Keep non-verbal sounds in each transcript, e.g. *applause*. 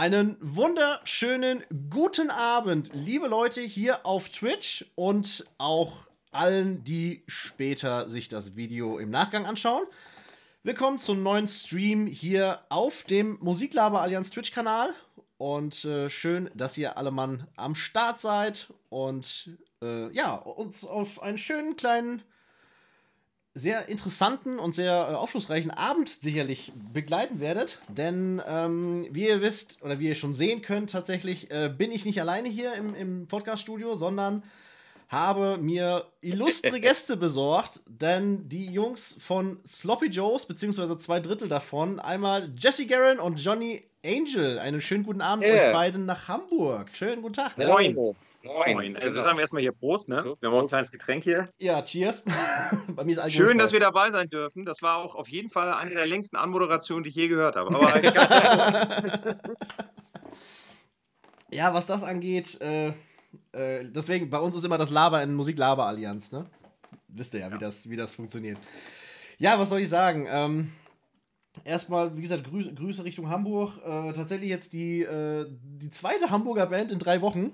Einen wunderschönen guten Abend, liebe Leute hier auf Twitch und auch allen, die später sich das Video im Nachgang anschauen. Willkommen zum neuen Stream hier auf dem Musiklaber Allianz Twitch-Kanal. Und äh, schön, dass ihr alle Mann am Start seid und äh, ja, uns auf einen schönen kleinen sehr interessanten und sehr äh, aufschlussreichen Abend sicherlich begleiten werdet. Denn ähm, wie ihr wisst oder wie ihr schon sehen könnt, tatsächlich äh, bin ich nicht alleine hier im, im Podcast-Studio, sondern habe mir illustre *laughs* Gäste besorgt, denn die Jungs von Sloppy Joes, beziehungsweise zwei Drittel davon, einmal Jesse Garren und Johnny Angel. Einen schönen guten Abend yeah. euch beiden nach Hamburg. Schönen guten Tag. Moin. Moin. Moin. Also sagen wir erstmal hier Prost, ne? Wir haben auch ein kleines Getränk hier. Ja, cheers. *laughs* Bei mir ist Alkohol Schön, dass wir dabei sein dürfen. Das war auch auf jeden Fall eine der längsten Anmoderationen, die ich je gehört habe. Aber halt ganz *laughs* Ja, was das angeht, äh, äh, deswegen, bei uns ist immer das Laber in Musik-Laber-Allianz, ne? Wisst ihr ja, ja, Wie, das, wie das funktioniert. Ja, was soll ich sagen? Ähm, erstmal, wie gesagt, Grüße, Grüße Richtung Hamburg. Äh, tatsächlich jetzt die, äh, die zweite Hamburger Band in drei Wochen.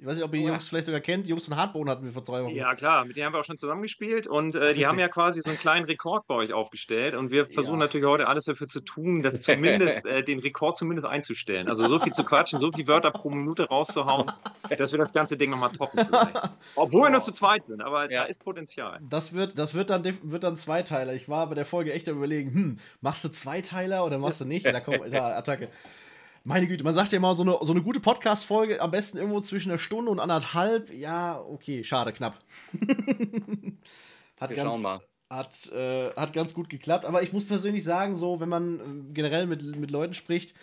Ich weiß nicht, ob ihr die oh Jungs vielleicht sogar kennt. Die Jungs von Hardbone hatten wir vor zwei Wochen. Ja, klar, mit denen haben wir auch schon zusammengespielt und äh, die haben ja quasi so einen kleinen Rekord bei euch aufgestellt und wir versuchen ja. natürlich heute alles dafür zu tun, *laughs* zumindest äh, den Rekord zumindest einzustellen. Also so viel zu quatschen, so viele Wörter pro Minute rauszuhauen, *laughs* dass wir das ganze Ding nochmal toppen. Obwohl wir nur zu zweit sind, aber ja. da ist Potenzial. Das wird, das wird dann, wird dann Zweiteiler. Ich war bei der Folge echt am überlegen, hm, machst du Zweiteiler oder machst du nicht? Da kommt da, Attacke. Meine Güte, man sagt ja immer, so eine, so eine gute Podcast-Folge am besten irgendwo zwischen einer Stunde und anderthalb. Ja, okay, schade, knapp. *laughs* hat Wir ganz, schauen mal. Hat, äh, hat ganz gut geklappt. Aber ich muss persönlich sagen, so, wenn man äh, generell mit, mit Leuten spricht,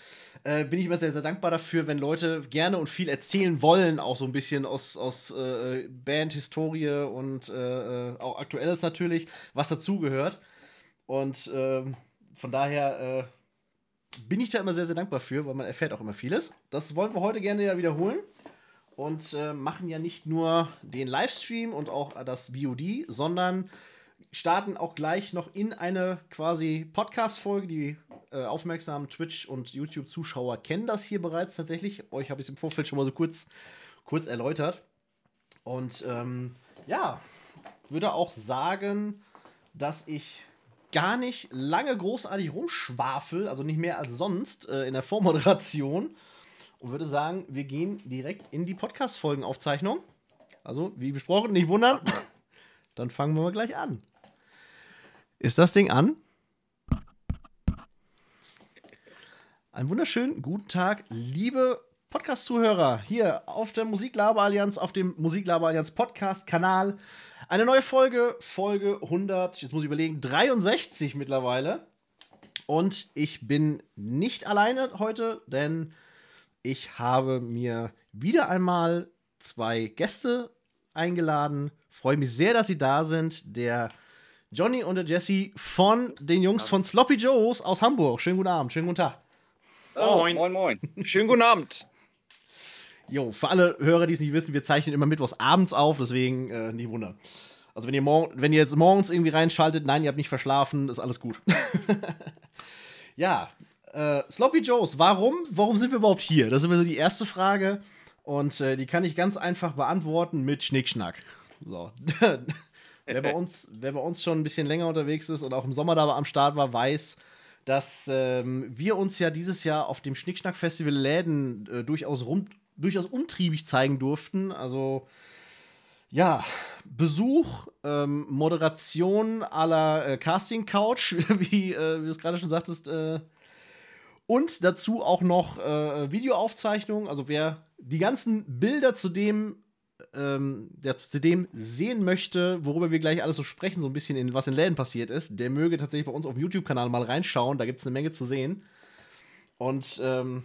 äh, bin ich immer sehr, sehr dankbar dafür, wenn Leute gerne und viel erzählen wollen, auch so ein bisschen aus, aus äh, Band-Historie und äh, äh, auch Aktuelles natürlich, was dazugehört. Und ähm, von daher bin ich da immer sehr, sehr dankbar für, weil man erfährt auch immer vieles. Das wollen wir heute gerne ja wiederholen und äh, machen ja nicht nur den Livestream und auch das VOD, sondern starten auch gleich noch in eine quasi Podcast-Folge. Die äh, aufmerksamen Twitch- und YouTube-Zuschauer kennen das hier bereits tatsächlich. Euch habe ich es im Vorfeld schon mal so kurz, kurz erläutert. Und ähm, ja, würde auch sagen, dass ich gar nicht lange großartig rumschwafel, also nicht mehr als sonst äh, in der Vormoderation. Und würde sagen, wir gehen direkt in die Podcast-Folgenaufzeichnung. Also, wie besprochen, nicht wundern. Dann fangen wir mal gleich an. Ist das Ding an? Einen wunderschönen guten Tag, liebe Podcast-Zuhörer, hier auf der Musiklaber Allianz, auf dem Musiklaber Allianz Podcast-Kanal. Eine neue Folge, Folge 100, jetzt muss ich überlegen, 63 mittlerweile. Und ich bin nicht alleine heute, denn ich habe mir wieder einmal zwei Gäste eingeladen. Freue mich sehr, dass sie da sind. Der Johnny und der Jesse von den Jungs von Sloppy Joes aus Hamburg. Schönen guten Abend, schönen guten Tag. Oh, moin, moin, moin. Schönen guten Abend. Jo, für alle Hörer, die es nicht wissen, wir zeichnen immer mittwochs abends auf, deswegen äh, nicht wundern. Also wenn ihr, wenn ihr jetzt morgens irgendwie reinschaltet, nein, ihr habt nicht verschlafen, ist alles gut. *laughs* ja, äh, Sloppy Joes, warum, warum sind wir überhaupt hier? Das ist immer so die erste Frage. Und äh, die kann ich ganz einfach beantworten mit Schnickschnack. So. *laughs* wer, bei uns, wer bei uns schon ein bisschen länger unterwegs ist und auch im Sommer da am Start war, weiß, dass ähm, wir uns ja dieses Jahr auf dem Schnickschnack-Festival Läden äh, durchaus rum, durchaus umtriebig zeigen durften. Also ja, Besuch, ähm, Moderation aller äh, Casting Couch, *laughs* wie, äh, wie du es gerade schon sagtest, äh, und dazu auch noch äh, Videoaufzeichnungen. Also wer die ganzen Bilder zu dem, ähm, der zu dem sehen möchte, worüber wir gleich alles so sprechen, so ein bisschen in was in Läden passiert ist, der möge tatsächlich bei uns auf dem YouTube-Kanal mal reinschauen. Da gibt es eine Menge zu sehen. Und ähm,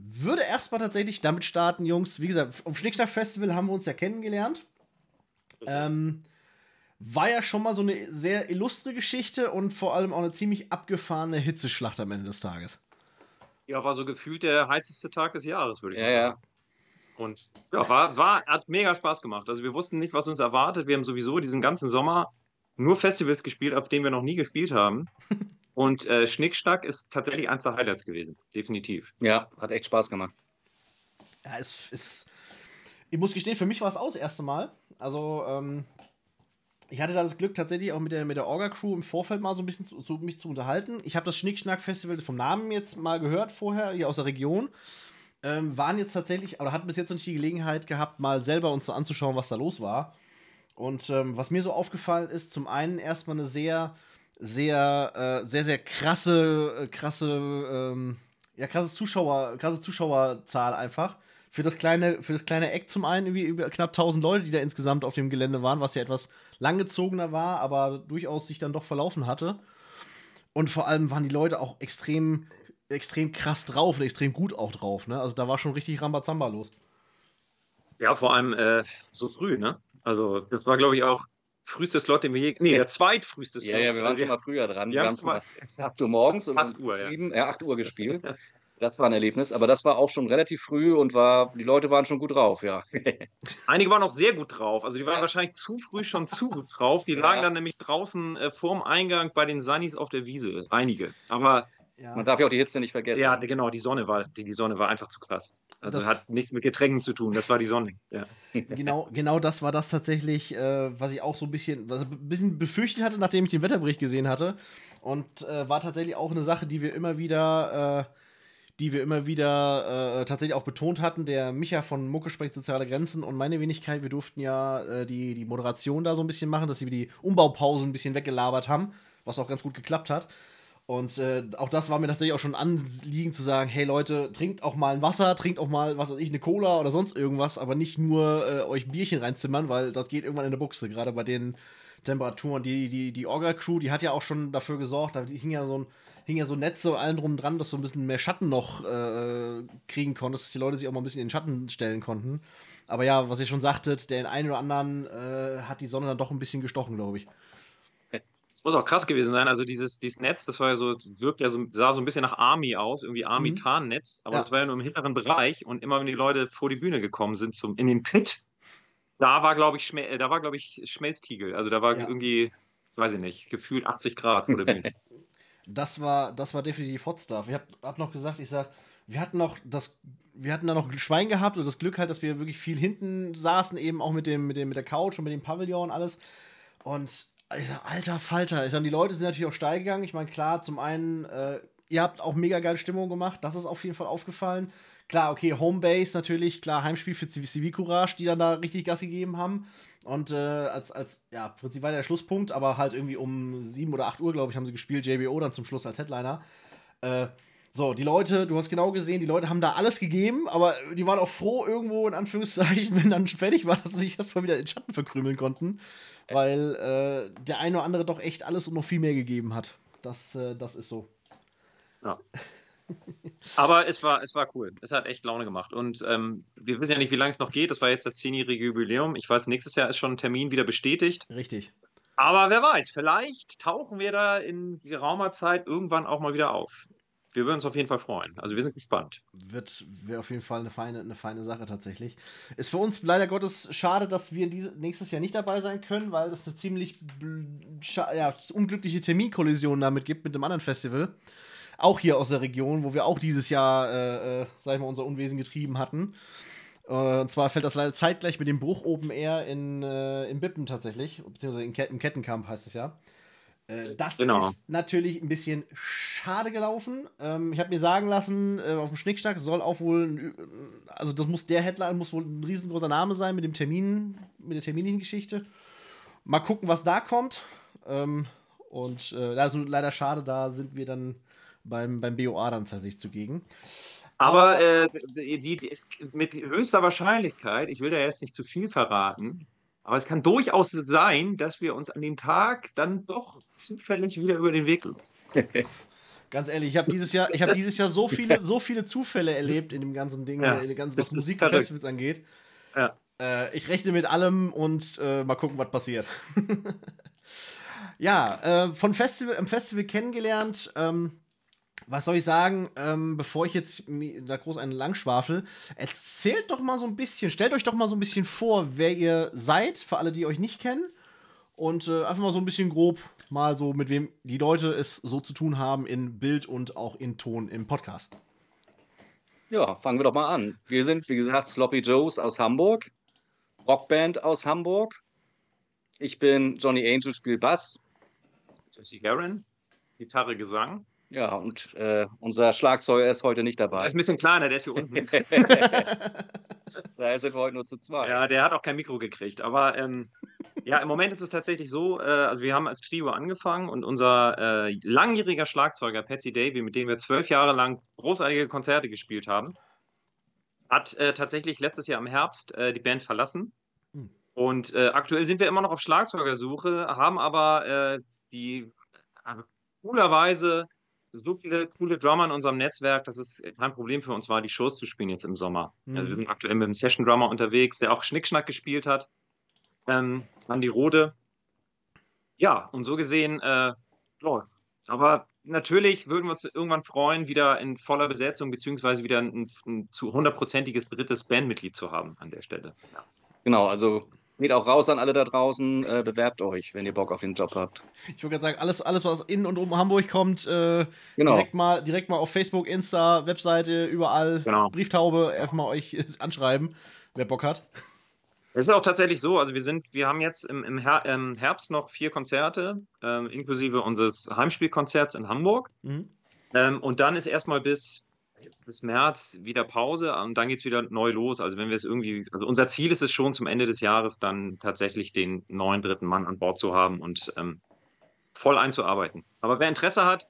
würde erstmal tatsächlich damit starten, Jungs. Wie gesagt, auf Schnickschnack Festival haben wir uns ja kennengelernt. Ähm, war ja schon mal so eine sehr illustre Geschichte und vor allem auch eine ziemlich abgefahrene Hitzeschlacht am Ende des Tages. Ja, war so gefühlt der heißeste Tag des Jahres, würde ich ja, sagen. Ja. Und ja, war, war, hat mega Spaß gemacht. Also wir wussten nicht, was uns erwartet. Wir haben sowieso diesen ganzen Sommer nur Festivals gespielt, auf denen wir noch nie gespielt haben. *laughs* Und äh, Schnickschnack ist tatsächlich eins der Highlights gewesen. Definitiv. Ja, hat echt Spaß gemacht. Ja, es ist. Ich muss gestehen, für mich war es auch das erste Mal. Also, ähm, ich hatte da das Glück, tatsächlich auch mit der, mit der Orga-Crew im Vorfeld mal so ein bisschen zu, zu mich zu unterhalten. Ich habe das Schnickschnack-Festival vom Namen jetzt mal gehört vorher, hier aus der Region. Ähm, waren jetzt tatsächlich, oder hatten bis jetzt noch nicht die Gelegenheit gehabt, mal selber uns so anzuschauen, was da los war. Und ähm, was mir so aufgefallen ist, zum einen erstmal eine sehr, sehr, äh, sehr, sehr krasse, äh, krasse, ähm, ja, krasse Zuschauer, krasse Zuschauerzahl einfach. Für das kleine, für das kleine Eck zum einen irgendwie über knapp 1000 Leute, die da insgesamt auf dem Gelände waren, was ja etwas langgezogener war, aber durchaus sich dann doch verlaufen hatte. Und vor allem waren die Leute auch extrem, extrem krass drauf und extrem gut auch drauf. Ne? Also da war schon richtig Rambazamba los. Ja, vor allem äh, so früh, ne? Also das war, glaube ich, auch frühestes Slot, den wir je. Nee, der zweitfrüheste Slot. Ja, ja, wir waren also, schon mal früher dran. Wir, wir haben mal 8 *laughs* Uhr morgens und 8 Uhr, ja. ja 8 Uhr gespielt. Das war ein Erlebnis, aber das war auch schon relativ früh und war, die Leute waren schon gut drauf, ja. *laughs* Einige waren auch sehr gut drauf. Also die waren wahrscheinlich zu früh schon zu gut drauf. Die lagen ja. dann nämlich draußen äh, vorm Eingang bei den Sunnies auf der Wiese. Einige. Aber ja. man darf ja auch die Hitze nicht vergessen. Ja, genau, die Sonne war, die, die Sonne war einfach zu krass. Also das hat nichts mit Getränken zu tun, das war die Sonne. Ja. *laughs* Genau, genau das war das tatsächlich, äh, was ich auch so ein bisschen, was ein bisschen befürchtet hatte, nachdem ich den Wetterbericht gesehen hatte. Und äh, war tatsächlich auch eine Sache, die wir immer wieder äh, die wir immer wieder äh, tatsächlich auch betont hatten. Der Micha von Mucke spricht soziale Grenzen und meine Wenigkeit, wir durften ja äh, die, die Moderation da so ein bisschen machen, dass wir die Umbaupausen ein bisschen weggelabert haben, was auch ganz gut geklappt hat. Und äh, auch das war mir tatsächlich auch schon Anliegen zu sagen, hey Leute, trinkt auch mal ein Wasser, trinkt auch mal, was weiß ich, eine Cola oder sonst irgendwas, aber nicht nur äh, euch Bierchen reinzimmern, weil das geht irgendwann in der Buchse, gerade bei den Temperaturen. Die, die, die Orga-Crew, die hat ja auch schon dafür gesorgt, da hing ja so ein hing ja so Netze und allen drum dran, dass du ein bisschen mehr Schatten noch äh, kriegen konntest, dass die Leute sich auch mal ein bisschen in den Schatten stellen konnten. Aber ja, was ihr schon sagtet, der einen oder anderen äh, hat die Sonne dann doch ein bisschen gestochen, glaube ich. Es muss auch krass gewesen sein. Also dieses, dieses Netz, das war ja so, wirkt ja so, sah so ein bisschen nach Army aus, irgendwie Army-Tarnnetz, aber ja. das war ja nur im hinteren Bereich und immer wenn die Leute vor die Bühne gekommen sind, zum, in den Pit, da war, glaube ich, Schme da war, glaube ich, Schmelztiegel. Also da war ja. irgendwie, weiß ich nicht, gefühlt 80 Grad vor der Bühne. *laughs* das war, das war definitiv Hot Stuff. Ich habe hab noch gesagt, ich sag, wir hatten noch das, wir hatten da noch Schwein gehabt und das Glück halt, dass wir wirklich viel hinten saßen, eben auch mit dem, mit dem, mit der Couch und mit dem Pavillon und alles. Und alter, alter Falter, ich sag, die Leute sind natürlich auch steil gegangen. Ich meine, klar, zum einen, äh, ihr habt auch mega geile Stimmung gemacht, das ist auf jeden Fall aufgefallen. Klar, okay, Homebase natürlich, klar, Heimspiel für Zivilcourage, die dann da richtig Gas gegeben haben. Und äh, als, als, ja, im Prinzip war der Schlusspunkt, aber halt irgendwie um 7 oder 8 Uhr, glaube ich, haben sie gespielt, JBO dann zum Schluss als Headliner. Äh, so, die Leute, du hast genau gesehen, die Leute haben da alles gegeben, aber die waren auch froh irgendwo, in Anführungszeichen, *laughs* wenn dann fertig war, dass sie sich erstmal wieder in Schatten verkrümeln konnten. Weil äh, der eine oder andere doch echt alles und noch viel mehr gegeben hat. Das, äh, das ist so. Ja. *laughs* Aber es war, es war cool. Es hat echt Laune gemacht. Und ähm, wir wissen ja nicht, wie lange es noch geht. Das war jetzt das zehnjährige Jubiläum. Ich weiß, nächstes Jahr ist schon ein Termin wieder bestätigt. Richtig. Aber wer weiß, vielleicht tauchen wir da in geraumer Zeit irgendwann auch mal wieder auf. Wir würden uns auf jeden Fall freuen. Also wir sind gespannt. Wird wäre auf jeden Fall eine feine, eine feine Sache tatsächlich. Ist für uns leider Gottes schade, dass wir diese, nächstes Jahr nicht dabei sein können, weil es eine ziemlich ja, unglückliche Terminkollision damit gibt mit dem anderen Festival auch hier aus der Region, wo wir auch dieses Jahr, äh, äh, sag ich mal, unser Unwesen getrieben hatten. Äh, und zwar fällt das leider zeitgleich mit dem Bruch oben eher in, äh, in Bippen tatsächlich, beziehungsweise Ket im Kettenkamp heißt es ja. Äh, das genau. ist natürlich ein bisschen schade gelaufen. Ähm, ich habe mir sagen lassen, äh, auf dem Schnickschnack soll auch wohl, also das muss der Headline muss wohl ein riesengroßer Name sein mit dem Termin, mit der terminlichen Geschichte. Mal gucken, was da kommt. Ähm, und äh, also leider schade, da sind wir dann beim, beim BOA dann tatsächlich zugegen. Aber, Aber äh, die, die ist mit höchster Wahrscheinlichkeit, ich will da jetzt nicht zu viel verraten, aber es kann durchaus sein, dass wir uns an dem Tag dann doch zufällig wieder über den Weg laufen. *laughs* Ganz ehrlich, ich habe dieses Jahr, ich habe dieses Jahr so viele, *laughs* so viele Zufälle erlebt in dem ganzen Ding, ja, in dem ganzen, was Musikfestivals angeht. Ja. Äh, ich rechne mit allem und äh, mal gucken, was passiert. *laughs* ja, äh, von Festival, im Festival kennengelernt. Ähm, was soll ich sagen, ähm, bevor ich jetzt da groß einen langschwafel, erzählt doch mal so ein bisschen, stellt euch doch mal so ein bisschen vor, wer ihr seid, für alle, die euch nicht kennen. und äh, einfach mal so ein bisschen grob mal so, mit wem die Leute es so zu tun haben in Bild und auch in Ton im Podcast. Ja, fangen wir doch mal an. Wir sind, wie gesagt, Sloppy Joes aus Hamburg, Rockband aus Hamburg. Ich bin Johnny Angel, spiel Bass. Jesse Garin, Gitarre, Gesang. Ja, und äh, unser Schlagzeuger ist heute nicht dabei. Er ist ein bisschen kleiner, der ist hier unten. *laughs* *laughs* da sind wir heute nur zu zweit. Ja, der hat auch kein Mikro gekriegt. Aber ähm, ja, im Moment ist es tatsächlich so, äh, also wir haben als Trio angefangen und unser äh, langjähriger Schlagzeuger Patsy Davy, mit dem wir zwölf Jahre lang großartige Konzerte gespielt haben, hat äh, tatsächlich letztes Jahr im Herbst äh, die Band verlassen. Hm. Und äh, aktuell sind wir immer noch auf Schlagzeugersuche, haben aber äh, die coolerweise so viele coole Drummer in unserem Netzwerk, dass es kein Problem für uns war, die Shows zu spielen jetzt im Sommer. Mhm. Also wir sind aktuell mit einem Session-Drummer unterwegs, der auch Schnickschnack gespielt hat. Ähm, die Rode. Ja, und so gesehen, äh, ja, aber natürlich würden wir uns irgendwann freuen, wieder in voller Besetzung, beziehungsweise wieder ein, ein zu hundertprozentiges drittes Bandmitglied zu haben an der Stelle. Ja. Genau, also Geht auch raus an alle da draußen, äh, bewerbt euch, wenn ihr Bock auf den Job habt. Ich würde sagen, alles, alles, was in und um Hamburg kommt, äh, genau. direkt, mal, direkt mal auf Facebook, Insta, Webseite, überall, genau. Brieftaube, einfach mal euch *laughs* anschreiben, wer Bock hat. Es ist auch tatsächlich so, also wir sind, wir haben jetzt im, im, Her im Herbst noch vier Konzerte, ähm, inklusive unseres Heimspielkonzerts in Hamburg. Mhm. Ähm, und dann ist erstmal bis bis März wieder Pause und dann geht es wieder neu los. Also wenn wir es irgendwie, also unser Ziel ist es schon zum Ende des Jahres dann tatsächlich den neuen dritten Mann an Bord zu haben und ähm, voll einzuarbeiten. Aber wer Interesse hat,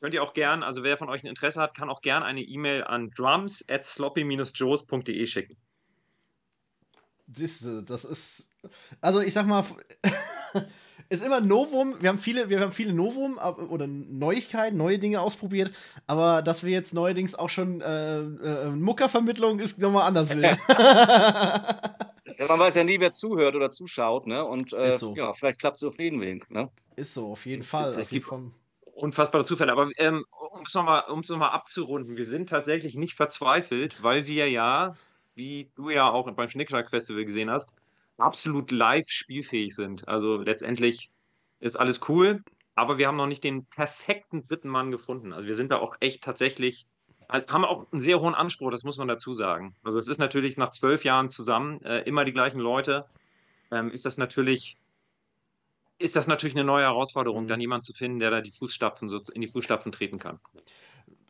könnt ihr auch gern, also wer von euch ein Interesse hat, kann auch gern eine E-Mail an drums at sloppy-joes.de schicken. Siehste, das ist, also ich sag mal, *laughs* ist immer Novum. Wir haben viele, wir haben viele Novum oder Neuigkeiten, neue Dinge ausprobiert, aber dass wir jetzt neuerdings auch schon äh, äh, Muckervermittlung ist nochmal anders wild. ja, *laughs* *laughs* man weiß ja nie, wer zuhört oder zuschaut, ne? Und äh, so. ja, vielleicht klappt es auf jeden Weg, ne? Ist so, auf jeden Fall. Es gibt unfassbare Zufälle. Aber ähm, um es nochmal noch abzurunden, wir sind tatsächlich nicht verzweifelt, weil wir ja, wie du ja auch beim Schnickschnack Festival gesehen hast, absolut live spielfähig sind. Also letztendlich ist alles cool, aber wir haben noch nicht den perfekten dritten Mann gefunden. Also wir sind da auch echt tatsächlich, also haben auch einen sehr hohen Anspruch, das muss man dazu sagen. Also es ist natürlich nach zwölf Jahren zusammen, äh, immer die gleichen Leute, ähm, ist das natürlich ist das natürlich eine neue Herausforderung, mhm. dann jemanden zu finden, der da die Fußstapfen so in die Fußstapfen treten kann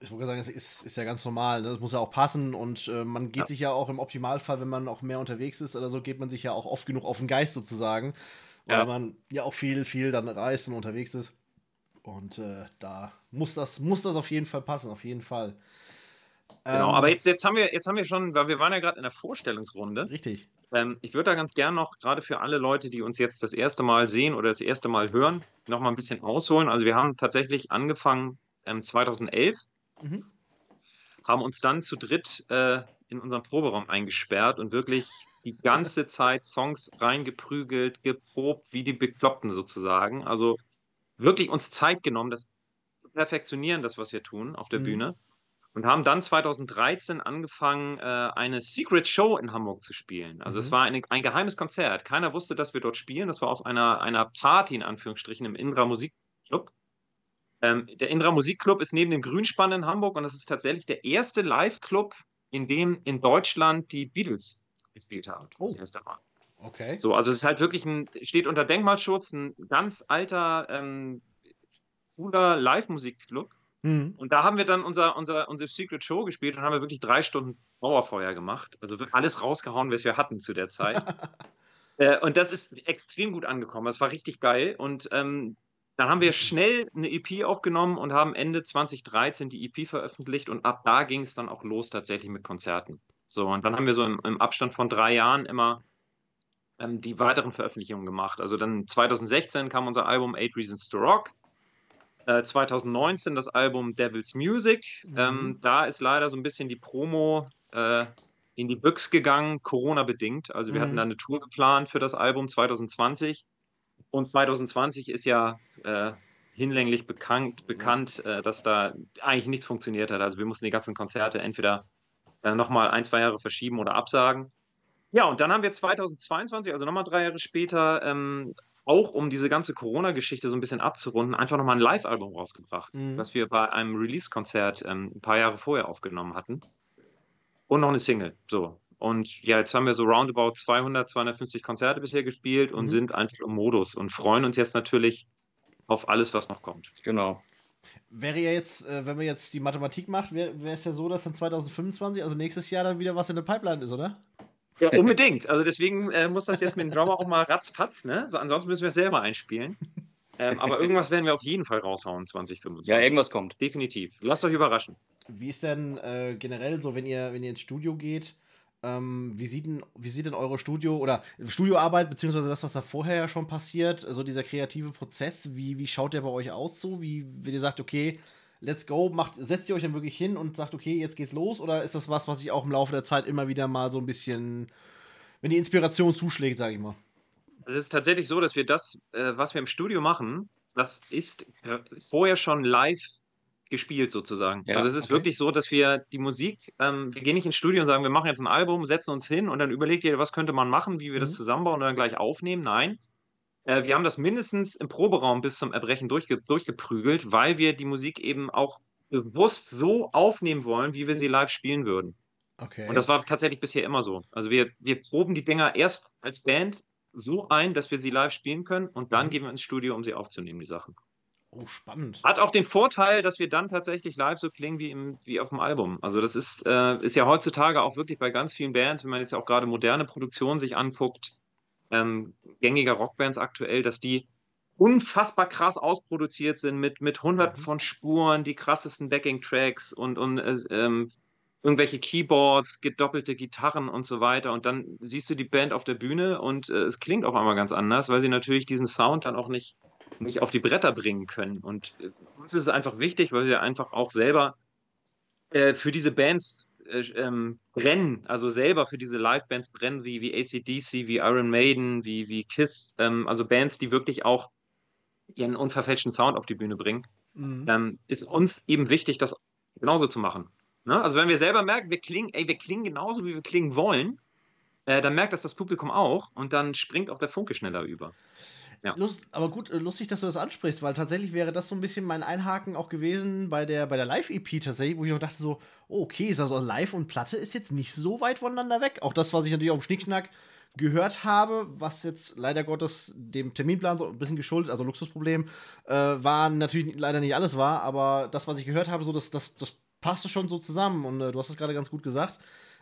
ich wollte sagen, es ist, ist ja ganz normal. Ne? Das muss ja auch passen und äh, man geht ja. sich ja auch im Optimalfall, wenn man auch mehr unterwegs ist oder so, geht man sich ja auch oft genug auf den Geist sozusagen, weil ja. man ja auch viel, viel dann reist und unterwegs ist. Und äh, da muss das, muss das auf jeden Fall passen, auf jeden Fall. Genau, ähm, aber jetzt, jetzt, haben wir, jetzt haben wir schon, weil wir waren ja gerade in der Vorstellungsrunde. Richtig. Ähm, ich würde da ganz gern noch, gerade für alle Leute, die uns jetzt das erste Mal sehen oder das erste Mal hören, noch mal ein bisschen ausholen. Also wir haben tatsächlich angefangen ähm, 2011 Mhm. Haben uns dann zu dritt äh, in unseren Proberaum eingesperrt und wirklich die ganze *laughs* Zeit Songs reingeprügelt, geprobt, wie die Bekloppten sozusagen. Also wirklich uns Zeit genommen, das zu perfektionieren, das, was wir tun auf der mhm. Bühne. Und haben dann 2013 angefangen, äh, eine Secret Show in Hamburg zu spielen. Also mhm. es war eine, ein geheimes Konzert. Keiner wusste, dass wir dort spielen. Das war auf einer, einer Party in Anführungsstrichen im Indra Musikclub. Ähm, der Indra Musikclub ist neben dem Grünspann in Hamburg und das ist tatsächlich der erste Live-Club, in dem in Deutschland die Beatles gespielt haben. Oh. Das erste Mal. Okay. So, also es ist halt wirklich ein, steht unter Denkmalschutz, ein ganz alter, ähm, cooler Live-Musikclub. Mhm. Und da haben wir dann unser, unser, unsere Secret Show gespielt und haben wir wirklich drei Stunden Mauerfeuer gemacht. Also alles rausgehauen, was wir hatten zu der Zeit. *laughs* äh, und das ist extrem gut angekommen. Das war richtig geil. Und ähm, dann haben wir schnell eine EP aufgenommen und haben Ende 2013 die EP veröffentlicht und ab da ging es dann auch los tatsächlich mit Konzerten. So, und dann haben wir so im, im Abstand von drei Jahren immer ähm, die weiteren Veröffentlichungen gemacht. Also dann 2016 kam unser Album Eight Reasons to Rock. Äh, 2019 das Album Devil's Music. Mhm. Ähm, da ist leider so ein bisschen die Promo äh, in die Büchs gegangen, Corona-bedingt. Also wir mhm. hatten da eine Tour geplant für das Album 2020 und 2020 ist ja äh, hinlänglich bekannt, bekannt äh, dass da eigentlich nichts funktioniert hat. Also wir mussten die ganzen Konzerte entweder äh, nochmal ein, zwei Jahre verschieben oder absagen. Ja, und dann haben wir 2022, also nochmal drei Jahre später, ähm, auch um diese ganze Corona-Geschichte so ein bisschen abzurunden, einfach nochmal ein Live-Album rausgebracht, mhm. was wir bei einem Release-Konzert ähm, ein paar Jahre vorher aufgenommen hatten. Und noch eine Single. So. Und ja, jetzt haben wir so roundabout 200, 250 Konzerte bisher gespielt und mhm. sind einfach im Modus und freuen uns jetzt natürlich auf alles, was noch kommt. Genau. Wäre ja jetzt, äh, wenn man jetzt die Mathematik macht, wäre es ja so, dass dann 2025, also nächstes Jahr, dann wieder was in der Pipeline ist, oder? Ja, unbedingt. Also deswegen äh, muss das jetzt mit dem Drummer auch mal ratzpatz, ne? So, ansonsten müssen wir es selber einspielen. Ähm, aber irgendwas werden wir auf jeden Fall raushauen 2025. Ja, irgendwas kommt. Definitiv. Lasst euch überraschen. Wie ist denn äh, generell so, wenn ihr, wenn ihr ins Studio geht? Ähm, wie, sieht denn, wie sieht denn eure Studio oder Studioarbeit, beziehungsweise das, was da vorher ja schon passiert, so dieser kreative Prozess, wie, wie schaut der bei euch aus so? Wie, wenn ihr sagt, okay, let's go, macht, setzt ihr euch dann wirklich hin und sagt, okay, jetzt geht's los? Oder ist das was, was sich auch im Laufe der Zeit immer wieder mal so ein bisschen, wenn die Inspiration zuschlägt, sage ich mal? Es ist tatsächlich so, dass wir das, äh, was wir im Studio machen, das ist äh, vorher schon live gespielt sozusagen. Ja, also es ist okay. wirklich so, dass wir die Musik, ähm, wir gehen nicht ins Studio und sagen, wir machen jetzt ein Album, setzen uns hin und dann überlegt ihr, was könnte man machen, wie wir mhm. das zusammenbauen und dann gleich aufnehmen. Nein. Äh, wir haben das mindestens im Proberaum bis zum Erbrechen durchge durchgeprügelt, weil wir die Musik eben auch bewusst so aufnehmen wollen, wie wir sie live spielen würden. Okay. Und das war tatsächlich bisher immer so. Also wir, wir proben die Dinger erst als Band so ein, dass wir sie live spielen können und dann mhm. gehen wir ins Studio, um sie aufzunehmen, die Sachen. Oh, spannend. Hat auch den Vorteil, dass wir dann tatsächlich live so klingen wie, im, wie auf dem Album. Also das ist, äh, ist ja heutzutage auch wirklich bei ganz vielen Bands, wenn man jetzt auch gerade moderne Produktionen sich anguckt, ähm, gängiger Rockbands aktuell, dass die unfassbar krass ausproduziert sind mit, mit hunderten mhm. von Spuren, die krassesten Backing-Tracks und, und äh, ähm, irgendwelche Keyboards, gedoppelte Gitarren und so weiter. Und dann siehst du die Band auf der Bühne und äh, es klingt auf einmal ganz anders, weil sie natürlich diesen Sound dann auch nicht nicht auf die Bretter bringen können. Und äh, uns ist es einfach wichtig, weil wir einfach auch selber äh, für diese Bands äh, ähm, brennen, also selber für diese Live-Bands brennen, wie, wie ACDC, wie Iron Maiden, wie, wie Kiss, ähm, also Bands, die wirklich auch ihren unverfälschten Sound auf die Bühne bringen, mhm. ähm, ist uns eben wichtig, das genauso zu machen. Ne? Also wenn wir selber merken, wir klingen, ey, wir klingen genauso, wie wir klingen wollen, äh, dann merkt das das Publikum auch und dann springt auch der Funke schneller über. Ja. Lust, aber gut, äh, lustig, dass du das ansprichst, weil tatsächlich wäre das so ein bisschen mein Einhaken auch gewesen bei der, bei der Live-EP tatsächlich, wo ich auch dachte so, oh, okay, ist also Live und Platte ist jetzt nicht so weit voneinander weg. Auch das, was ich natürlich auf dem Schnickschnack gehört habe, was jetzt leider Gottes dem Terminplan so ein bisschen geschuldet, also Luxusproblem, äh, war natürlich leider nicht alles war, aber das, was ich gehört habe, so das, das, das passte schon so zusammen und äh, du hast es gerade ganz gut gesagt.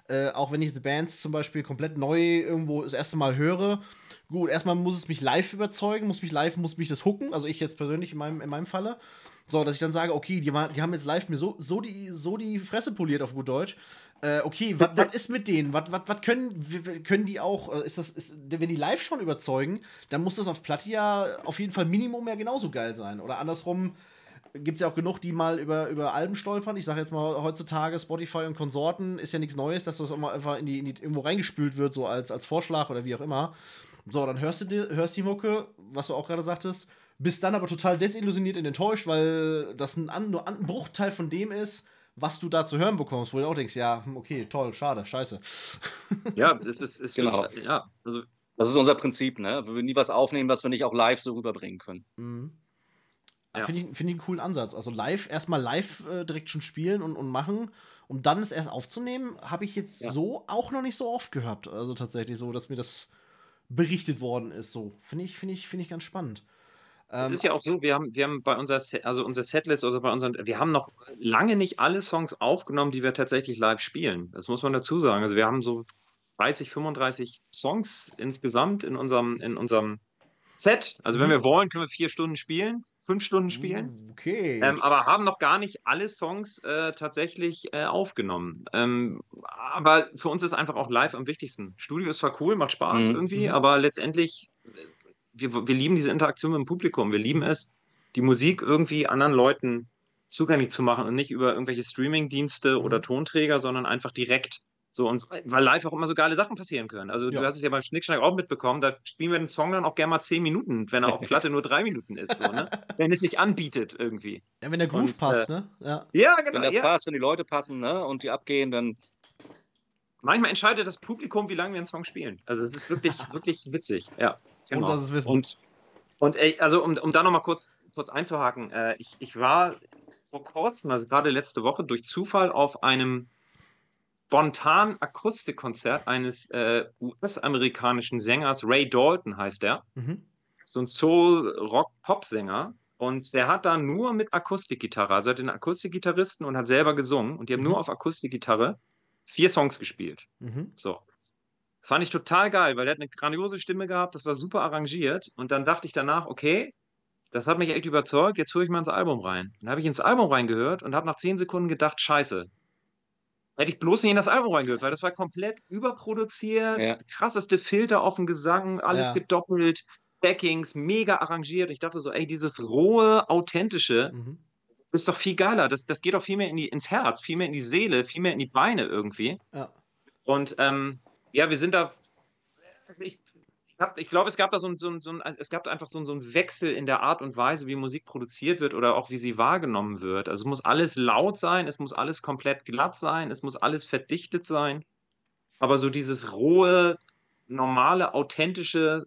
Äh, auch wenn ich diese Bands zum Beispiel komplett neu irgendwo das erste Mal höre, gut, erstmal muss es mich live überzeugen, muss mich live, muss mich das hooken, also ich jetzt persönlich in meinem, in meinem Falle. So, dass ich dann sage, okay, die, die haben jetzt live mir so, so, die, so die Fresse poliert auf gut Deutsch. Äh, okay, was ist mit denen? Was können, können die auch, äh, ist das, ist, wenn die live schon überzeugen, dann muss das auf Platte ja auf jeden Fall Minimum ja genauso geil sein. Oder andersrum, gibt es ja auch genug, die mal über, über Alben stolpern. Ich sage jetzt mal heutzutage Spotify und Konsorten ist ja nichts Neues, dass das immer einfach in die, in die, irgendwo reingespült wird, so als, als Vorschlag oder wie auch immer. So, dann hörst du die, hörst die Mucke, was du auch gerade sagtest, bist dann aber total desillusioniert und enttäuscht, weil das ein, nur ein Bruchteil von dem ist, was du da zu hören bekommst, wo du auch denkst, ja, hm, okay, toll, schade, scheiße. *laughs* Ja, das ist, ist genau. Ja, also das ist unser Prinzip, ne? Wir würden nie was aufnehmen, was wir nicht auch live so rüberbringen können. Mhm. Ja. Finde ich, find ich einen coolen Ansatz. Also live, erstmal live äh, direkt schon spielen und, und machen, um dann es erst aufzunehmen, habe ich jetzt ja. so auch noch nicht so oft gehabt. Also tatsächlich so, dass mir das berichtet worden ist. So finde ich, finde ich, finde ich ganz spannend. Es ist ja auch so, wir haben, wir haben bei unserer, also unser Setlist oder bei unseren, wir haben noch lange nicht alle Songs aufgenommen, die wir tatsächlich live spielen. Das muss man dazu sagen. Also wir haben so 30, 35 Songs insgesamt in unserem, in unserem Set. Also wenn mhm. wir wollen, können wir vier Stunden spielen fünf Stunden spielen. Uh, okay. Ähm, aber haben noch gar nicht alle Songs äh, tatsächlich äh, aufgenommen. Ähm, aber für uns ist einfach auch live am wichtigsten. Studio ist zwar cool, macht Spaß mhm. irgendwie, mhm. aber letztendlich, wir, wir lieben diese Interaktion mit dem Publikum. Wir lieben es, die Musik irgendwie anderen Leuten zugänglich zu machen und nicht über irgendwelche Streaming-Dienste mhm. oder Tonträger, sondern einfach direkt so, und weil live auch immer so geile Sachen passieren können. Also, ja. du hast es ja beim Schnickschnack auch mitbekommen, da spielen wir den Song dann auch gerne mal zehn Minuten, wenn er auf *laughs* Platte nur drei Minuten ist, so, ne? *laughs* wenn es sich anbietet irgendwie. Ja, wenn der Groove und, passt, äh, ne? Ja. ja, genau. Wenn das ja. passt, wenn die Leute passen, ne? Und die abgehen, dann manchmal entscheidet das Publikum, wie lange wir einen Song spielen. Also das ist wirklich, *laughs* wirklich witzig. Ja. Genau. Und das ist Wissen. Und, und ey, also um, um da nochmal kurz, kurz einzuhaken, äh, ich, ich war vor kurzem, also gerade letzte Woche, durch Zufall auf einem spontanen Akustikkonzert eines äh, US-amerikanischen Sängers, Ray Dalton heißt der. Mhm. So ein Soul-Rock-Pop-Sänger. Und der hat da nur mit Akustikgitarre, also hat den Akustikgitarristen und hat selber gesungen. Und die haben mhm. nur auf Akustikgitarre vier Songs gespielt. Mhm. So. Fand ich total geil, weil der hat eine grandiose Stimme gehabt, das war super arrangiert. Und dann dachte ich danach, okay, das hat mich echt überzeugt, jetzt höre ich mal ins Album rein. Dann habe ich ins Album reingehört und habe nach zehn Sekunden gedacht, scheiße. Hätte ich bloß nicht in das Album reingehört, weil das war komplett überproduziert, ja. krasseste Filter auf dem Gesang, alles ja. gedoppelt, Backings, mega arrangiert. Ich dachte so, ey, dieses rohe, authentische mhm. ist doch viel geiler. Das, das geht doch viel mehr in die, ins Herz, viel mehr in die Seele, viel mehr in die Beine irgendwie. Ja. Und ähm, ja, wir sind da. Also ich, ich glaube, es gab da so ein, so ein, so ein, es gab einfach so ein, so ein Wechsel in der Art und Weise, wie Musik produziert wird oder auch wie sie wahrgenommen wird. Also es muss alles laut sein, es muss alles komplett glatt sein, es muss alles verdichtet sein. Aber so dieses rohe, normale, authentische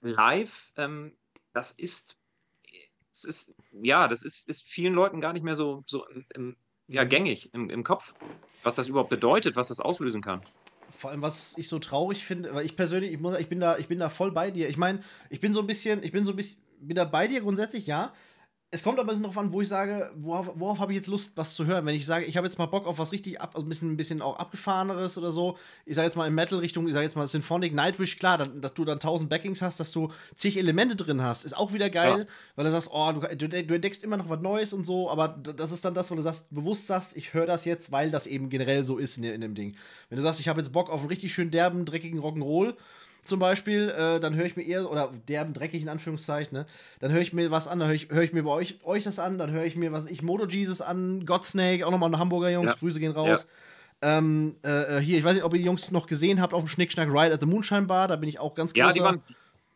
Live, ähm, das ist, es ist, ja, das ist, ist vielen Leuten gar nicht mehr so, so im, ja, gängig im, im Kopf, was das überhaupt bedeutet, was das auslösen kann vor allem, was ich so traurig finde, weil ich persönlich, ich, muss, ich, bin da, ich bin da voll bei dir. Ich meine, ich bin so ein bisschen, ich bin so ein bisschen, bin da bei dir grundsätzlich, ja es kommt aber ein bisschen darauf an, wo ich sage, worauf, worauf habe ich jetzt Lust, was zu hören. Wenn ich sage, ich habe jetzt mal Bock auf was richtig ab, also ein bisschen, ein bisschen auch abgefahreneres oder so. Ich sage jetzt mal in Metal-Richtung, ich sage jetzt mal Symphonic Nightwish, klar, dass du dann tausend Backings hast, dass du zig Elemente drin hast, ist auch wieder geil, ja. weil du sagst, oh, du, du, du, entdeckst immer noch was Neues und so, aber das ist dann das, wo du sagst, bewusst sagst, ich höre das jetzt, weil das eben generell so ist in, in dem Ding. Wenn du sagst, ich habe jetzt Bock auf einen richtig schön derben, dreckigen Rock'n'Roll, zum Beispiel, äh, dann höre ich mir eher, oder derben dreckig in Anführungszeichen, ne? dann höre ich mir was an, dann höre ich, hör ich mir bei euch, euch das an, dann höre ich mir, was ich, Moto Jesus an, Godsnake, auch nochmal ein Hamburger Jungs, ja. Grüße gehen raus. Ja. Ähm, äh, äh, hier, ich weiß nicht, ob ihr die Jungs noch gesehen habt auf dem Schnickschnack Ride at the Moonshine Bar, da bin ich auch ganz großer. Ja, die, waren,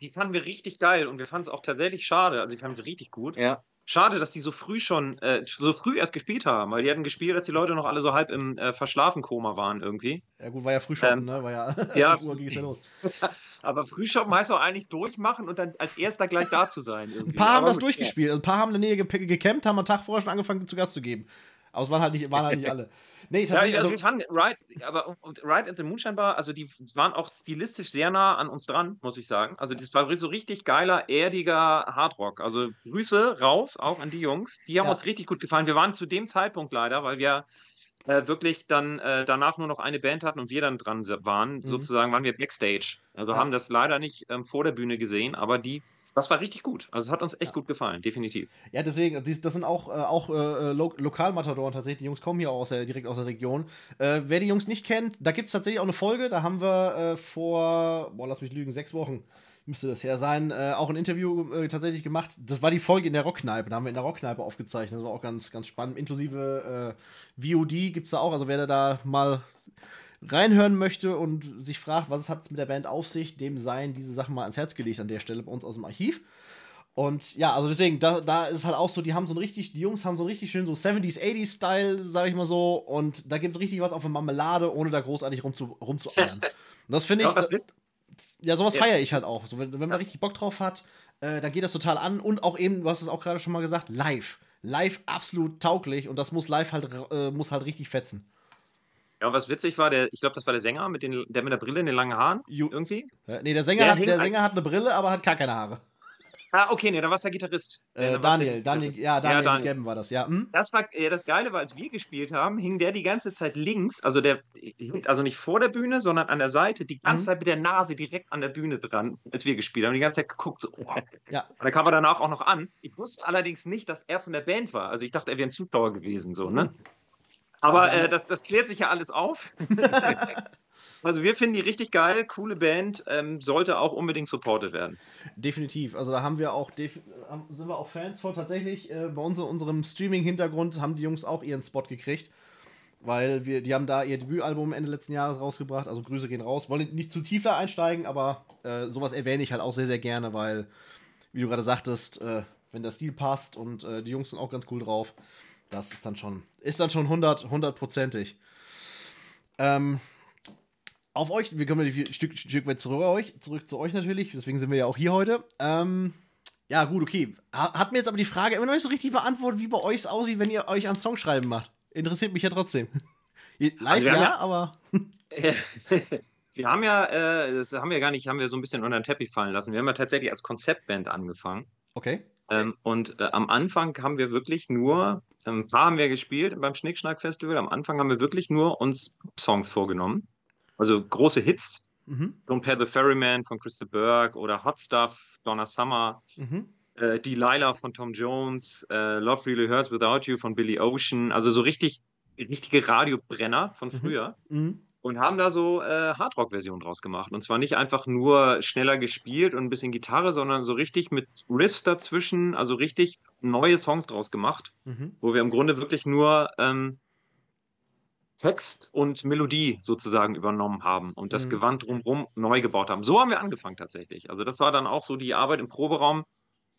die fanden wir richtig geil und wir fanden es auch tatsächlich schade, also die fanden wir richtig gut. Ja. Schade, dass die so früh schon, äh, so früh erst gespielt haben, weil die hatten gespielt, als die Leute noch alle so halb im äh, Verschlafen-Koma waren irgendwie. Ja gut, war ja Frühschoppen, ähm, ne? War ja, *laughs* ja Uhr ging es ja los. *laughs* aber Frühschoppen heißt auch eigentlich durchmachen und dann als erster gleich da zu sein. Irgendwie. Ein paar haben aber das gut, durchgespielt, ja. ein paar haben in der Nähe ge gecampt, haben am Tag vorher schon angefangen zu Gast zu geben. Aber es waren halt nicht, waren halt nicht alle. Nee, tatsächlich. Ja, also, also wir fanden Ride, aber und Ride at the Moonshine Bar, also die waren auch stilistisch sehr nah an uns dran, muss ich sagen. Also das war so richtig geiler, erdiger Hardrock. Also Grüße raus, auch an die Jungs. Die haben ja. uns richtig gut gefallen. Wir waren zu dem Zeitpunkt leider, weil wir äh, wirklich dann äh, danach nur noch eine Band hatten und wir dann dran waren, mhm. sozusagen waren wir Backstage. Also ja. haben das leider nicht ähm, vor der Bühne gesehen, aber die, das war richtig gut. Also es hat uns echt ja. gut gefallen, definitiv. Ja, deswegen, das sind auch, äh, auch äh, Lo Lokalmatadoren tatsächlich. Die Jungs kommen hier auch aus der, direkt aus der Region. Äh, wer die Jungs nicht kennt, da gibt es tatsächlich auch eine Folge. Da haben wir äh, vor, boah, lass mich lügen, sechs Wochen müsste das her sein, äh, auch ein Interview äh, tatsächlich gemacht. Das war die Folge in der Rockkneipe, da haben wir in der Rockkneipe aufgezeichnet. Das war auch ganz, ganz spannend. Inklusive äh, VOD gibt es da auch. Also wer da mal reinhören möchte und sich fragt, was es hat mit der Band auf sich, dem seien diese Sachen mal ans Herz gelegt an der Stelle bei uns aus dem Archiv. Und ja, also deswegen, da, da ist halt auch so, die haben so ein richtig, die Jungs haben so richtig schön so 70s, 80s Style, sag ich mal so. Und da gibt es richtig was auf der Marmelade, ohne da großartig rumzu, rumzueiern. Und *laughs* das finde ich. Ja, ja, sowas ja. feiere ich halt auch. So, wenn, wenn man da richtig Bock drauf hat, äh, dann geht das total an. Und auch eben, du hast es auch gerade schon mal gesagt, live. Live absolut tauglich und das muss live halt, äh, muss halt richtig fetzen. Ja, und was witzig war, der, ich glaube, das war der Sänger, mit den, der mit der Brille in den langen Haaren. Ju irgendwie. Äh, nee, der Sänger, der hat, der Sänger hat eine Brille, aber hat gar keine Haare. Ah, okay, nee, dann war es der Gitarrist. Äh, Daniel, Daniel, ja, Daniel, ja, Daniel. Gabben war das, ja. Hm? Das war, ja, das Geile war, als wir gespielt haben, hing der die ganze Zeit links, also der, also nicht vor der Bühne, sondern an der Seite, die ganze mhm. Zeit mit der Nase direkt an der Bühne dran, als wir gespielt haben, die ganze Zeit geguckt, so, oh. Ja. Und dann kam er danach auch noch an. Ich wusste allerdings nicht, dass er von der Band war. Also ich dachte, er wäre ein Zuschauer gewesen, so, ne? Mhm. Aber äh, das, das klärt sich ja alles auf. *laughs* Also wir finden die richtig geil, coole Band, ähm, sollte auch unbedingt supported werden. Definitiv. Also da haben wir auch sind wir auch Fans von. Tatsächlich äh, bei uns unserem Streaming-Hintergrund haben die Jungs auch ihren Spot gekriegt, weil wir die haben da ihr Debütalbum Ende letzten Jahres rausgebracht. Also Grüße gehen raus. Wollen nicht zu tief da einsteigen, aber äh, sowas erwähne ich halt auch sehr sehr gerne, weil wie du gerade sagtest, äh, wenn der Stil passt und äh, die Jungs sind auch ganz cool drauf, das ist dann schon ist dann schon 100 hundertprozentig. Ähm, auf euch, wir kommen ein Stück, Stück weit zurück, euch, zurück zu euch natürlich, deswegen sind wir ja auch hier heute. Ähm, ja, gut, okay. Hat mir jetzt aber die Frage immer noch nicht so richtig beantwortet, wie bei euch es aussieht, wenn ihr euch an Songschreiben macht. Interessiert mich ja trotzdem. *laughs* Live also ja, ja, aber. *laughs* wir haben ja, äh, das haben wir gar nicht, haben wir so ein bisschen unter den Teppich fallen lassen. Wir haben ja tatsächlich als Konzeptband angefangen. Okay. Ähm, und äh, am Anfang haben wir wirklich nur, ähm, ein paar haben wir gespielt beim Schnickschnack-Festival. Am Anfang haben wir wirklich nur uns Songs vorgenommen. Also große Hits. Mhm. Don't the Ferryman von Crystal Burke oder Hot Stuff, Donna Summer. Mhm. Äh, Delilah von Tom Jones, äh, Love Really Hurts Without You von Billy Ocean. Also so richtig, richtige Radiobrenner von mhm. früher. Mhm und haben da so äh, Hardrock-Versionen draus gemacht. Und zwar nicht einfach nur schneller gespielt und ein bisschen Gitarre, sondern so richtig mit Riffs dazwischen, also richtig neue Songs draus gemacht, mhm. wo wir im Grunde wirklich nur ähm, Text und Melodie sozusagen übernommen haben und das mhm. Gewand drumherum neu gebaut haben. So haben wir angefangen tatsächlich. Also das war dann auch so die Arbeit im Proberaum,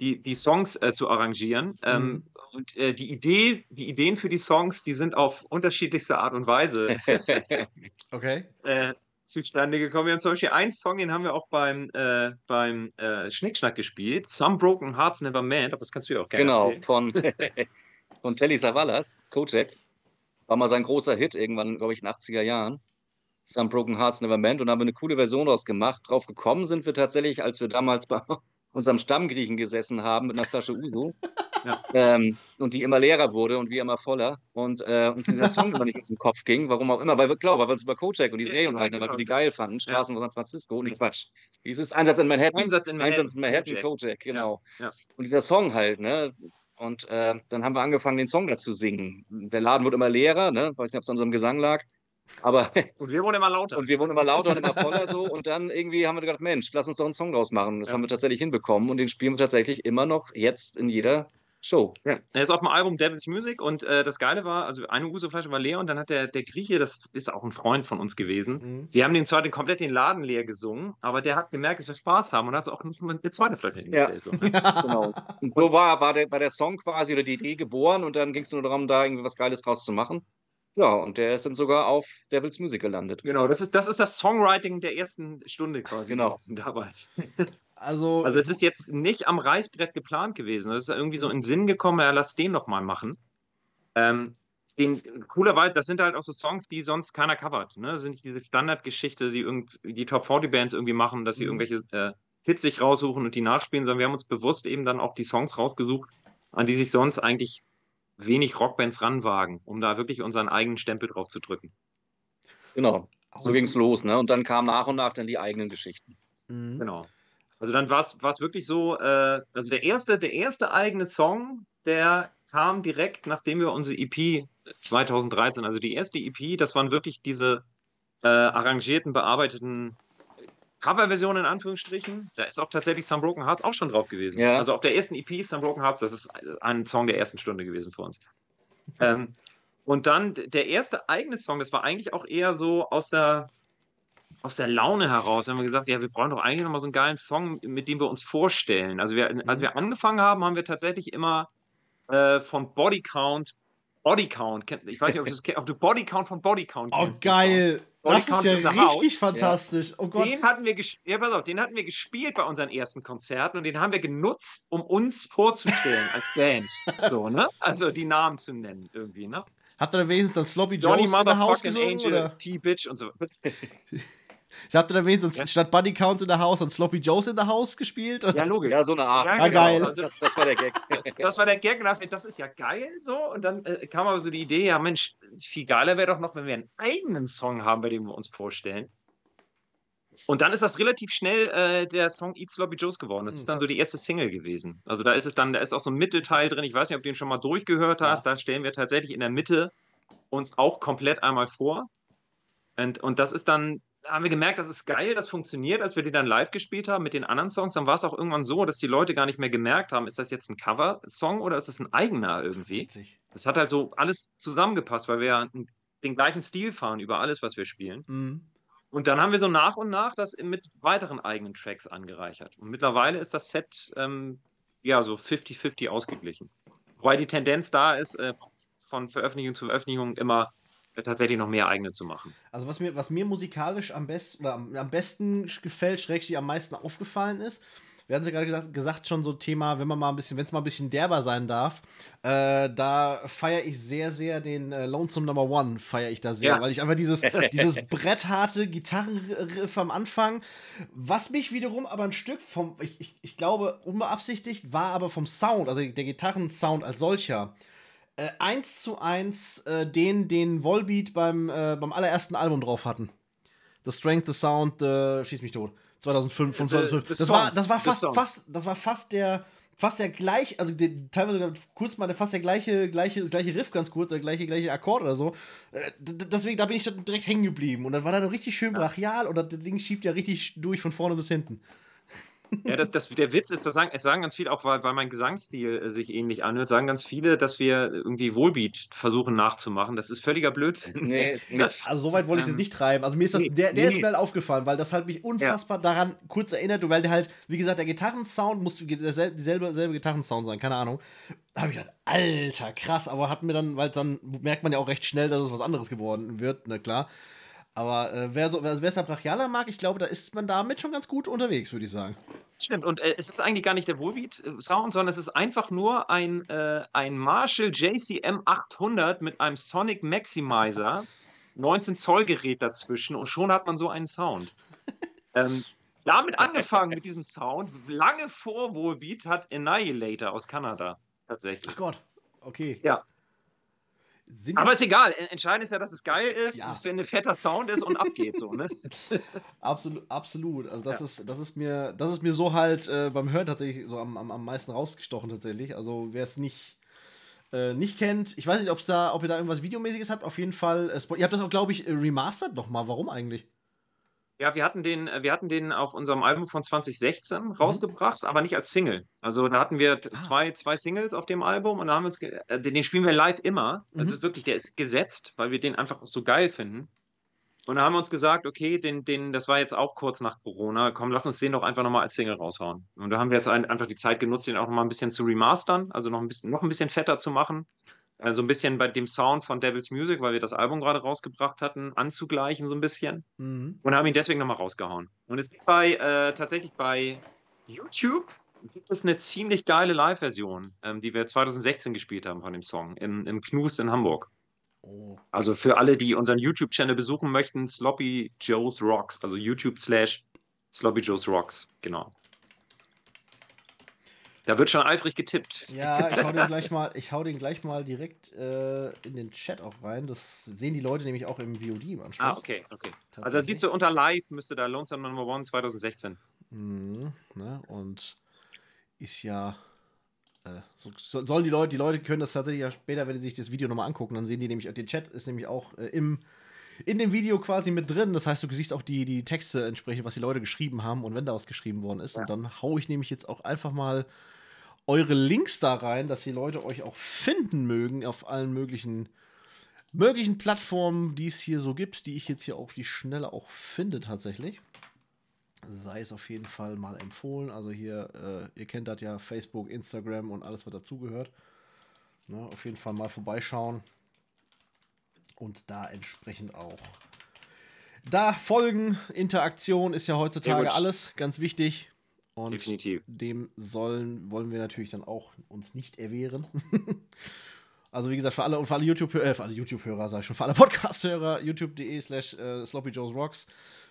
die, die Songs äh, zu arrangieren. Ähm, mhm. und äh, die Idee, die Ideen für die Songs, die sind auf unterschiedlichste Art und Weise *laughs* okay. äh, zustande gekommen. Wir haben zum Beispiel einen Song, den haben wir auch beim, äh, beim äh, Schnickschnack gespielt. Some Broken Hearts Never Mend, aber das kannst du ja auch gerne Genau, von, *laughs* von Telly Savalas, Kojak. War mal sein großer Hit irgendwann, glaube ich, in den 80er Jahren. Some Broken Hearts Never Mend und haben wir eine coole Version daraus gemacht. Drauf gekommen sind wir tatsächlich, als wir damals bei unserem Stammgriechen gesessen haben mit einer Flasche Uso. *laughs* Ja. Ähm, und die immer leerer wurde und wir immer voller. Und äh, uns dieser Song immer nicht aus dem Kopf ging, warum auch immer, weil wir, klar, weil wir uns über Kojak und die Serien halten, weil wir die geil fanden, Straßen von San Francisco, nicht Quatsch. Dieses Einsatz in Manhattan. Einsatz in Manhattan. Einsatz in Manhattan, Kojak, genau. Ja. Und dieser Song halt, ne? Und äh, dann haben wir angefangen, den Song dazu singen. Der Laden wurde immer leerer, ne? Weiß nicht, ob es an unserem Gesang lag. Aber *laughs* und wir wurden immer lauter. Und wir wurden immer lauter und immer voller so. Und dann irgendwie haben wir gedacht, Mensch, lass uns doch einen Song draus machen. Das ja. haben wir tatsächlich hinbekommen und den spielen wir tatsächlich immer noch jetzt in jeder Show. Ja. Er ist auf dem Album Devil's Music und äh, das Geile war, also eine Uso-Flasche war leer und dann hat der, der Grieche, das ist auch ein Freund von uns gewesen, mhm. die haben den zwar den, komplett den Laden leer gesungen, aber der hat gemerkt, dass wir Spaß haben und hat auch eine zweite Flasche hingestellt. Ja. So. *laughs* genau. Und so war, war, der, war der Song quasi oder die Idee geboren und dann ging es nur darum, da irgendwie was Geiles draus zu machen. Ja, und der ist dann sogar auf Devil's Music gelandet. Genau, das ist das, ist das Songwriting der ersten Stunde quasi genau. damals. *laughs* Also, also es ist jetzt nicht am Reißbrett geplant gewesen. Es ist irgendwie so in den Sinn gekommen, ja, lass den noch mal machen. Ähm, den, coolerweise, das sind halt auch so Songs, die sonst keiner covert. Ne? Das sind nicht diese Standardgeschichte, die irgend, die Top 40 Bands irgendwie machen, dass sie mhm. irgendwelche äh, Hits sich raussuchen und die nachspielen, sondern wir haben uns bewusst eben dann auch die Songs rausgesucht, an die sich sonst eigentlich wenig Rockbands ranwagen, um da wirklich unseren eigenen Stempel drauf zu drücken. Genau, so ging es los, ne? Und dann kamen nach und nach dann die eigenen Geschichten. Mhm. Genau. Also dann war es wirklich so, äh, also der erste, der erste eigene Song, der kam direkt, nachdem wir unsere EP 2013, also die erste EP, das waren wirklich diese äh, arrangierten, bearbeiteten Coverversion in Anführungsstrichen. Da ist auch tatsächlich Some Broken Hearts auch schon drauf gewesen. Ja. Also auf der ersten EP Some Broken Hearts, das ist ein Song der ersten Stunde gewesen für uns. ähm, und dann der erste eigene Song, das war eigentlich auch eher so aus der, aus der Laune heraus. Da haben wir gesagt, ja, wir brauchen doch eigentlich nochmal so einen geilen Song, mit dem wir uns vorstellen. Also wir, als wir angefangen haben, haben wir tatsächlich immer äh, von Body Count Body Count. Ich weiß nicht, ob, du, ob du Body Count von Body Count oh, kennst. Oh, geil. Das ist ja richtig fantastisch. Ja. Oh Gott. Den hatten, wir ja, pass auf, den hatten wir gespielt bei unseren ersten Konzerten und den haben wir genutzt, um uns vorzustellen als Band. *laughs* so, ne? Also die Namen zu nennen irgendwie, ne? Habt ihr wenigstens dann Sloppy Jones in der Haus gesungen? Angel, T-Bitch und so. *laughs* Ich hatte da wenigstens ja. statt Buddy Counts in der Haus und Sloppy Joes in der Haus gespielt. Ja, logisch. Ja, so eine Art. Ja, ja genau. geil. Also, das, das, war der Gag. Das, das, war der Gag und dachte, das ist ja geil so. Und dann äh, kam aber so die Idee, ja Mensch, viel geiler wäre doch noch, wenn wir einen eigenen Song haben, bei dem wir uns vorstellen. Und dann ist das relativ schnell äh, der Song Eat Sloppy Joes geworden. Das ist dann so die erste Single gewesen. Also da ist es dann, da ist auch so ein Mittelteil drin. Ich weiß nicht, ob du den schon mal durchgehört hast. Da stellen wir tatsächlich in der Mitte uns auch komplett einmal vor. Und, und das ist dann haben wir gemerkt, das ist geil, das funktioniert, als wir die dann live gespielt haben mit den anderen Songs. Dann war es auch irgendwann so, dass die Leute gar nicht mehr gemerkt haben, ist das jetzt ein Cover-Song oder ist das ein eigener irgendwie? Das hat halt so alles zusammengepasst, weil wir ja den gleichen Stil fahren über alles, was wir spielen. Mhm. Und dann haben wir so nach und nach das mit weiteren eigenen Tracks angereichert. Und mittlerweile ist das Set ähm, ja so 50-50 ausgeglichen. Wobei die Tendenz da ist, äh, von Veröffentlichung zu Veröffentlichung immer tatsächlich noch mehr eigene zu machen. Also was mir, was mir musikalisch am besten oder am, am besten gefällt, schrägstrich am meisten aufgefallen ist, wir hatten es ja gerade gesagt, gesagt, schon so Thema, wenn man mal ein bisschen, wenn es mal ein bisschen derber sein darf, äh, da feiere ich sehr, sehr den äh, Lonesome Number One, feiere ich da sehr, ja. weil ich einfach dieses, *laughs* dieses brettharte Gitarrenriff am Anfang, was mich wiederum aber ein Stück vom, ich, ich, ich glaube, unbeabsichtigt, war aber vom Sound, also der Gitarrensound als solcher, äh, eins zu eins äh, den, den Volbeat beim, äh, beim allerersten Album drauf hatten. The Strength, The Sound, the Schieß mich tot. 2005 von 2005. Das war, das war fast, fast, das war fast der, fast der gleiche, also der, teilweise kurz mal fast der gleiche, gleiche, das gleiche Riff ganz kurz, der gleiche, gleiche Akkord oder so. Äh, deswegen, da bin ich direkt hängen geblieben. Und dann war da richtig schön brachial und das Ding schiebt ja richtig durch von vorne bis hinten. Ja, das, das, der Witz ist, das sagen, es sagen ganz viele, auch weil, weil mein Gesangsstil äh, sich ähnlich anhört, sagen ganz viele, dass wir irgendwie Wohlbeat versuchen nachzumachen. Das ist völliger Blödsinn. Nee, *laughs* also so weit wollte ich es ähm, nicht treiben. Also mir ist das, nee, der, der nee. ist mir halt aufgefallen, weil das halt mich unfassbar ja. daran kurz erinnert, weil der halt, wie gesagt, der Gitarrensound muss derselbe, dieselbe selbe Gitarrensound sein, keine Ahnung. Da habe ich gedacht, alter, krass, aber hat mir dann, weil dann merkt man ja auch recht schnell, dass es was anderes geworden wird, na klar. Aber äh, wer, so, wer, wer brachialer mag, ich glaube, da ist man damit schon ganz gut unterwegs, würde ich sagen. Stimmt, und äh, es ist eigentlich gar nicht der Wohlbeat-Sound, sondern es ist einfach nur ein, äh, ein Marshall JCM 800 mit einem Sonic Maximizer, 19 Zoll Gerät dazwischen und schon hat man so einen Sound. *laughs* ähm, damit angefangen mit diesem Sound, lange vor Wohlbeat hat Annihilator aus Kanada tatsächlich. Ach Gott, okay. Ja. Aber ist egal. Entscheidend ist ja, dass es geil ist, ja. wenn ein fetter Sound ist und abgeht so, ne? *laughs* absolut, absolut. Also das ja. ist, das ist mir, das ist mir so halt äh, beim Hören tatsächlich so am, am, am meisten rausgestochen tatsächlich. Also wer es nicht äh, nicht kennt, ich weiß nicht, ob's da, ob ihr da irgendwas Videomäßiges habt. Auf jeden Fall, äh, ihr habt das auch, glaube ich, remastered nochmal. Warum eigentlich? Ja, wir hatten den, wir hatten den auf unserem Album von 2016 mhm. rausgebracht, aber nicht als Single. Also da hatten wir ah. zwei, zwei Singles auf dem Album und da haben wir uns, äh, den spielen wir live immer. Mhm. Also wirklich, der ist gesetzt, weil wir den einfach so geil finden. Und da haben wir uns gesagt, okay, den, den, das war jetzt auch kurz nach Corona, komm, lass uns den doch einfach nochmal als Single raushauen. Und da haben wir jetzt einfach die Zeit genutzt, den auch nochmal ein bisschen zu remastern, also noch ein bisschen, noch ein bisschen fetter zu machen äh, so ein bisschen bei dem Sound von Devil's Music, weil wir das Album gerade rausgebracht hatten, anzugleichen, so ein bisschen. Mhm. Und haben ihn deswegen nochmal rausgehauen. Und es gibt bei, äh, tatsächlich bei YouTube gibt es eine ziemlich geile Live-Version, ähm, die wir 2016 gespielt haben von dem Song, im, im Knust in Hamburg. Oh. Also für alle, die unseren YouTube-Channel besuchen möchten, Sloppy Joe's Rocks, also YouTube slash Sloppy Joe's Rocks, genau. Da wird schon eifrig getippt. Ja, ich hau den gleich mal, ich hau den gleich mal direkt äh, in den Chat auch rein. Das sehen die Leute nämlich auch im VOD im Anschluss. Ah, okay, okay. Also siehst du unter Live, müsste da Lonesome Number One 2016. Mhm, ne? Und ist ja. Äh, so, sollen die Leute, die Leute können das tatsächlich ja später, wenn sie sich das Video nochmal angucken, dann sehen die nämlich, der Chat ist nämlich auch äh, im, in dem Video quasi mit drin. Das heißt, du siehst auch die, die Texte entsprechend, was die Leute geschrieben haben und wenn daraus geschrieben worden ist. Ja. Und dann hau ich nämlich jetzt auch einfach mal eure Links da rein, dass die Leute euch auch finden mögen auf allen möglichen, möglichen Plattformen, die es hier so gibt, die ich jetzt hier auf die Schnelle auch finde tatsächlich. Sei es auf jeden Fall mal empfohlen. Also hier, äh, ihr kennt das ja, Facebook, Instagram und alles, was dazugehört. Ne, auf jeden Fall mal vorbeischauen. Und da entsprechend auch. Da folgen, Interaktion ist ja heutzutage alles ganz wichtig. Und Definitiv. dem sollen, wollen wir natürlich dann auch uns nicht erwehren. *laughs* also wie gesagt, für alle, für alle YouTube-Hörer, äh, für alle YouTube-Hörer, sag ich schon, für alle Podcast-Hörer, youtube.de slash äh, sloppyjoesrocks,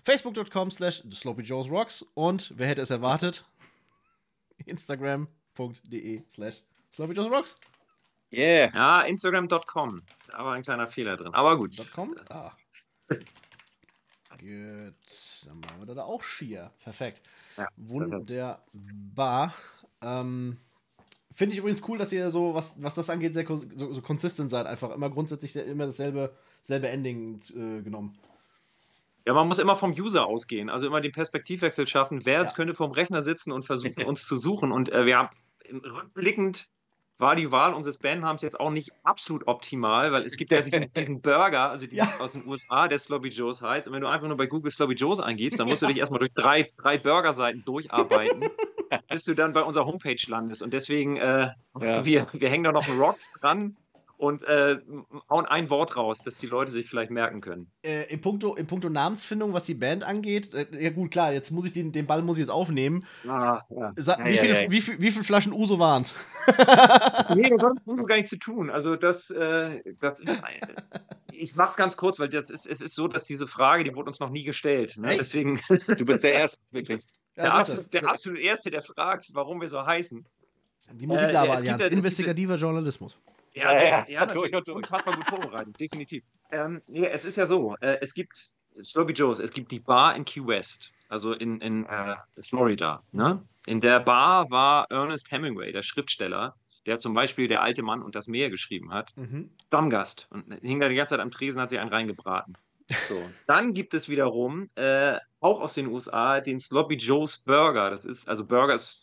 facebook.com slash sloppyjoesrocks und, wer hätte es erwartet, *laughs* instagram.de slash sloppyjoesrocks. Yeah. Ja, instagram.com. Da war ein kleiner Fehler drin. Aber gut. .com? Ah. Gut, dann machen wir da auch Schier. Perfekt. Ja, Wunderbar. Ähm, Finde ich übrigens cool, dass ihr so, was, was das angeht, sehr so, so consistent seid. Einfach immer grundsätzlich sehr, immer dasselbe selbe Ending äh, genommen. Ja, man muss immer vom User ausgehen, also immer den Perspektivwechsel schaffen. Wer ja. jetzt könnte vorm Rechner sitzen und versuchen, uns zu suchen? Und äh, wir haben rückblickend war die Wahl unseres Bandnamens jetzt auch nicht absolut optimal, weil es gibt ja diesen, *laughs* diesen Burger, also die, ja. aus den USA, der Sloppy Joe's heißt. Und wenn du einfach nur bei Google Sloppy Joe's eingibst, dann musst ja. du dich erstmal durch drei, drei Burgerseiten durcharbeiten, *laughs* bis du dann bei unserer Homepage landest. Und deswegen, äh, ja. wir, wir hängen da noch einen Rocks dran und äh, hauen ein Wort raus, das die Leute sich vielleicht merken können. Äh, in, puncto, in puncto Namensfindung, was die Band angeht, äh, ja gut, klar, jetzt muss ich den, den Ball muss ich jetzt aufnehmen. Ah, ja. Sa ja, wie, viele, Wie, viel, wie viele Flaschen Uso waren es? *laughs* nee, das hat mit Uso gar nichts zu tun. Also das, äh, das ist ich mach's ganz kurz, weil das ist, es ist so, dass diese Frage, die wurde uns noch nie gestellt. Ne? Hey. Deswegen. *laughs* Du bist der Erste, wirklich. Der, absolut, der absolut Erste, der fragt, warum wir so heißen. Die Musiklabor-Allianz, äh, investigativer Journalismus. Ja, ja, ja, ja durch und durch. Gut vorbereitet, definitiv. Ähm, nee, es ist ja so, äh, es gibt, Sloppy Joes, es gibt die Bar in Key West, also in, in äh, Florida. Ne? In der Bar war Ernest Hemingway, der Schriftsteller, der zum Beispiel Der alte Mann und das Meer geschrieben hat, mhm. Stammgast und hing da die ganze Zeit am Tresen, hat sich einen reingebraten. So. Dann gibt es wiederum, äh, auch aus den USA, den Sloppy Joe's Burger. Das ist, also Burger ist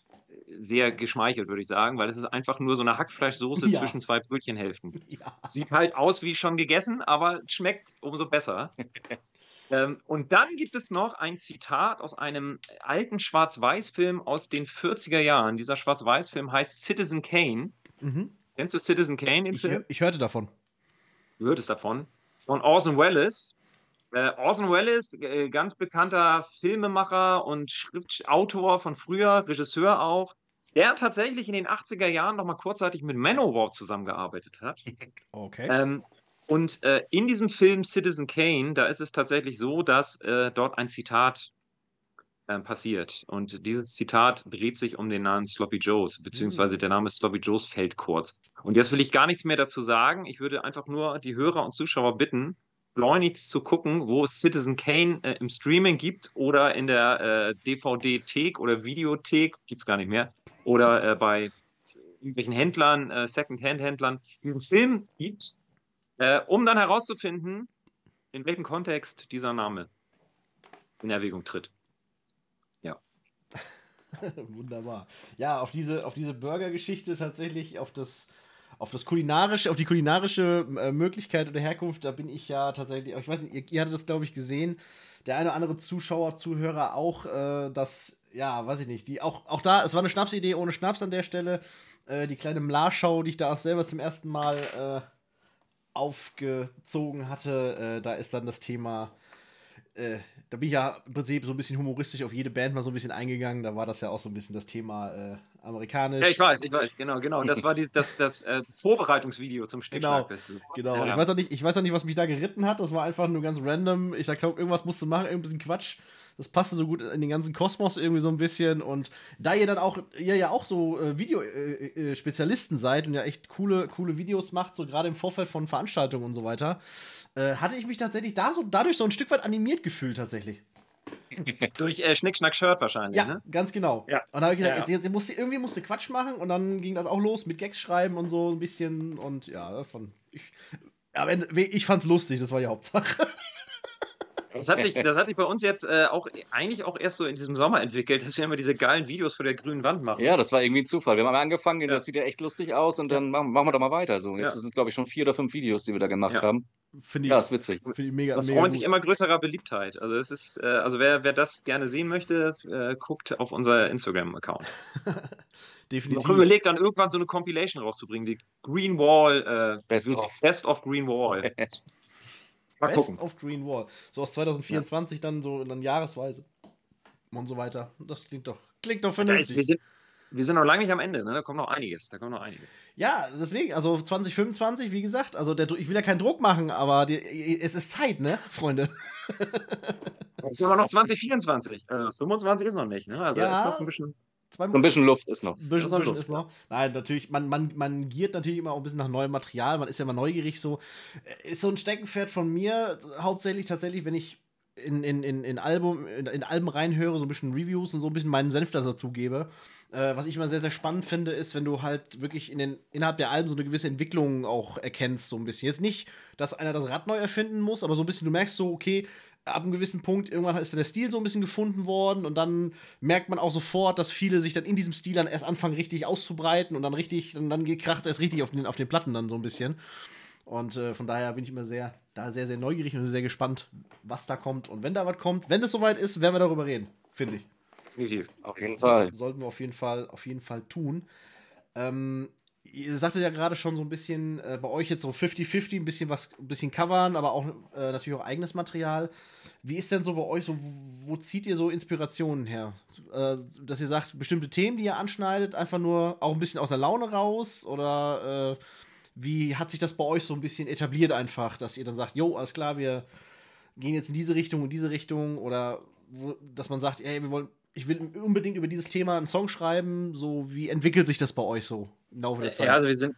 sehr geschmeichelt, würde ich sagen, weil es ist einfach nur so eine Hackfleischsoße ja. zwischen zwei Brötchenhälften. *laughs* Ja. Sieht halt aus wie schon gegessen, aber schmeckt umso besser. *laughs* ähm, und dann gibt es noch ein Zitat aus einem alten Schwarz-Weiß-Film aus den 40er Jahren. Dieser Schwarz-Weiß-Film heißt Citizen Kane. Mhm. Kennst du Citizen Kane, den ich, Film? Ich hörte davon. Du hörtest davon. Von Orson Welles. Äh, Orson Welles, äh, ganz bekannter Filmemacher und Schriftautor von früher, Regisseur auch, der tatsächlich in den 80er Jahren noch mal kurzzeitig mit Manowar zusammengearbeitet hat. *laughs* Okay. Ähm, und äh, in diesem Film Citizen Kane, da ist es tatsächlich so, dass äh, dort ein Zitat äh, passiert. Und dieses Zitat dreht sich um den Namen Sloppy Joes, beziehungsweise mhm. der Name Sloppy Joes fällt kurz. Und jetzt will ich gar nichts mehr dazu sagen. Ich würde einfach nur die Hörer und Zuschauer bitten, schleunigst zu gucken, wo es Citizen Kane äh, im Streaming gibt oder in der äh, DVD-Thek oder Videothek, gibt es gar nicht mehr, oder äh, bei irgendwelchen Händlern, äh, Second-Hand-Händlern, diesen Film gibt, äh, um dann herauszufinden, in welchem Kontext dieser Name in Erwägung tritt. Ja. *laughs* Wunderbar. Ja, auf diese, auf diese Burger-Geschichte tatsächlich, auf das auf das kulinarische, auf die kulinarische äh, Möglichkeit oder Herkunft, da bin ich ja tatsächlich, ich weiß nicht, ihr, ihr hattet das, glaube ich, gesehen, der eine oder andere Zuschauer, Zuhörer auch, äh, dass, ja, weiß ich nicht, die auch, auch da, es war eine Schnapsidee ohne Schnaps an der Stelle, äh, die kleine Mlarschau, die ich da selber zum ersten Mal äh, aufgezogen hatte, äh, da ist dann das Thema äh, da bin ich ja im Prinzip so ein bisschen humoristisch auf jede Band mal so ein bisschen eingegangen. Da war das ja auch so ein bisschen das Thema äh, amerikanisch. Ja, ich weiß, ich weiß, genau, genau. Und das war die, *laughs* das, das äh, Vorbereitungsvideo zum Schnickschnack-Festival. Genau, genau. Ja. Ich, weiß auch nicht, ich weiß auch nicht, was mich da geritten hat. Das war einfach nur ganz random. Ich glaube, irgendwas musste machen, ein bisschen Quatsch. Das passte so gut in den ganzen Kosmos irgendwie so ein bisschen. Und da ihr dann auch, ihr ja auch so äh, Videospezialisten äh, äh seid und ja echt coole, coole Videos macht, so gerade im Vorfeld von Veranstaltungen und so weiter, äh, hatte ich mich tatsächlich da so, dadurch so ein Stück weit animiert gefühlt tatsächlich. *laughs* Durch äh, Schnick, Schnack, Shirt wahrscheinlich, ja, ne? ganz genau. Ja. Und da habe ich gedacht, ja, ja. Jetzt, jetzt musste, irgendwie musste Quatsch machen und dann ging das auch los mit Gags schreiben und so ein bisschen und ja, von, ich, aber ich fand's lustig, das war die Hauptsache. *laughs* Das hat, sich, das hat sich bei uns jetzt äh, auch eigentlich auch erst so in diesem Sommer entwickelt, dass wir immer diese geilen Videos vor der grünen Wand machen. Ja, das war irgendwie ein Zufall. Wir haben angefangen, ja. das sieht ja echt lustig aus und dann machen, machen wir doch mal weiter. So, jetzt ja. sind es, glaube ich, schon vier oder fünf Videos, die wir da gemacht ja. haben. Finde ich, ja, ist witzig. Finde ich mega, das mega freuen sich immer größerer Beliebtheit. Also es ist, äh, also wer, wer das gerne sehen möchte, äh, guckt auf unser Instagram-Account. *laughs* Definitiv. Noch überlegt, dann irgendwann so eine Compilation rauszubringen, die Green Wall, äh, Best, of. Best of Green Wall. *laughs* Mal Best gucken. of Green Wall. So aus 2024 ja. dann so dann jahresweise und so weiter. Das klingt doch, klingt doch vernünftig. wir, sind, wir sind noch lange nicht am Ende, ne? Da kommt noch einiges. Da kommt noch einiges. Ja, deswegen, also 2025, wie gesagt, also der, ich will ja keinen Druck machen, aber die, es ist Zeit, ne, Freunde? Es ist aber noch 2024. Äh, 25 ist noch nicht, ne? Also ja, ist noch ein bisschen. Zwei so ein bisschen Luft ist noch. Ein bisschen, bisschen ist noch. Nein, natürlich, man, man, man giert natürlich immer auch ein bisschen nach neuem Material, man ist ja immer neugierig so. Äh, ist so ein Steckenpferd von mir, hauptsächlich tatsächlich, wenn ich in, in, in, in, Album, in, in Alben reinhöre, so ein bisschen Reviews und so ein bisschen meinen Senf dazu gebe. Äh, was ich immer sehr, sehr spannend finde, ist, wenn du halt wirklich in den, innerhalb der Alben so eine gewisse Entwicklung auch erkennst, so ein bisschen. Jetzt nicht, dass einer das Rad neu erfinden muss, aber so ein bisschen, du merkst so, okay, ab einem gewissen Punkt, irgendwann ist der Stil so ein bisschen gefunden worden und dann merkt man auch sofort, dass viele sich dann in diesem Stil dann erst anfangen, richtig auszubreiten und dann richtig, und dann kracht es erst richtig auf den, auf den Platten dann so ein bisschen. Und äh, von daher bin ich immer sehr, da sehr, sehr neugierig und sehr gespannt, was da kommt. Und wenn da was kommt, wenn es soweit ist, werden wir darüber reden, finde ich. Definitiv, auf jeden Fall. Sollten wir auf jeden Fall, auf jeden Fall tun. Ähm, ihr sagtet ja gerade schon so ein bisschen äh, bei euch jetzt so 50-50, ein bisschen was, ein bisschen covern, aber auch äh, natürlich auch eigenes Material. Wie ist denn so bei euch so, wo, wo zieht ihr so Inspirationen her? Äh, dass ihr sagt, bestimmte Themen, die ihr anschneidet, einfach nur auch ein bisschen aus der Laune raus? Oder äh, wie hat sich das bei euch so ein bisschen etabliert einfach, dass ihr dann sagt, jo, alles klar, wir gehen jetzt in diese Richtung, in diese Richtung? Oder wo, dass man sagt, ey, wir wollen ich will unbedingt über dieses Thema einen Song schreiben. So, wie entwickelt sich das bei euch so im Laufe der Zeit? Ja, also wir sind,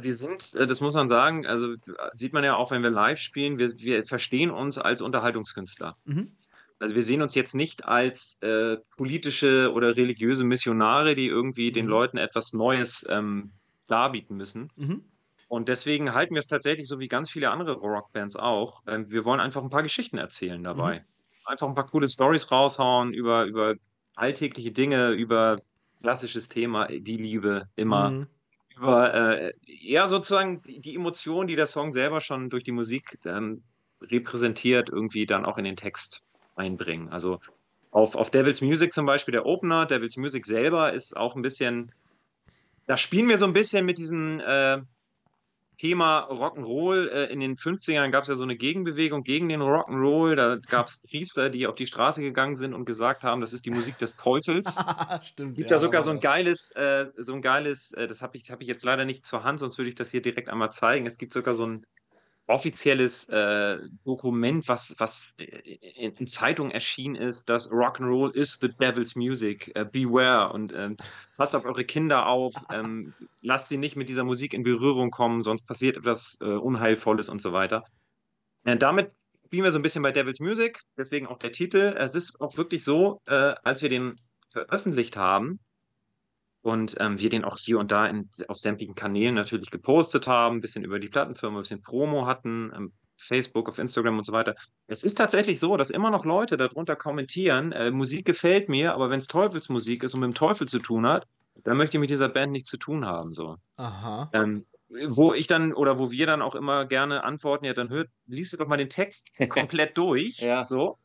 wir sind, äh, das muss man sagen, also sieht man ja auch, wenn wir live spielen, wir, wir verstehen uns als Unterhaltungskünstler. Mhm. Also wir sehen uns jetzt nicht als äh, politische oder religiöse Missionare, die irgendwie mhm. den Leuten etwas Neues ähm, darbieten müssen. Mhm. Und deswegen halten wir es tatsächlich so wie ganz viele andere Rockbands auch. Ähm, wir wollen einfach ein paar Geschichten erzählen dabei. Einfach ein paar coole Stories raushauen über, über alltägliche Dinge, über klassisches Thema, die Liebe immer. Mhm. Über äh, eher sozusagen die, die Emotionen, die der Song selber schon durch die Musik ähm, repräsentiert, irgendwie dann auch in den Text einbringen. Also auf, auf Devil's Music zum Beispiel, der Opener, Devil's Music selber ist auch ein bisschen, da spielen wir so ein bisschen mit diesen äh, Thema Rock'n'Roll. Äh, in den 50ern gab es ja so eine Gegenbewegung gegen den Rock'n'Roll. Da gab es Priester, die auf die Straße gegangen sind und gesagt haben, das ist die Musik des Teufels. *laughs* Stimmt, es gibt ja, da sogar so ein geiles, äh, so ein geiles, äh, das habe ich, hab ich jetzt leider nicht zur Hand, sonst würde ich das hier direkt einmal zeigen. Es gibt sogar so ein offizielles äh, Dokument, was, was in, in Zeitungen erschienen ist, dass Rock'n'Roll is the devil's music. Uh, beware und ähm, passt auf eure Kinder auf, ähm, lasst sie nicht mit dieser Musik in Berührung kommen, sonst passiert etwas äh, Unheilvolles und so weiter. Äh, damit spielen wir so ein bisschen bei Devil's Music, deswegen auch der Titel. Es ist auch wirklich so, äh, als wir den veröffentlicht haben, und ähm, wir den auch hier und da in, auf sämtlichen Kanälen natürlich gepostet haben, ein bisschen über die Plattenfirma, ein bisschen Promo hatten, ähm, Facebook, auf Instagram und so weiter. Es ist tatsächlich so, dass immer noch Leute darunter kommentieren, äh, Musik gefällt mir, aber wenn es Teufelsmusik ist und mit dem Teufel zu tun hat, dann möchte ich mit dieser Band nichts zu tun haben. So. Aha. Ähm, wo ich dann oder wo wir dann auch immer gerne antworten, ja, dann hört, liest du doch mal den Text *laughs* komplett durch. ja. So.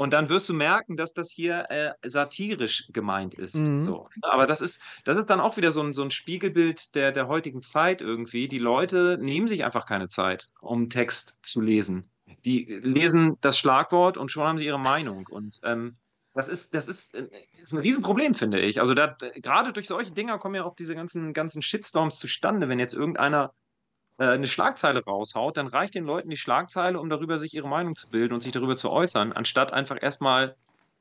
Und dann wirst du merken, dass das hier äh, satirisch gemeint ist. Mhm. So. Aber das ist, das ist dann auch wieder so ein, so ein Spiegelbild der, der heutigen Zeit irgendwie. Die Leute nehmen sich einfach keine Zeit, um Text zu lesen. Die lesen das Schlagwort und schon haben sie ihre Meinung. Und ähm, das ist, das ist, äh, ist ein Riesenproblem, finde ich. Also da, gerade durch solche Dinger kommen ja auch diese ganzen, ganzen Shitstorms zustande, wenn jetzt irgendeiner eine Schlagzeile raushaut, dann reicht den Leuten die Schlagzeile, um darüber sich ihre Meinung zu bilden und sich darüber zu äußern, anstatt einfach erstmal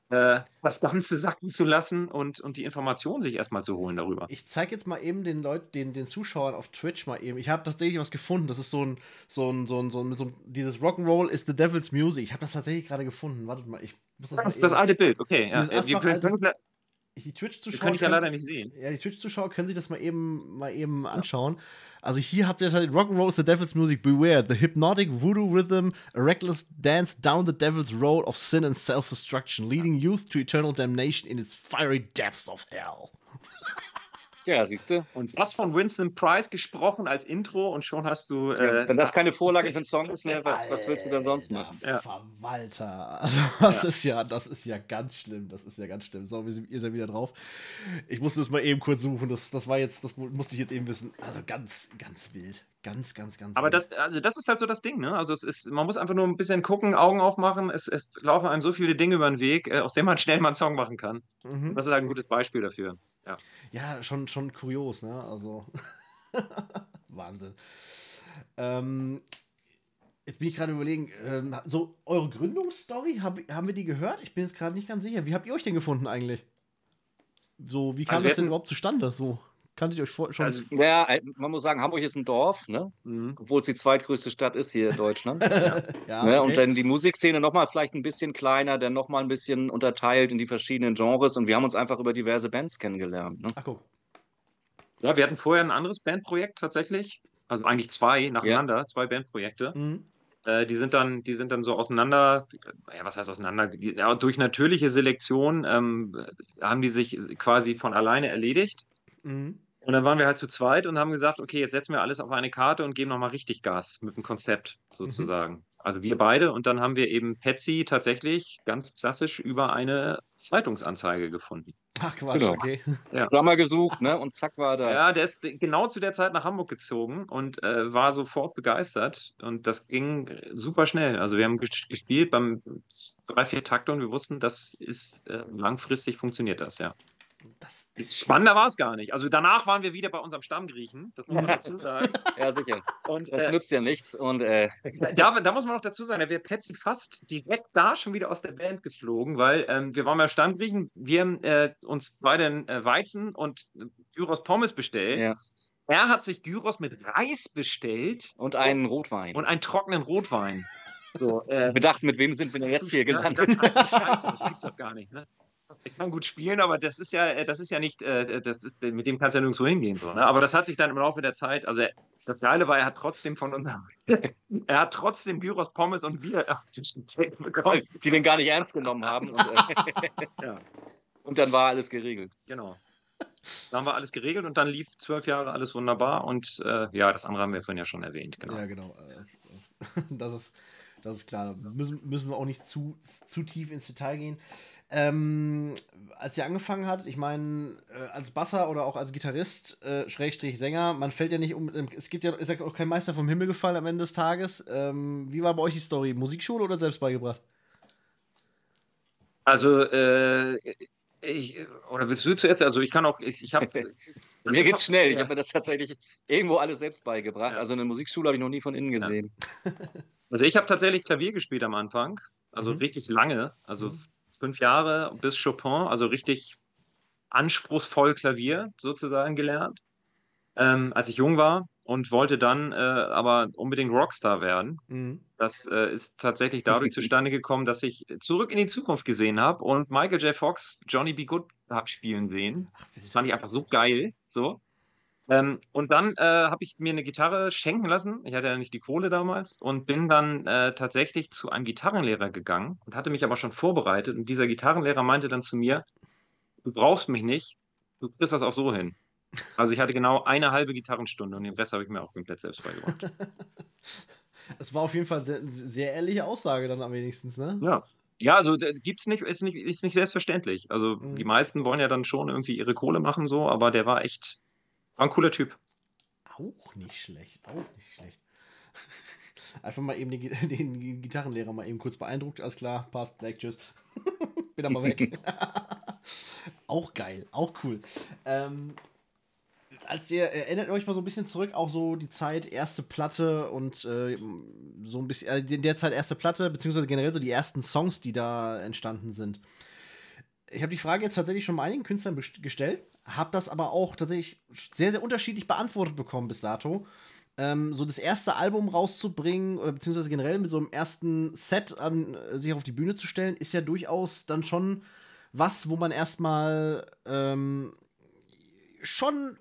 äh, das Ganze sacken zu lassen und, und die Informationen sich erstmal zu holen darüber. Ich zeige jetzt mal eben den Leuten, den, den Zuschauern auf Twitch mal eben. Ich habe tatsächlich was gefunden. Das ist so ein, so ein, so ein, so ein, so ein dieses Rock'n'Roll is the Devil's Music. Ich habe das tatsächlich gerade gefunden. Wartet mal, ich muss das. Das das alte Bild, okay. Ja. Wir können, die Twitch-Zuschauer. Kann ich ja leider nicht sehen. Ja, die Twitch-Zuschauer können sich das mal eben, mal eben anschauen. Also hier habt ihr halt Rock'n'Roll is the Devil's Music, Beware, the hypnotic voodoo rhythm, a reckless dance down the devil's road of sin and self-destruction, leading youth to eternal damnation in its fiery depths of hell. *laughs* Ja, siehst du. Und was von Winston Price gesprochen als Intro und schon hast du. Äh, wenn das keine Vorlage für einen Song ist, ne, *laughs* was, was willst du denn sonst machen? Ja. Verwalter. Also, *laughs* das ja. ist ja, das ist ja ganz schlimm. Das ist ja ganz schlimm. So, ihr seid wieder drauf. Ich musste das mal eben kurz suchen. Das, das war jetzt, das musste ich jetzt eben wissen. Also ganz, ganz wild. Ganz, ganz, ganz. Aber das, also das ist halt so das Ding, ne? Also es ist, man muss einfach nur ein bisschen gucken, Augen aufmachen. Es, es laufen einem so viele Dinge über den Weg, äh, aus denen man *laughs* schnell mal einen Song machen kann. Mhm. Das ist halt ein gutes Beispiel dafür. Ja, ja schon, schon kurios, ne? Also *laughs* Wahnsinn. Ähm, jetzt bin ich gerade überlegen, ähm, so eure Gründungsstory, hab, haben wir die gehört? Ich bin jetzt gerade nicht ganz sicher. Wie habt ihr euch denn gefunden eigentlich? So, wie kam also das denn überhaupt zustande? So. Kanntet ihr euch vor, schon? Also, ja, äh, man muss sagen, Hamburg ist ein Dorf, ne? Mhm. obwohl es die zweitgrößte Stadt ist hier in Deutschland. *laughs* ja. ja ne? Und dann die Musikszene nochmal vielleicht ein bisschen kleiner, dann nochmal ein bisschen unterteilt in die verschiedenen Genres und wir haben uns einfach über diverse Bands kennengelernt. Ne? Ach, guck. Ja, wir hatten vorher ein anderes Bandprojekt tatsächlich. Also eigentlich zwei nacheinander, ja. zwei Bandprojekte. Mhm. Äh, die sind dann, die sind dann so auseinander, ja, was heißt auseinander? Ja, durch natürliche Selektion ähm, haben die sich quasi von alleine erledigt. Mhm. Und dann waren wir halt zu zweit und haben gesagt, okay, jetzt setzen wir alles auf eine Karte und geben nochmal richtig Gas mit dem Konzept sozusagen. Mhm. Also wir beide und dann haben wir eben Petsy tatsächlich ganz klassisch über eine Zeitungsanzeige gefunden. Ach Quatsch, Genau. okay. Ja. Drummer gesucht, ne? Und zack war da. Ja, der ist genau zu der Zeit nach Hamburg gezogen und äh, war sofort begeistert. Und das ging super schnell. Also wir haben ges- gespielt beim drei, vier Takte und wir wussten, das ist äh, langfristig funktioniert das, ja. Das ist Spannender war es gar nicht. Also danach waren wir wieder bei unserem Stammgriechen, das muss man *laughs* dazu sagen. Ja, sicher. Und Das äh, nützt ja nichts. Und äh, *laughs* da, da muss man noch dazu sagen, da wäre Patsy fast direkt da schon wieder aus der Band geflogen, weil ähm, wir waren beim Stammgriechen, wir haben äh, uns beide äh, Weizen und äh, Gyros Pommes bestellt. ja. Er hat sich Gyros mit Reis bestellt Und einen Rotwein. und einen trockenen Rotwein. So, äh, bedacht, mit wem sind wir denn jetzt hier *laughs* ja, gelandet? Scheiße, das gibt's doch gar nicht. Ne? Ich kann gut spielen, aber das ist ja, äh, das ist ja nicht, äh, das ist, mit dem kannst du ja nirgendwo hingehen. So, ne? Aber das hat sich dann im Laufe der Zeit, also das Geile war, er hat trotzdem von unserem, *laughs* er hat trotzdem Gyros, Pommes und Bier auf den Tisch bekommen. Die den gar nicht ernst genommen haben. Und, äh, *laughs* Ja, und dann war alles geregelt. genau. Dann war alles geregelt und dann lief zwölf Jahre alles wunderbar und äh, ja, das andere haben wir vorhin ja schon erwähnt. Genau. Ja, genau. Das, das, *laughs* das, ist, das ist klar. Müssen, müssen wir auch nicht zu, zu tief ins Detail gehen. Ähm, als ihr angefangen habt, ich meine, äh, als Basser oder auch als Gitarrist, äh, Schrägstrich Sänger, man fällt ja nicht um. Es gibt ja, ist ja auch kein Meister vom Himmel gefallen am Ende des Tages. Ähm, wie war bei euch die Story? Musikschule oder selbst beigebracht? Also, äh, ich, oder willst du zuerst? Also, ich kann auch, ich, ich habe. *laughs* Mir geht's schnell. Ich Ja. habe mir das tatsächlich irgendwo alles selbst beigebracht. Ja. Also eine Musikschule habe ich noch nie von innen Ja. gesehen. *laughs* Also ich habe tatsächlich Klavier gespielt am Anfang, also Mhm. richtig lange, also Mhm. Fünf Jahre bis Chopin, also richtig anspruchsvoll Klavier sozusagen gelernt, ähm, als ich jung war und wollte dann äh, aber unbedingt Rockstar werden. Mhm. Das äh, ist tatsächlich dadurch *laughs* zustande gekommen, dass ich zurück in die Zukunft gesehen habe und Michael J. Fox Johnny B. Good habe spielen sehen. Ach, Das fand ich einfach so geil. So. Ähm, und dann äh, habe ich mir eine Gitarre schenken lassen. Ich hatte ja nicht die Kohle damals und bin dann äh, tatsächlich zu einem Gitarrenlehrer gegangen und hatte mich aber schon vorbereitet. Und dieser Gitarrenlehrer meinte dann zu mir: Du brauchst mich nicht, du kriegst das auch so hin. Also ich hatte genau eine halbe Gitarrenstunde und den Rest habe ich mir auch komplett selbst beigebracht. *laughs* Es war auf jeden Fall sehr, sehr ehrliche Aussage dann am wenigsten, ne? Ja. Ja, also d- gibt's nicht, ist nicht, ist nicht selbstverständlich. Also Mhm. die meisten wollen ja dann schon irgendwie ihre Kohle machen, so, aber der war echt, war ein cooler Typ. Auch nicht schlecht, auch nicht schlecht. *laughs* Einfach mal eben den, *laughs* den Gitarrenlehrer mal eben kurz beeindruckt, alles klar, passt, weg, tschüss. *laughs* Bin aber weg. auch geil, auch cool. Ähm, als ihr erinnert euch mal so ein bisschen zurück, auch so die Zeit erste Platte und äh, so ein bisschen, äh, in der Zeit erste Platte, beziehungsweise generell so die ersten Songs, die da entstanden sind. Ich habe die Frage jetzt tatsächlich schon mal einigen Künstlern gestellt, habe das aber auch tatsächlich sehr, sehr unterschiedlich beantwortet bekommen bis dato. Ähm, so das erste Album rauszubringen oder beziehungsweise generell mit so einem ersten Set an äh, sich auf die Bühne zu stellen, ist ja durchaus dann schon was, wo man erstmal ähm, schon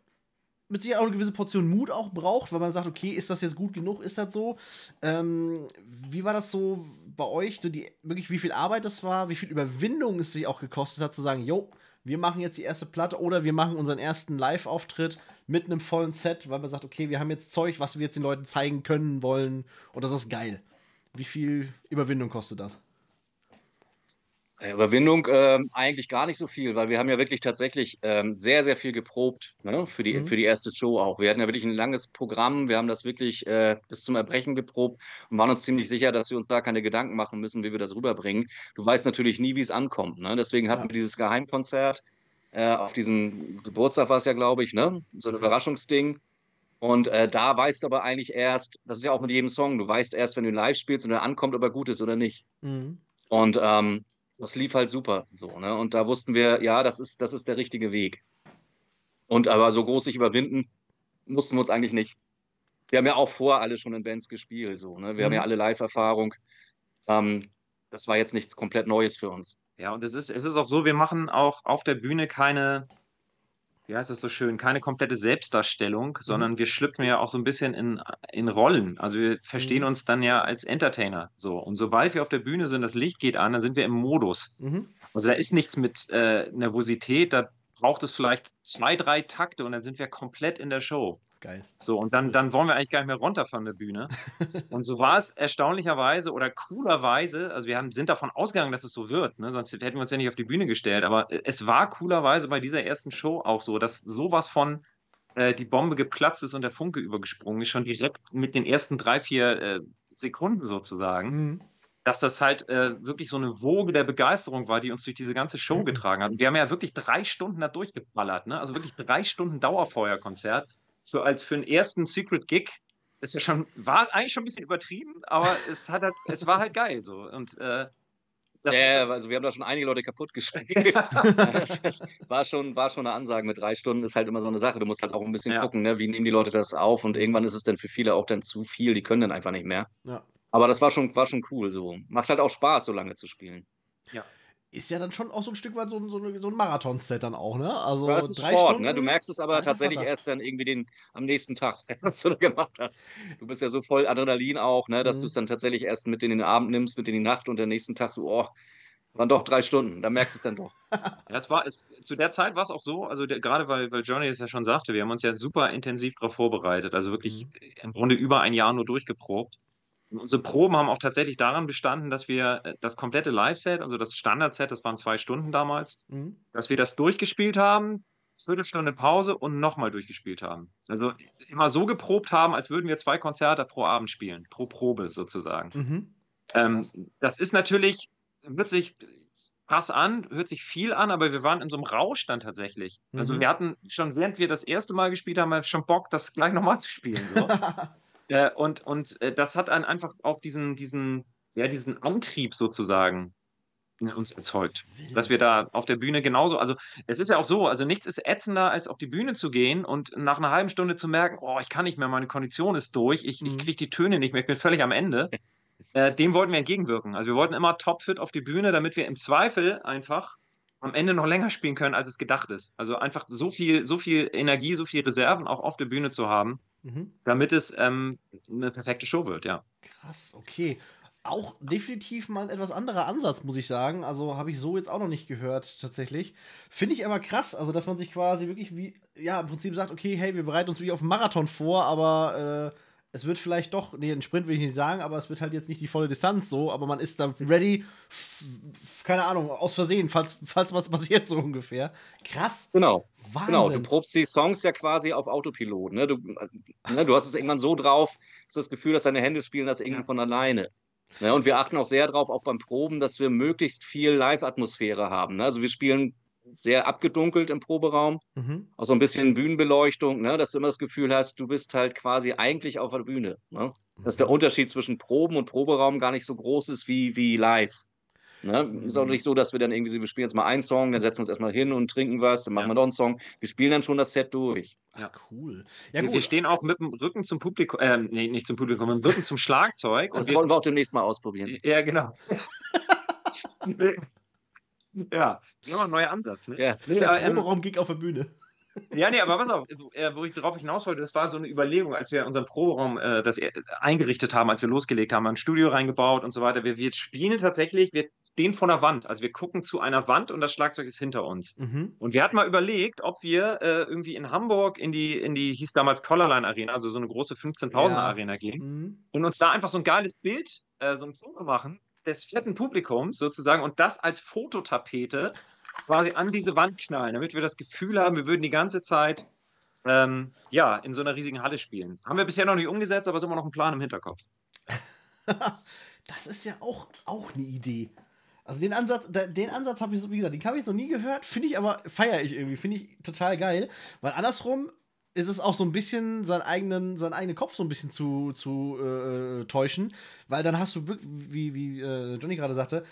mit Sicherheit auch eine gewisse Portion Mut auch braucht, weil man sagt, okay, ist das jetzt gut genug, ist das so? Ähm, wie war das so bei euch, so die, wirklich wie viel Arbeit das war, wie viel Überwindung es sich auch gekostet hat, zu sagen, jo, wir machen jetzt die erste Platte oder wir machen unseren ersten Live-Auftritt mit einem vollen Set, weil man sagt, okay, wir haben jetzt Zeug, was wir jetzt den Leuten zeigen können wollen und das ist geil. Wie viel Überwindung kostet das? Äh, Überwindung ähm, eigentlich gar nicht so viel, weil wir haben ja wirklich tatsächlich ähm, sehr, sehr viel geprobt ne? für, die, Mhm. für die erste Show auch. Wir hatten ja wirklich ein langes Programm, wir haben das wirklich äh, bis zum Erbrechen geprobt und waren uns ziemlich sicher, dass wir uns da keine Gedanken machen müssen, wie wir das rüberbringen. Du weißt natürlich nie, wie es ankommt. Ne? Deswegen hatten Ja. wir dieses Geheimkonzert äh, auf diesem Geburtstag war es ja, glaube ich, ne? so ein Überraschungsding. Und äh, da weißt du aber eigentlich erst, das ist ja auch mit jedem Song, du weißt erst, wenn du ihn live spielst und er ankommt, ob er gut ist oder nicht. Mhm. Und ähm, das lief halt super so, ne? Und da wussten wir, ja, das ist, das ist der richtige Weg. Und aber so groß sich überwinden mussten wir uns eigentlich nicht. Wir haben ja auch vor alle schon in Bands gespielt, so, ne? Wir haben Mhm. ja alle Live-Erfahrung. Ähm, das war jetzt nichts komplett Neues für uns. Ja, und es ist, es ist auch so, wir machen auch auf der Bühne keine, wie heißt das so schön, keine komplette Selbstdarstellung, sondern wir schlüpfen ja auch so ein bisschen in, in Rollen. Also wir verstehen Mhm. uns dann ja als Entertainer. So. Und sobald wir auf der Bühne sind, das Licht geht an, dann sind wir im Modus. Mhm. Also da ist nichts mit äh, Nervosität, da braucht es vielleicht zwei, drei Takte und dann sind wir komplett in der Show. Geil. So, und dann, dann wollen wir eigentlich gar nicht mehr runter von der Bühne. *laughs* und so war es erstaunlicherweise oder coolerweise, also wir haben, sind davon ausgegangen, dass es so wird, ne? sonst hätten wir uns ja nicht auf die Bühne gestellt, aber es war coolerweise bei dieser ersten Show auch so, dass sowas von äh, die Bombe geplatzt ist und der Funke übergesprungen ist, schon direkt mit den ersten drei, vier äh, Sekunden sozusagen. Mhm dass das halt äh, wirklich so eine Woge der Begeisterung war, die uns durch diese ganze Show getragen hat. Und wir haben ja wirklich drei Stunden da durchgeballert, ne? Also wirklich drei Stunden Dauerfeuerkonzert so als für einen ersten Secret Gig ist ja schon, war eigentlich schon ein bisschen übertrieben, aber *laughs* es hat halt, es war halt geil so. Und äh, ja, ja, also wir haben da schon einige Leute kaputt gespielt. *laughs* war, schon, war schon eine Ansage mit drei Stunden, ist halt immer so eine Sache. Du musst halt auch ein bisschen ja. gucken, ne? wie nehmen die Leute das auf und irgendwann ist es dann für viele auch dann zu viel, die können dann einfach nicht mehr. Ja. Aber das war schon, war schon cool so. Macht halt auch Spaß, so lange zu spielen. Ja ist ja dann schon auch so ein Stück weit so, so, so ein Marathon-Set dann auch, ne? Also das ist drei Sport, Stunden. Ne? Du merkst es aber tatsächlich erst dann irgendwie den, am nächsten Tag, *laughs* was du gemacht hast. Du bist ja so voll Adrenalin auch, ne? dass mhm. du es dann tatsächlich erst mit in den Abend nimmst, mit in die Nacht und der nächsten Tag so, oh, waren doch drei Stunden, da merkst du es dann doch. *laughs* Ja, es war, es, zu der Zeit war es auch so, also der, gerade weil, weil Johnny es ja schon sagte, wir haben uns ja super intensiv darauf vorbereitet, also wirklich mhm. im Grunde über ein Jahr nur durchgeprobt. Unsere Proben haben auch tatsächlich daran bestanden, dass wir äh, das komplette Live-Set, also das Standard-Set, das waren zwei Stunden damals, mhm. dass wir das durchgespielt haben, Viertelstunde Pause und nochmal durchgespielt haben. Also immer so geprobt haben, als würden wir zwei Konzerte pro Abend spielen, pro Probe sozusagen. Mhm. Ähm, das ist natürlich, hört sich krass an, hört sich viel an, aber wir waren in so einem Rausch dann tatsächlich. Also mhm. Wir hatten schon, während wir das erste Mal gespielt haben, schon Bock, das gleich nochmal zu spielen. So. *laughs* Äh, und und äh, das hat dann einfach auch diesen, diesen, ja, diesen Antrieb sozusagen in uns erzeugt. Dass wir da auf der Bühne genauso, also es ist ja auch so, also nichts ist ätzender, als auf die Bühne zu gehen und nach einer halben Stunde zu merken, oh, ich kann nicht mehr, meine Kondition ist durch, ich, mhm. ich kriege die Töne nicht mehr, ich bin völlig am Ende. *laughs* Äh, dem wollten wir entgegenwirken. Also wir wollten immer topfit auf die Bühne, damit wir im Zweifel einfach am Ende noch länger spielen können, als es gedacht ist. Also einfach so viel, so viel Energie, so viel Reserven auch auf der Bühne zu haben, mhm. damit es ähm, eine perfekte Show wird, ja. Krass, okay. Auch definitiv mal ein etwas anderer Ansatz, muss ich sagen. Also habe ich so jetzt auch noch nicht gehört, tatsächlich. Finde ich aber krass, also dass man sich quasi wirklich wie, ja, im Prinzip sagt, okay, hey, wir bereiten uns wie auf einen Marathon vor, aber äh, es wird vielleicht doch, nee, ein Sprint will ich nicht sagen, aber es wird halt jetzt nicht die volle Distanz so, aber man ist dann ready, keine Ahnung, aus Versehen, falls, falls was *laughs* passiert, so ungefähr. Krass. Genau. Wahnsinn. Genau, du probst die Songs ja quasi auf Autopilot. Ne? Du, ne, du hast es irgendwann so drauf, hast das Gefühl, dass deine Hände spielen das irgendwie ja. von alleine. Ne? Und wir achten auch sehr darauf, auch beim Proben, dass wir möglichst viel Live-Atmosphäre haben. Ne? Also wir spielen sehr abgedunkelt im Proberaum. Mhm. Auch so ein bisschen Bühnenbeleuchtung, ne? dass du immer das Gefühl hast, du bist halt quasi eigentlich auf der Bühne. Ne? Dass der mhm. Unterschied zwischen Proben und Proberaum gar nicht so groß ist wie, wie live. Ne? Ist auch mhm. nicht so, dass wir dann irgendwie, wir spielen jetzt mal einen Song, dann setzen wir uns erstmal hin und trinken was, dann machen ja. wir noch einen Song. Wir spielen dann schon das Set durch. Ja, cool. Ja, gut. Wir stehen auch mit dem Rücken zum Publikum, äh, nee, nicht zum Publikum, mit dem Rücken zum Schlagzeug. Das wollen wir auch demnächst mal ausprobieren. Ja, genau. *laughs* Ja, nochmal ein neuer Ansatz. Ne? Ja, das ist ja ein Proberaum-Gig auf der Bühne. Ja, nee, aber pass auf, äh, wo ich darauf hinaus wollte, das war so eine Überlegung, als wir unseren Proberaum äh, das äh, eingerichtet haben, als wir losgelegt haben, ein Studio reingebaut und so weiter. Wir, wir spielen tatsächlich, wir stehen vor einer Wand. Also wir gucken zu einer Wand und das Schlagzeug ist hinter uns. Mhm. Und wir hatten mal überlegt, ob wir äh, irgendwie in Hamburg in die, in die, hieß damals Collarline Arena, also so eine große 15.000er ja. Arena gehen mhm. und uns da einfach so ein geiles Bild, äh, so ein Foto machen des vierten Publikums sozusagen und das als Fototapete quasi an diese Wand knallen, damit wir das Gefühl haben, wir würden die ganze Zeit ähm, ja, in so einer riesigen Halle spielen. Haben wir bisher noch nicht umgesetzt, aber ist immer noch ein Plan im Hinterkopf. *laughs* das ist ja auch, auch eine Idee. Also den Ansatz, den Ansatz habe ich, so, wie gesagt, den habe ich noch nie gehört, finde ich aber, feiere ich irgendwie, finde ich total geil. Weil andersrum ist es auch so ein bisschen seinen eigenen, seinen eigenen Kopf so ein bisschen zu, zu äh, täuschen, weil dann hast du, wie, wie äh, Johnny gerade sagte,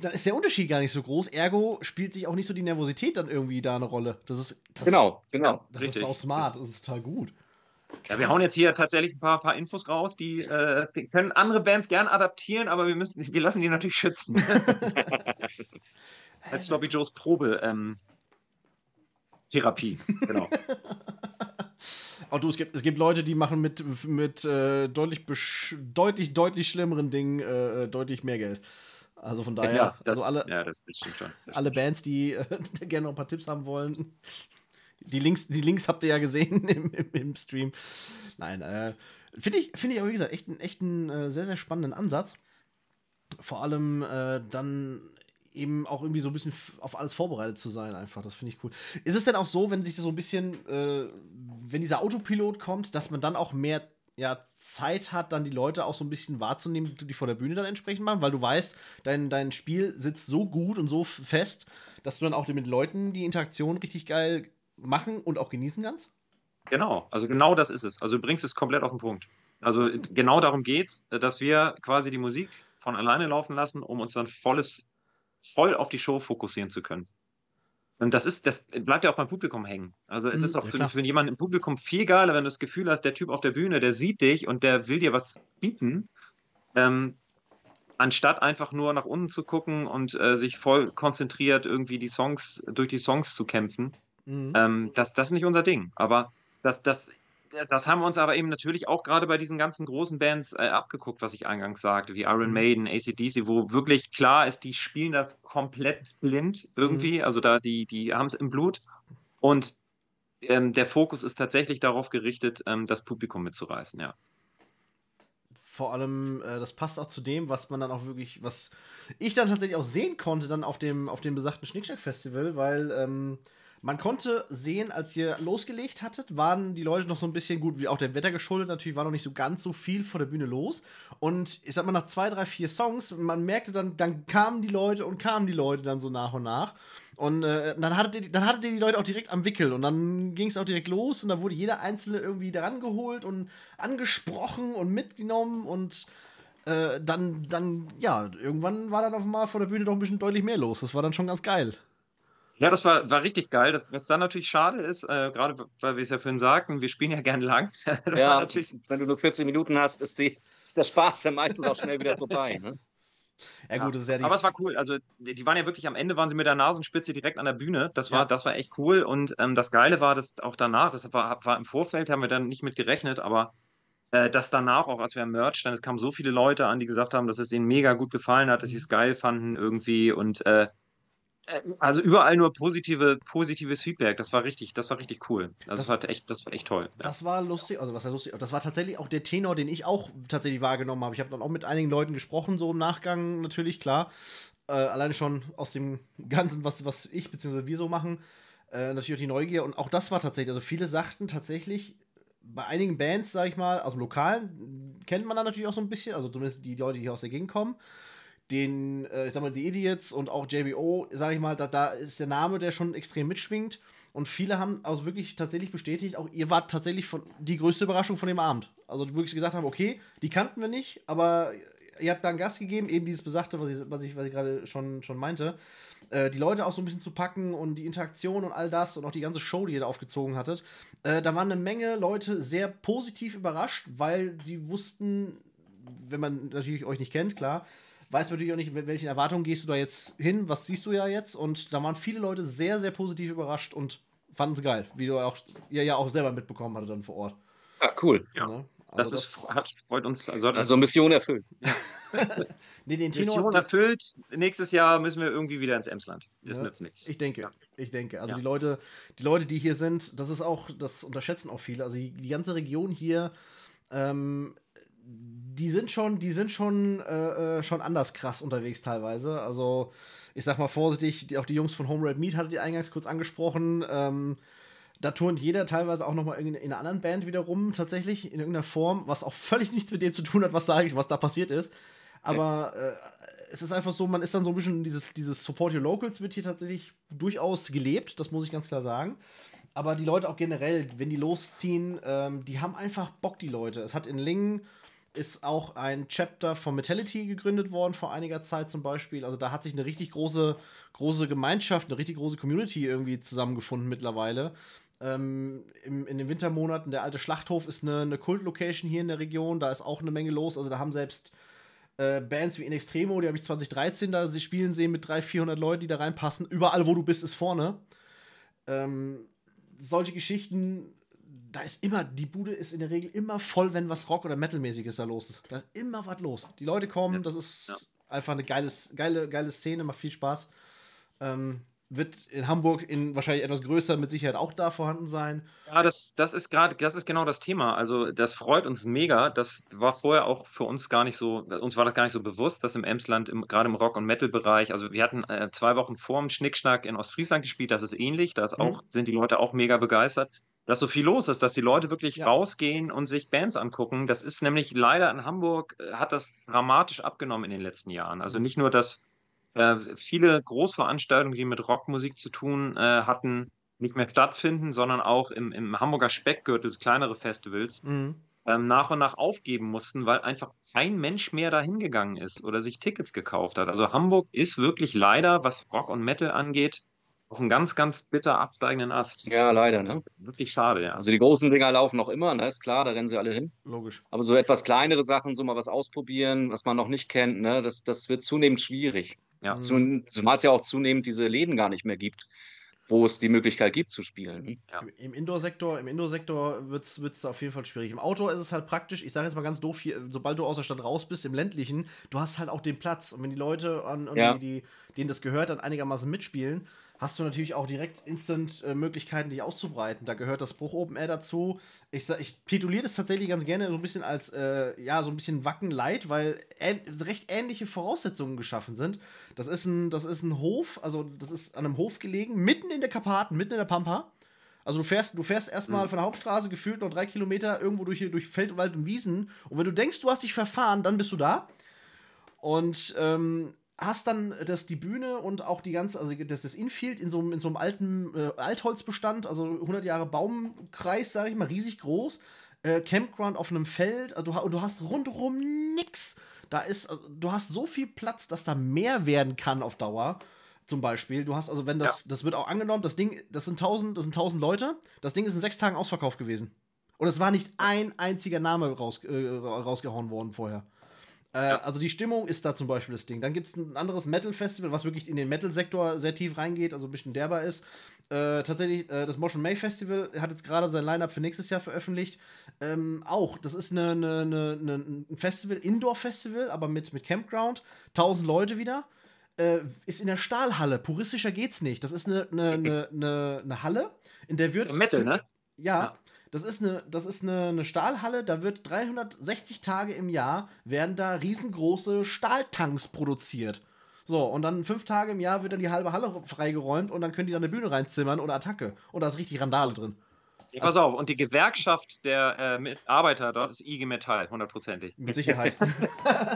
dann ist der Unterschied gar nicht so groß. Ergo spielt sich auch nicht so die Nervosität dann irgendwie da eine Rolle. Das ist, das genau, ist, genau. Das richtig. ist auch smart, das ist total gut. Ja, wir hauen jetzt hier tatsächlich ein paar, paar Infos raus, die, äh, die, können andere Bands gern adaptieren, aber wir müssen, wir lassen die natürlich schützen. *laughs* Als Sloppy Joes Probe. Ähm, Therapie, genau. *laughs* Auch du, es gibt, es gibt Leute, die machen mit, mit äh, deutlich, deutlich, deutlich schlimmeren Dingen äh, äh, deutlich mehr Geld. Also von daher, ja, das, also alle, ja, das, das stimmt schon. Das alle stimmt Bands, die äh, *laughs* gerne noch ein paar Tipps haben wollen, Die Links, die Links habt ihr ja gesehen *laughs* im, im, im Stream. Nein, äh, finde ich, finde ich aber, wie gesagt, echt, echt einen äh, sehr, sehr spannenden Ansatz. Vor allem äh, dann eben auch irgendwie so ein bisschen auf alles vorbereitet zu sein, einfach. Das finde ich cool. Ist es denn auch so, wenn sich so ein bisschen, äh, wenn dieser Autopilot kommt, dass man dann auch mehr ja, Zeit hat, dann die Leute auch so ein bisschen wahrzunehmen, die vor der Bühne dann entsprechend machen, weil du weißt, dein, dein Spiel sitzt so gut und so fest, dass du dann auch mit Leuten die Interaktion richtig geil machen und auch genießen kannst? Genau, also genau das ist es. Also du bringst es komplett auf den Punkt. Also genau darum geht es, dass wir quasi die Musik von alleine laufen lassen, um uns dann volles, voll auf die Show fokussieren zu können. Und das ist, das bleibt ja auch beim Publikum hängen. Also es mhm, ist doch für, für, jemanden im Publikum viel geiler, wenn du das Gefühl hast, der Typ auf der Bühne, der sieht dich und der will dir was bieten, ähm, anstatt einfach nur nach unten zu gucken und äh, sich voll konzentriert irgendwie die Songs durch die Songs zu kämpfen. Mhm. Ähm, das, das ist nicht unser Ding. Aber das, das das haben wir uns aber eben natürlich auch gerade bei diesen ganzen großen Bands äh, abgeguckt, was ich eingangs sagte, wie Iron mhm. Maiden, ACDC, wo wirklich klar ist, die spielen das komplett blind irgendwie. Mhm. Also da, die, die haben es im Blut. Und ähm, der Fokus ist tatsächlich darauf gerichtet, ähm, das Publikum mitzureißen, ja. Vor allem, äh, das passt auch zu dem, was man dann auch wirklich, was ich dann tatsächlich auch sehen konnte, dann auf dem, auf dem besagten Schnickschnack-Festival, weil ähm, man konnte sehen, als ihr losgelegt hattet, waren die Leute noch so ein bisschen gut, wie auch der Wetter geschuldet, natürlich war noch nicht so ganz so viel vor der Bühne los. Und ich sag mal, nach zwei, drei, vier Songs, man merkte dann, dann kamen die Leute und kamen die Leute dann so nach und nach. Und äh, dann, hattet ihr, dann hattet ihr die Leute auch direkt am Wickel und dann ging es auch direkt los und da wurde jeder Einzelne irgendwie daran geholt und angesprochen und mitgenommen und äh, dann, dann, ja, irgendwann war dann auf einmal vor der Bühne doch ein bisschen deutlich mehr los. Das war dann schon ganz geil. Ja, das war, war richtig geil. Das, was dann natürlich schade ist, äh, gerade weil wir es ja vorhin sagten, wir spielen ja gern lang. *laughs* ja, wenn du nur 14 Minuten hast, ist, die, ist der Spaß ja meistens auch schnell wieder *laughs* vorbei. Ne? Ja, gut, das ist ja die Aber es war cool. Also, die waren ja wirklich am Ende, waren sie mit der Nasenspitze direkt an der Bühne. Das war, ja. das war echt cool. Und ähm, das Geile war, dass auch danach, das war, war im Vorfeld, haben wir dann nicht mit gerechnet, aber äh, dass danach auch, als wir am Merch dann, es kamen so viele Leute an, die gesagt haben, dass es ihnen mega gut gefallen hat, dass sie es geil fanden irgendwie und äh, also überall nur positive, positives Feedback. Das war richtig, das war richtig cool. Also das, das war echt, das war echt toll. Das war lustig, also was war lustig. Das war tatsächlich auch der Tenor, den ich auch tatsächlich wahrgenommen habe. Ich habe dann auch mit einigen Leuten gesprochen, so im Nachgang natürlich, klar. Äh, alleine schon aus dem Ganzen, was, was ich bzw. wir so machen. Äh, natürlich auch die Neugier. Und auch das war tatsächlich, also viele sagten tatsächlich, bei einigen Bands, sag ich mal, aus dem Lokalen, kennt man da natürlich auch so ein bisschen, also zumindest die Leute, die hier aus der Gegend kommen den, äh, ich sag mal, die Idiots und auch JBO, sag ich mal, da, da ist der Name, der schon extrem mitschwingt. Und viele haben also wirklich tatsächlich bestätigt, auch ihr wart tatsächlich von, die größte Überraschung von dem Abend. Also wirklich gesagt haben, okay, die kannten wir nicht, aber ihr habt da einen Gast gegeben, eben dieses Besagte, was ich, was ich, was ich gerade schon, schon meinte. Äh, die Leute auch so ein bisschen zu packen und die Interaktion und all das und auch die ganze Show, die ihr da aufgezogen hattet. Äh, da waren eine Menge Leute sehr positiv überrascht, weil sie wussten, wenn man natürlich euch nicht kennt, klar, weiß natürlich auch nicht, mit welchen Erwartungen gehst du da jetzt hin, was siehst du ja jetzt. Und da waren viele Leute sehr, sehr positiv überrascht und fanden es geil, wie du auch, ihr ja auch selber mitbekommen hattet dann vor Ort. Ah, cool. Ja. Ne? Also das, ist, hat, freut uns. Also, also Mission erfüllt. Ja. *laughs* nee, den Tenor, Mission erfüllt. Nächstes Jahr müssen wir irgendwie wieder ins Emsland. Das ja, nützt nichts. Ich denke, ja. ich denke. Also ja. die Leute, die Leute, die hier sind, das ist auch, das unterschätzen auch viele. Also die, die ganze Region hier ähm, die sind schon, die sind schon, äh, äh, schon anders krass unterwegs teilweise. Also, ich sag mal vorsichtig, die, auch die Jungs von Home Red Meat hattet ihr eingangs kurz angesprochen. Ähm, da turnt jeder teilweise auch nochmal in, in einer anderen Band wieder rum, tatsächlich, in irgendeiner Form, was auch völlig nichts mit dem zu tun hat, was da, was da passiert ist. Aber äh, es ist einfach so, man ist dann so ein bisschen, dieses, dieses Support Your Locals wird hier tatsächlich durchaus gelebt, das muss ich ganz klar sagen. Aber die Leute auch generell, wenn die losziehen, ähm, die haben einfach Bock, die Leute. Es hat in Lingen ist auch ein Chapter von Metality gegründet worden vor einiger Zeit zum Beispiel. Also da hat sich eine richtig große, große Gemeinschaft, eine richtig große Community irgendwie zusammengefunden mittlerweile. Ähm, im, in den Wintermonaten, der alte Schlachthof ist eine, eine Kult-Location hier in der Region, da ist auch eine Menge los. Also da haben selbst äh, Bands wie In Extremo, die habe ich 2013 da sie spielen sehen mit 300, 400 Leuten, die da reinpassen. Überall, wo du bist, ist vorne. Ähm, solche Geschichten da ist immer, die Bude ist in der Regel immer voll, wenn was Rock- oder Metal-mäßiges da los ist. Da ist immer was los. Die Leute kommen, das ist ja. einfach eine geiles, geile, geile Szene, macht viel Spaß. Ähm, wird in Hamburg in wahrscheinlich etwas größer mit Sicherheit auch da vorhanden sein. Ja, das, das ist gerade, das ist genau das Thema. Also das freut uns mega. Das war vorher auch für uns gar nicht so, uns war das gar nicht so bewusst, dass im Emsland, im, gerade im Rock- und Metal-Bereich, also wir hatten äh, zwei Wochen vor dem Schnickschnack in Ostfriesland gespielt, das ist ähnlich, da Mhm. auch, sind die Leute auch mega begeistert. Dass so viel los ist, dass die Leute wirklich Ja. rausgehen und sich Bands angucken. Das ist nämlich leider in Hamburg, äh, hat das dramatisch abgenommen in den letzten Jahren. Also nicht nur, dass äh, viele Großveranstaltungen, die mit Rockmusik zu tun äh, hatten, nicht mehr stattfinden, sondern auch im, im Hamburger Speckgürtel, kleinere Festivals, Mhm. ähm, nach und nach aufgeben mussten, weil einfach kein Mensch mehr dahin gegangen ist oder sich Tickets gekauft hat. Also Hamburg ist wirklich leider, was Rock und Metal angeht, auf einem ganz, ganz bitter absteigenden Ast. Ja, leider, ne? Wirklich schade, ja. Also die großen Dinger laufen noch immer, ne? Ist klar, da rennen sie alle hin. Logisch. Aber so etwas kleinere Sachen, so mal was ausprobieren, was man noch nicht kennt, ne? Das, das wird zunehmend schwierig. ja. Mhm. Zu- Zumal es ja auch zunehmend diese Läden gar nicht mehr gibt, wo es die Möglichkeit gibt zu spielen. Ne? Ja. Im, Indoor-Sektor, im Indoor-Sektor wird es auf jeden Fall schwierig. Im Outdoor ist es halt praktisch, ich sage jetzt mal ganz doof, hier, sobald du aus der Stadt raus bist, im ländlichen, du hast halt auch den Platz. Und wenn die Leute, an, Ja. die, denen das gehört, dann einigermaßen mitspielen, hast du natürlich auch direkt instant äh, Möglichkeiten, dich auszubreiten. Da gehört das Bruch Open Air dazu. Ich, ich tituliere das tatsächlich ganz gerne so ein bisschen als, äh, ja, so ein bisschen Wacken Light, weil ähn recht ähnliche Voraussetzungen geschaffen sind. Das ist ein, das ist ein Hof, also das ist an einem Hof gelegen, mitten in der Karpaten, mitten in der Pampa. Also du fährst, du fährst erstmal von der Hauptstraße gefühlt noch drei Kilometer irgendwo durch, durch Feld, Wald und Wiesen. Und wenn du denkst, du hast dich verfahren, dann bist du da. Und ähm, hast dann das, die Bühne und auch die ganze, also das, das Infield in so, einem- in so einem alten äh, Altholzbestand, also 100 Jahre Baumkreis, sage ich mal, riesig groß. Äh, Campground auf einem Feld, also und du hast rundherum nix. Da ist, also, du hast so viel Platz, dass da mehr werden kann auf Dauer. Zum Beispiel, du hast also, wenn das, das wird auch angenommen, das Ding, das sind 1000, das sind 1000 Leute, das Ding ist in sechs Tagen ausverkauft gewesen. Und es war nicht ein einziger Name raus, äh, rausgehauen worden vorher. Äh, Also die Stimmung ist da zum Beispiel das Ding. Dann gibt es ein anderes Metal-Festival, was wirklich in den Metal-Sektor sehr tief reingeht, also ein bisschen derber ist. Äh, tatsächlich, äh, das Motion May Festival hat jetzt gerade sein Line-Up für nächstes Jahr veröffentlicht. Ähm, auch, das ist eine, eine, eine, ein Festival, Indoor-Festival, aber mit, mit Campground. 1000 Leute wieder. Äh, ist in der Stahlhalle. Puristischer geht's nicht. Das ist eine, eine, eine, eine, eine Halle, in der wird. Metal, zu- ne? ja, Ja. Das ist, eine, das ist eine, eine Stahlhalle, da wird 360 Tage im Jahr werden da riesengroße Stahltanks produziert. So, und dann fünf Tage im Jahr wird dann die halbe Halle freigeräumt und dann können die da eine Bühne reinzimmern oder Attacke. Und da ist richtig Randale drin. Ja, pass auf, und die Gewerkschaft der äh, Mitarbeiter dort ist IG Metall, hundertprozentig. Mit Sicherheit.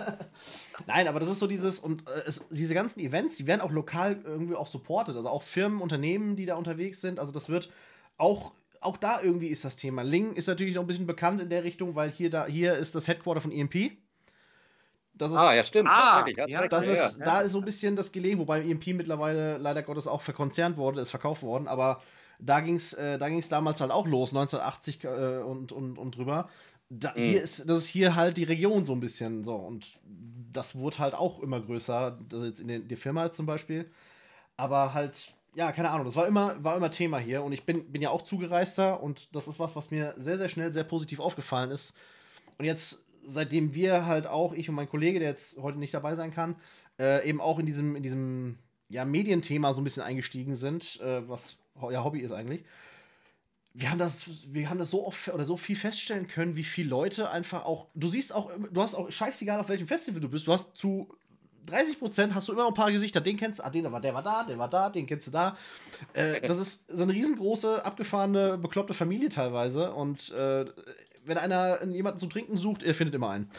*laughs* Nein, aber das ist so dieses, und äh, es, diese ganzen Events, die werden auch lokal irgendwie auch supported. Also auch Firmen, Unternehmen, die da unterwegs sind. Also das wird auch, auch da irgendwie ist das Thema. Ling ist natürlich noch ein bisschen bekannt in der Richtung, weil hier, da, hier ist das Headquarter von EMP. Das ist, Ah, ja, stimmt. Ah, ja, das ist, ja. da ist so ein bisschen das gelegen, wobei EMP mittlerweile leider Gottes auch verkonzernt wurde, ist verkauft worden, aber da ging es äh, da ging's damals halt auch los, 1980 äh, und, und, und drüber. Da, Mhm. hier ist, das ist hier halt die Region so ein bisschen so und das wurde halt auch immer größer, das jetzt in den, die Firma jetzt zum Beispiel. Aber halt, ja, keine Ahnung, das war immer, war immer Thema hier und ich bin, bin ja auch Zugereister und das ist was, was mir sehr, sehr schnell sehr positiv aufgefallen ist. Und jetzt, seitdem wir halt auch, ich und mein Kollege, der jetzt heute nicht dabei sein kann, äh, eben auch in diesem, in diesem ja, Medienthema so ein bisschen eingestiegen sind, äh, was ja Hobby ist eigentlich. Wir haben das, wir haben das so oft oder so viel feststellen können, wie viele Leute einfach auch. Du siehst auch, du hast auch scheißegal, auf welchem Festival du bist. Du hast zu 30 Prozent hast du immer noch ein paar Gesichter. Den kennst du, ah, den war, der war da, der war da, den kennst du da. Äh, *laughs* das ist so eine riesengroße, abgefahrene, bekloppte Familie teilweise. Und äh, wenn einer jemanden zum Trinken sucht, er findet immer einen.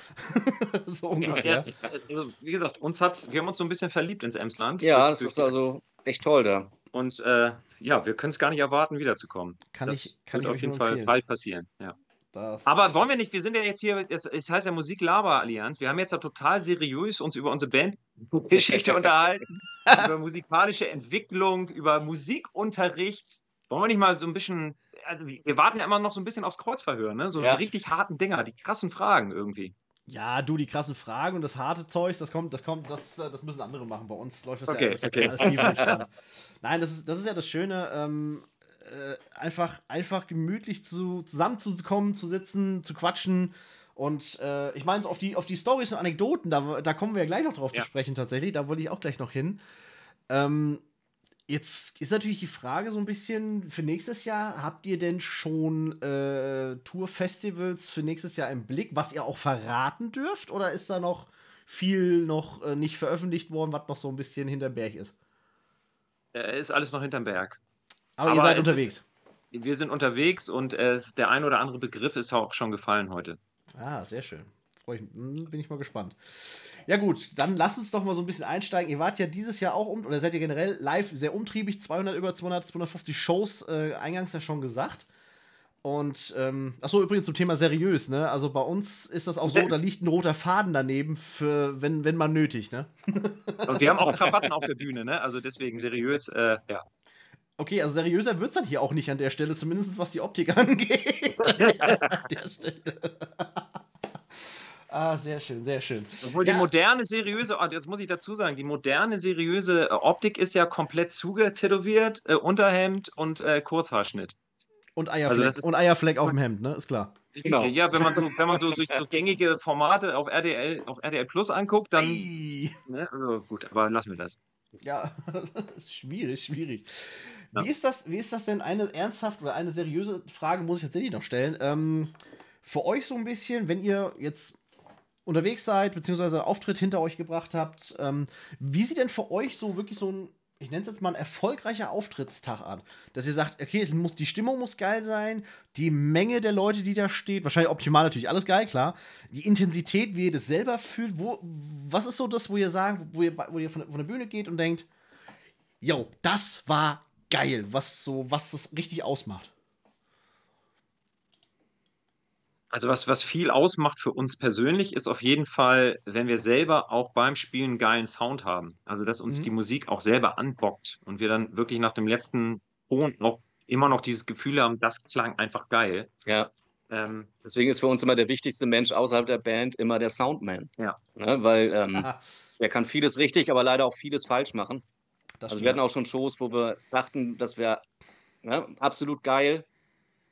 *laughs* so ungefähr. Ja, ist, also, wie gesagt, uns hat's, wir haben uns so ein bisschen verliebt ins Emsland. Ja, das ist also echt toll da. Und äh, ja, wir können es gar nicht erwarten, wiederzukommen. Kann das ich, kann ich wird auf euch jeden Fall empfehlen. bald passieren. Ja. Das- Aber wollen wir nicht, wir sind ja jetzt hier, es, es heißt ja Musik-Laber-Allianz. Wir haben jetzt ja total seriös uns über unsere Bandgeschichte *laughs* unterhalten, über musikalische Entwicklung, über Musikunterricht. Wollen wir nicht mal so ein bisschen, also wir warten ja immer noch so ein bisschen aufs Kreuzverhör, ne? So Ja. die richtig harten Dinger, die krassen Fragen irgendwie. Ja, du, die krassen Fragen und das harte Zeugs, das kommt, das kommt, das, äh, das müssen andere machen. Bei uns läuft das Okay, ja alles, okay. alles. *laughs* Nein, das ist, das ist ja das Schöne, ähm, äh, einfach, einfach gemütlich zu, zusammenzukommen, zu sitzen, zu quatschen. Und äh, ich meine, auf die, auf die Stories und Anekdoten, da, da kommen wir ja gleich noch drauf Ja. zu sprechen tatsächlich, da wollte ich auch gleich noch hin. Ähm, Jetzt ist natürlich die Frage so ein bisschen für nächstes Jahr, habt ihr denn schon äh, Tour-Festivals für nächstes Jahr im Blick, was ihr auch verraten dürft? Oder ist da noch viel noch äh, nicht veröffentlicht worden, was noch so ein bisschen hinterm Berg ist? Äh, ist alles noch hinterm Berg. Aber, Aber ihr seid unterwegs. Ist, wir sind unterwegs und äh, der ein oder andere Begriff ist auch schon gefallen heute. Ah, sehr schön. Ich, hm, bin ich mal gespannt. Ja, gut, dann lasst uns doch mal so ein bisschen einsteigen. Ihr wart ja dieses Jahr auch um, oder seid ihr generell live sehr umtriebig, 200, über 200, 250 Shows, äh, eingangs ja schon gesagt. Und, ähm, achso, übrigens zum Thema seriös, ne? Also bei uns ist das auch so, da liegt ein roter Faden daneben, für, wenn, wenn man nötig, ne? Und wir haben auch Krawatten auf der Bühne, ne? Also deswegen seriös, äh, ja. Okay, also seriöser wird es dann hier auch nicht an der Stelle, zumindest was die Optik *laughs* angeht. an der Stelle. *laughs* Ah, sehr schön, sehr schön. Obwohl ja. die moderne, seriöse, jetzt muss ich dazu sagen, die moderne, seriöse äh, Optik ist ja komplett zugetätowiert, äh, Unterhemd und äh, Kurzhaarschnitt. Und Eierfleck, also und Eierfleck auf dem Hemd, ne? Ist klar. Genau. Ja, wenn man so, *laughs* wenn man so sich so gängige Formate auf RDL, auf RDL Plus anguckt, dann. Ne, also gut, aber lassen wir das. Ja, *laughs* schwierig, schwierig. Ja. Wie, ist das, wie ist das denn eine ernsthaft oder eine seriöse Frage, muss ich tatsächlich noch stellen? Ähm, für euch so ein bisschen, wenn ihr jetzt unterwegs seid, beziehungsweise Auftritt hinter euch gebracht habt. Ähm, wie sieht denn für euch so wirklich so ein, ich nenne es jetzt mal ein erfolgreicher Auftrittstag an? Dass ihr sagt, okay, es muss, die Stimmung muss geil sein, die Menge der Leute, die da steht, wahrscheinlich optimal natürlich, alles geil, klar. Die Intensität, wie ihr das selber fühlt, wo, was ist so das, wo ihr sagt, wo ihr, wo ihr von, von der Bühne geht und denkt, yo, das war geil, was so, was das richtig ausmacht? Also was, was viel ausmacht für uns persönlich, ist auf jeden Fall, wenn wir selber auch beim Spielen einen geilen Sound haben. Also dass uns mhm. die Musik auch selber anbockt und wir dann wirklich nach dem letzten Ton noch immer noch dieses Gefühl haben, das klang einfach geil. Ja. Ähm, Deswegen ist für uns immer der wichtigste Mensch außerhalb der Band immer der Soundman. Ja. Ne, weil ähm, er kann vieles richtig, aber leider auch vieles falsch machen. Das also wir hatten auch schon Shows, wo wir dachten, das wäre ne, absolut geil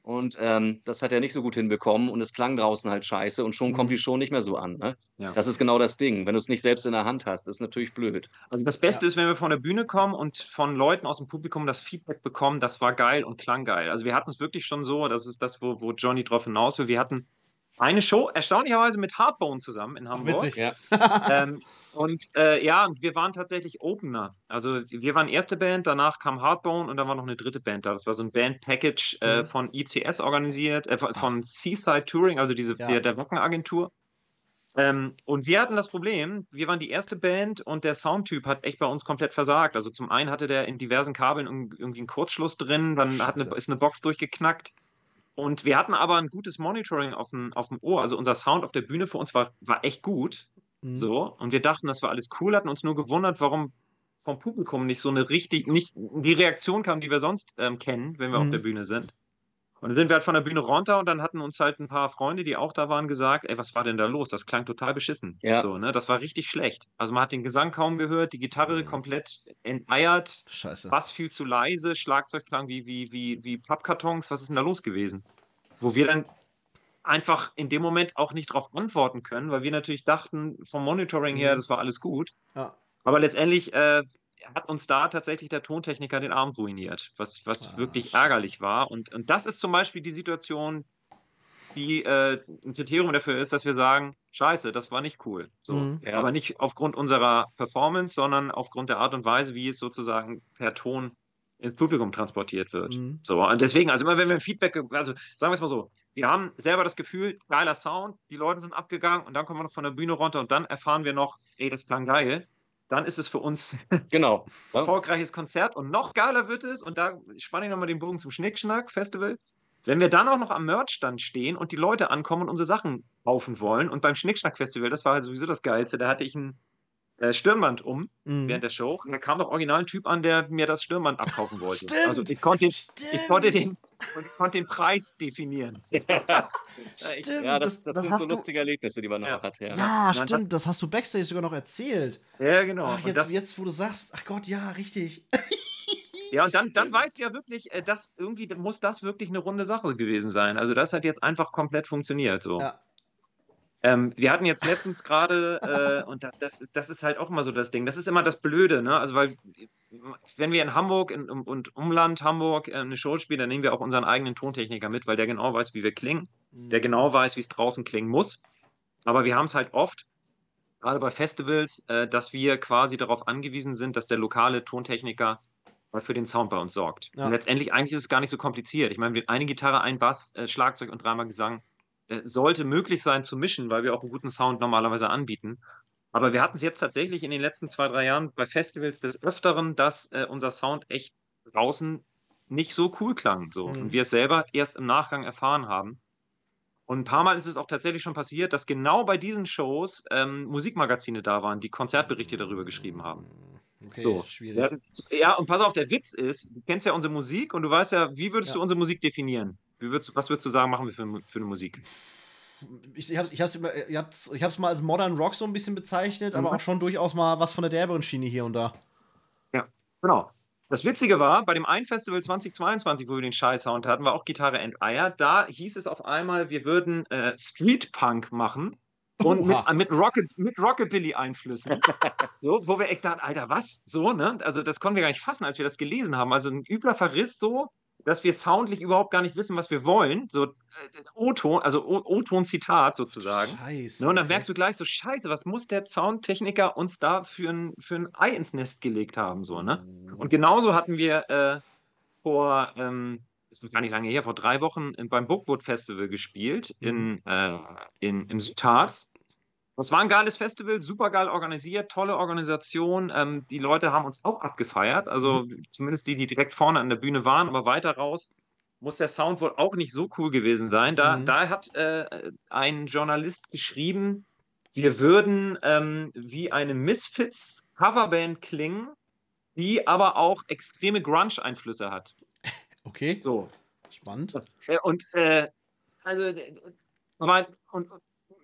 und ähm, das hat er nicht so gut hinbekommen und es klang draußen halt scheiße und schon mhm. kommt die Show nicht mehr so an. Ne? Ja. Das ist genau das Ding. Wenn du es nicht selbst in der Hand hast, ist natürlich blöd. Also das Beste ja. ist, wenn wir von der Bühne kommen und von Leuten aus dem Publikum das Feedback bekommen, das war geil und klang geil. Also wir hatten es wirklich schon so, das ist das, wo, wo Johnny drauf hinaus will. Wir hatten eine Show, erstaunlicherweise mit Hardbone zusammen in Hamburg. Witzig, ja. ähm, und äh, ja, und wir waren tatsächlich Opener. Also wir waren erste Band, danach kam Hardbone und dann war noch eine dritte Band da. Das war so ein Band-Package äh, mhm. von ICS organisiert, äh, von Seaside Touring, also diese, ja. der, der Wockenagentur. Ähm, und wir hatten das Problem, wir waren die erste Band und der Soundtyp hat echt bei uns komplett versagt. Also zum einen hatte der in diversen Kabeln irgendwie einen Kurzschluss drin, dann hat eine, ist eine Box durchgeknackt. Und wir hatten aber ein gutes Monitoring auf dem, auf dem Ohr. Also unser Sound auf der Bühne für uns war, war echt gut. Mhm. So. Und wir dachten, das war alles cool, hatten uns nur gewundert, warum vom Publikum nicht so eine richtig, nicht die Reaktion kam, die wir sonst ähm, kennen, wenn wir mhm. auf der Bühne sind. Und dann sind wir halt von der Bühne runter und dann hatten uns halt ein paar Freunde, die auch da waren, gesagt, ey, was war denn da los? Das klang total beschissen. Ja. So, ne? Das war richtig schlecht. Also man hat den Gesang kaum gehört, die Gitarre mhm. komplett enteiert, Scheiße. Bass viel zu leise, Schlagzeug klang wie, wie, wie, wie Pappkartons. Was ist denn da los gewesen? Wo wir dann einfach in dem Moment auch nicht darauf antworten können, weil wir natürlich dachten, vom Monitoring her, mhm. das war alles gut. Ja. Aber letztendlich äh, hat uns da tatsächlich der Tontechniker den Arm ruiniert, was, was ah, wirklich Scheiße. ärgerlich war. Und, und das ist zum Beispiel die Situation, die äh, ein Kriterium dafür ist, dass wir sagen, scheiße, das war nicht cool. So. Mhm. Ja. Aber nicht aufgrund unserer Performance, sondern aufgrund der Art und Weise, wie es sozusagen per Ton ins Publikum transportiert wird. Mhm. So, und deswegen, also immer wenn wir ein Feedback, also sagen wir es mal so, wir haben selber das Gefühl, geiler Sound, die Leute sind abgegangen und dann kommen wir noch von der Bühne runter und dann erfahren wir noch, ey, das klang geil dann ist es für uns *laughs* genau. ein erfolgreiches Konzert. Und noch geiler wird es, und da spanne ich nochmal den Bogen zum Schnickschnack-Festival, wenn wir dann auch noch am Merchstand stehen und die Leute ankommen und unsere Sachen kaufen wollen. Und beim Schnickschnack-Festival, das war halt sowieso das Geilste, da hatte ich ein äh, Stirnband um mhm. während der Show. Und da kam doch original ein Typ an, der mir das Stirnband abkaufen wollte. *laughs* Stimmt, also ich konnte, ich konnte den und ich konnte den Preis definieren. *laughs* stimmt, ja, das, das, das sind so lustige Erlebnisse, die man ja. noch hat. Ja, ja stimmt, das hast du Backstage sogar noch erzählt. Ja, genau. Ach, jetzt, das, jetzt, wo du sagst, ach Gott, ja, richtig. *laughs* Ja, und dann, dann weißt du ja wirklich, äh, dass irgendwie muss das wirklich eine runde Sache gewesen sein. Also das hat jetzt einfach komplett funktioniert. So. Ja. Ähm, wir hatten jetzt letztens gerade, äh, und das, das ist halt auch immer so das Ding, das ist immer das Blöde, ne? Also, weil, wenn wir in Hamburg in, und Umland Hamburg äh, eine Show spielen, dann nehmen wir auch unseren eigenen Tontechniker mit, weil der genau weiß, wie wir klingen, mhm. der genau weiß, wie es draußen klingen muss. Aber wir haben es halt oft, gerade bei Festivals, äh, dass wir quasi darauf angewiesen sind, dass der lokale Tontechniker für den Sound bei uns sorgt. Ja. Und letztendlich eigentlich ist es gar nicht so kompliziert. Ich meine, eine Gitarre, ein Bass, äh, Schlagzeug und dreimal Gesang sollte möglich sein zu mischen, weil wir auch einen guten Sound normalerweise anbieten. Aber wir hatten es jetzt tatsächlich in den letzten zwei, drei Jahren bei Festivals des Öfteren, dass äh, unser Sound echt draußen nicht so cool klang. So. Mhm. Und wir es selber erst im Nachgang erfahren haben. Und ein paar Mal ist es auch tatsächlich schon passiert, dass genau bei diesen Shows ähm, Musikmagazine da waren, die Konzertberichte darüber geschrieben haben. Okay, so. schwierig. Ja, ja, und pass auf, der Witz ist, du kennst ja unsere Musik und du weißt ja, wie würdest ja. du unsere Musik definieren? Würdest, was würdest du sagen, machen wir für, für eine Musik? Ich, ich habe es ich hab's, ich hab's mal als Modern Rock so ein bisschen bezeichnet, mhm. aber auch schon durchaus mal was von der derberen Schiene hier und da. Ja, genau. Das Witzige war, bei dem einen Festival 2022, wo wir den Scheiß-Sound hatten, war auch Gitarre Enteier. Da hieß es auf einmal, wir würden äh, Street Punk machen und mit, mit, Rocket, mit Rockabilly-Einflüssen. *laughs* so, wo wir echt dachten, Alter, was? So, ne? Also, das konnten wir gar nicht fassen, als wir das gelesen haben. Also, ein übler Verriss so, dass wir soundlich überhaupt gar nicht wissen, was wir wollen. So, äh, O-Ton, also O-Ton-Zitat sozusagen. Scheiße. Ne? Und dann okay. merkst du gleich so, Scheiße, was muss der Soundtechniker uns da für ein, für ein Ei ins Nest gelegt haben, so, ne? Mhm. Und genauso hatten wir äh, vor, ähm, ist noch gar nicht lange her, vor drei Wochen beim Bookwood Festival gespielt in, äh, in, im Südharz. Das war ein geiles Festival, super geil organisiert, tolle Organisation. Ähm, die Leute haben uns auch abgefeiert, also mhm. zumindest die, die direkt vorne an der Bühne waren, aber weiter raus muss der Sound wohl auch nicht so cool gewesen sein. Da, mhm. da hat äh, ein Journalist geschrieben, wir würden ähm, wie eine Misfits Coverband klingen, die aber auch extreme Grunge-Einflüsse hat. Okay. So. Spannend. Und äh, also aber, und,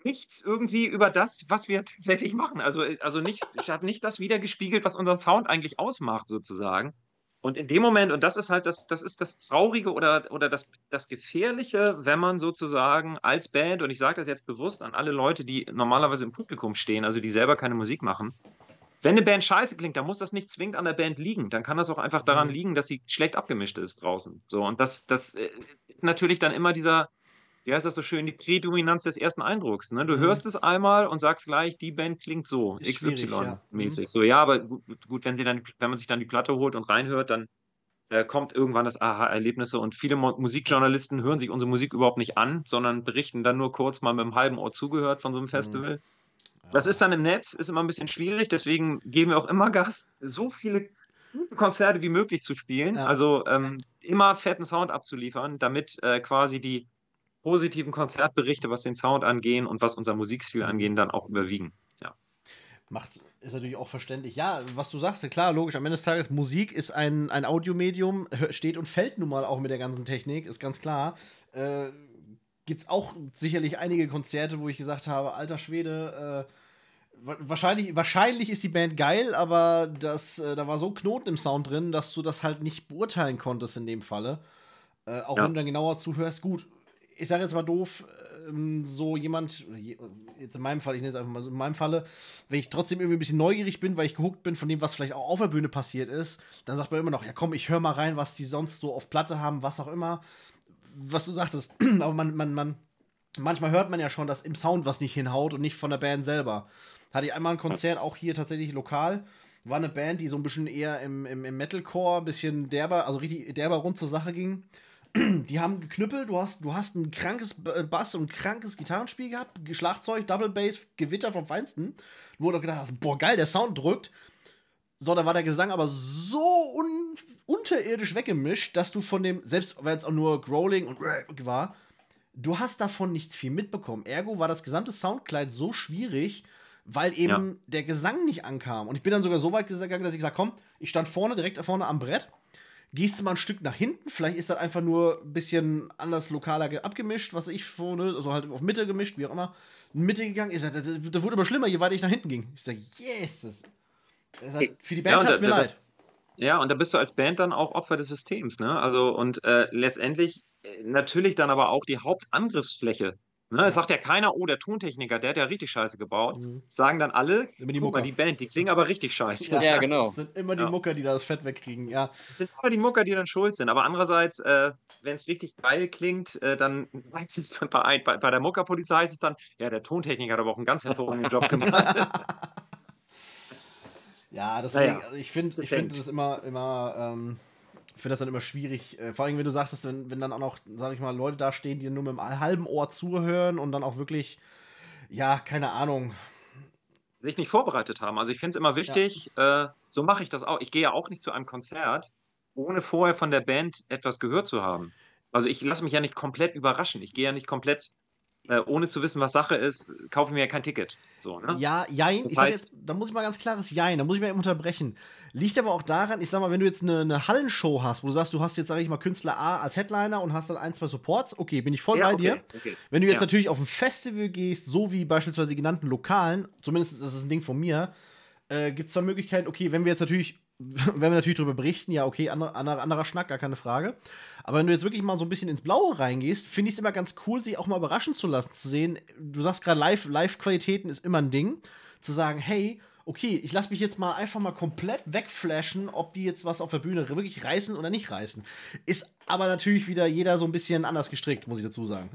nichts irgendwie über das, was wir *laughs* tatsächlich machen. Also, also nicht, ich habe nicht das wiedergespiegelt, was unseren Sound eigentlich ausmacht, sozusagen. Und in dem Moment, und das ist halt das, das ist das Traurige oder, oder das, das Gefährliche, wenn man sozusagen als Band, und ich sage das jetzt bewusst an alle Leute, die normalerweise im Publikum stehen, also die selber keine Musik machen, wenn eine Band scheiße klingt, dann muss das nicht zwingend an der Band liegen. Dann kann das auch einfach daran mhm. liegen, dass sie schlecht abgemischt ist draußen. So, und das, das äh, ist natürlich dann immer dieser, wie heißt das so schön, die Prädominanz des ersten Eindrucks. Ne? Du mhm. hörst es einmal und sagst gleich, die Band klingt so, XY-mäßig. Ja. Mhm. So, ja, aber gut, gut wenn, dann, wenn man sich dann die Platte holt und reinhört, dann äh, kommt irgendwann das Aha-Erlebnisse und viele Mo Musikjournalisten hören sich unsere Musik überhaupt nicht an, sondern berichten dann nur kurz mal mit einem halben Ohr zugehört von so einem mhm. Festival. Mhm. Das ist dann im Netz, ist immer ein bisschen schwierig, deswegen geben wir auch immer Gas, so viele Konzerte wie möglich zu spielen. Ja. Also ähm, immer fetten Sound abzuliefern, damit äh, quasi die positiven Konzertberichte, was den Sound angehen und was unser Musikstil angehen, dann auch überwiegen. Ja. Macht, ist natürlich auch verständlich. Ja, was du sagst, klar, logisch. Am Ende des Tages, Musik ist ein, ein Audiomedium, steht und fällt nun mal auch mit der ganzen Technik, ist ganz klar. Äh, Gibt es auch sicherlich einige Konzerte, wo ich gesagt habe, alter Schwede, äh, wahrscheinlich, wahrscheinlich ist die Band geil, aber das, äh, da war so ein Knoten im Sound drin, dass du das halt nicht beurteilen konntest in dem Falle. Äh, auch ja. wenn du dann genauer zuhörst, gut, ich sage jetzt mal doof, ähm, so jemand, jetzt in meinem Fall, ich nenne es einfach mal so, in meinem Falle, wenn ich trotzdem irgendwie ein bisschen neugierig bin, weil ich gehuckt bin von dem, was vielleicht auch auf der Bühne passiert ist, dann sagt man immer noch, ja komm, ich höre mal rein, was die sonst so auf Platte haben, was auch immer. Was du sagtest, *clears throat* aber man, man, man, manchmal hört man ja schon, dass im Sound was nicht hinhaut und nicht von der Band selber. Hatte ich einmal ein Konzert, auch hier tatsächlich lokal, war eine Band, die so ein bisschen eher im, im, im Metalcore, ein bisschen derber, also richtig derber rund zur Sache ging *clears throat* die haben geknüppelt, du hast, du hast ein krankes äh, Bass und ein krankes Gitarrenspiel gehabt, Schlagzeug, Double Bass, Gewitter vom Feinsten. Du gedacht hast, boah, geil, der Sound drückt. So, da war der Gesang aber so un unterirdisch weggemischt, dass du von dem, selbst wenn es auch nur Growling und war, du hast davon nicht viel mitbekommen. Ergo war das gesamte Soundkleid so schwierig, weil eben ja. der Gesang nicht ankam. Und ich bin dann sogar so weit gegangen, dass ich gesagt komm, ich stand vorne, direkt vorne am Brett gehst du mal ein Stück nach hinten, vielleicht ist das einfach nur ein bisschen anders lokaler abgemischt, was ich vorne, also halt auf Mitte gemischt, wie auch immer, Mitte gegangen, ist das, das wurde immer schlimmer, je weiter ich nach hinten ging. Ich sage, yes! Halt, für die Band ja, hat es mir da, leid. Ja, und da bist du als Band dann auch Opfer des Systems, ne? Also, und äh, letztendlich äh, natürlich dann aber auch die Hauptangriffsfläche Ne, Es sagt ja keiner, oh, der Tontechniker, der hat ja richtig scheiße gebaut. Mhm. Sagen dann alle, Immer die guck mal, Mucker. die Band, die klingen aber richtig scheiße. Ja, genau. Das sind immer die Ja. Mucker, die da das Fett wegkriegen. Ja, Es sind immer die Mucker, die dann schuld sind. Aber andererseits, äh, wenn es richtig geil klingt, äh, dann heißt es bei, bei, bei der Muckerpolizei heißt es dann, ja, der Tontechniker hat aber auch einen ganz hervorragenden Job gemacht. *laughs* ja deswegen, Naja, also ich finde ich find das immer, immer, ähm, finde das dann immer schwierig. Äh, vor allem, wenn du sagst, wenn, wenn dann auch noch, sag ich mal, Leute da stehen, die nur mit einem halben Ohr zuhören und dann auch wirklich, ja, keine Ahnung. sich nicht vorbereitet haben. Also ich finde es immer wichtig, äh, so mache ich das auch. Ich gehe ja auch nicht zu einem Konzert, ohne vorher von der Band etwas gehört zu haben. Also ich lasse mich ja nicht komplett überraschen. Ich gehe ja nicht komplett, äh, ohne zu wissen, was Sache ist, kaufe ich mir ja kein Ticket. So, ne? Ja, jein. Das heißt- jetzt, da muss ich mal ganz klares Jein, da muss ich mal eben unterbrechen. Liegt aber auch daran, ich sag mal, wenn du jetzt eine, eine Hallenshow hast, wo du sagst, du hast jetzt, sag ich mal, Künstler A als Headliner und hast dann ein, zwei Supports, okay, bin ich voll Ja, bei okay, dir. okay. Wenn du jetzt Ja. natürlich auf ein Festival gehst, so wie beispielsweise die genannten Lokalen, zumindest ist es ein Ding von mir, äh, gibt es da Möglichkeiten, okay, wenn wir jetzt natürlich, *laughs* wenn wir natürlich darüber berichten, ja, okay, andere, anderer, anderer Schnack, gar keine Frage. Aber wenn du jetzt wirklich mal so ein bisschen ins Blaue reingehst, finde ich es immer ganz cool, sich auch mal überraschen zu lassen, zu sehen, du sagst gerade Live- Live-Qualitäten ist immer ein Ding, zu sagen, hey, okay, ich lasse mich jetzt mal einfach mal komplett wegflashen, ob die jetzt was auf der Bühne wirklich reißen oder nicht reißen. Ist aber natürlich wieder jeder so ein bisschen anders gestrickt, muss ich dazu sagen.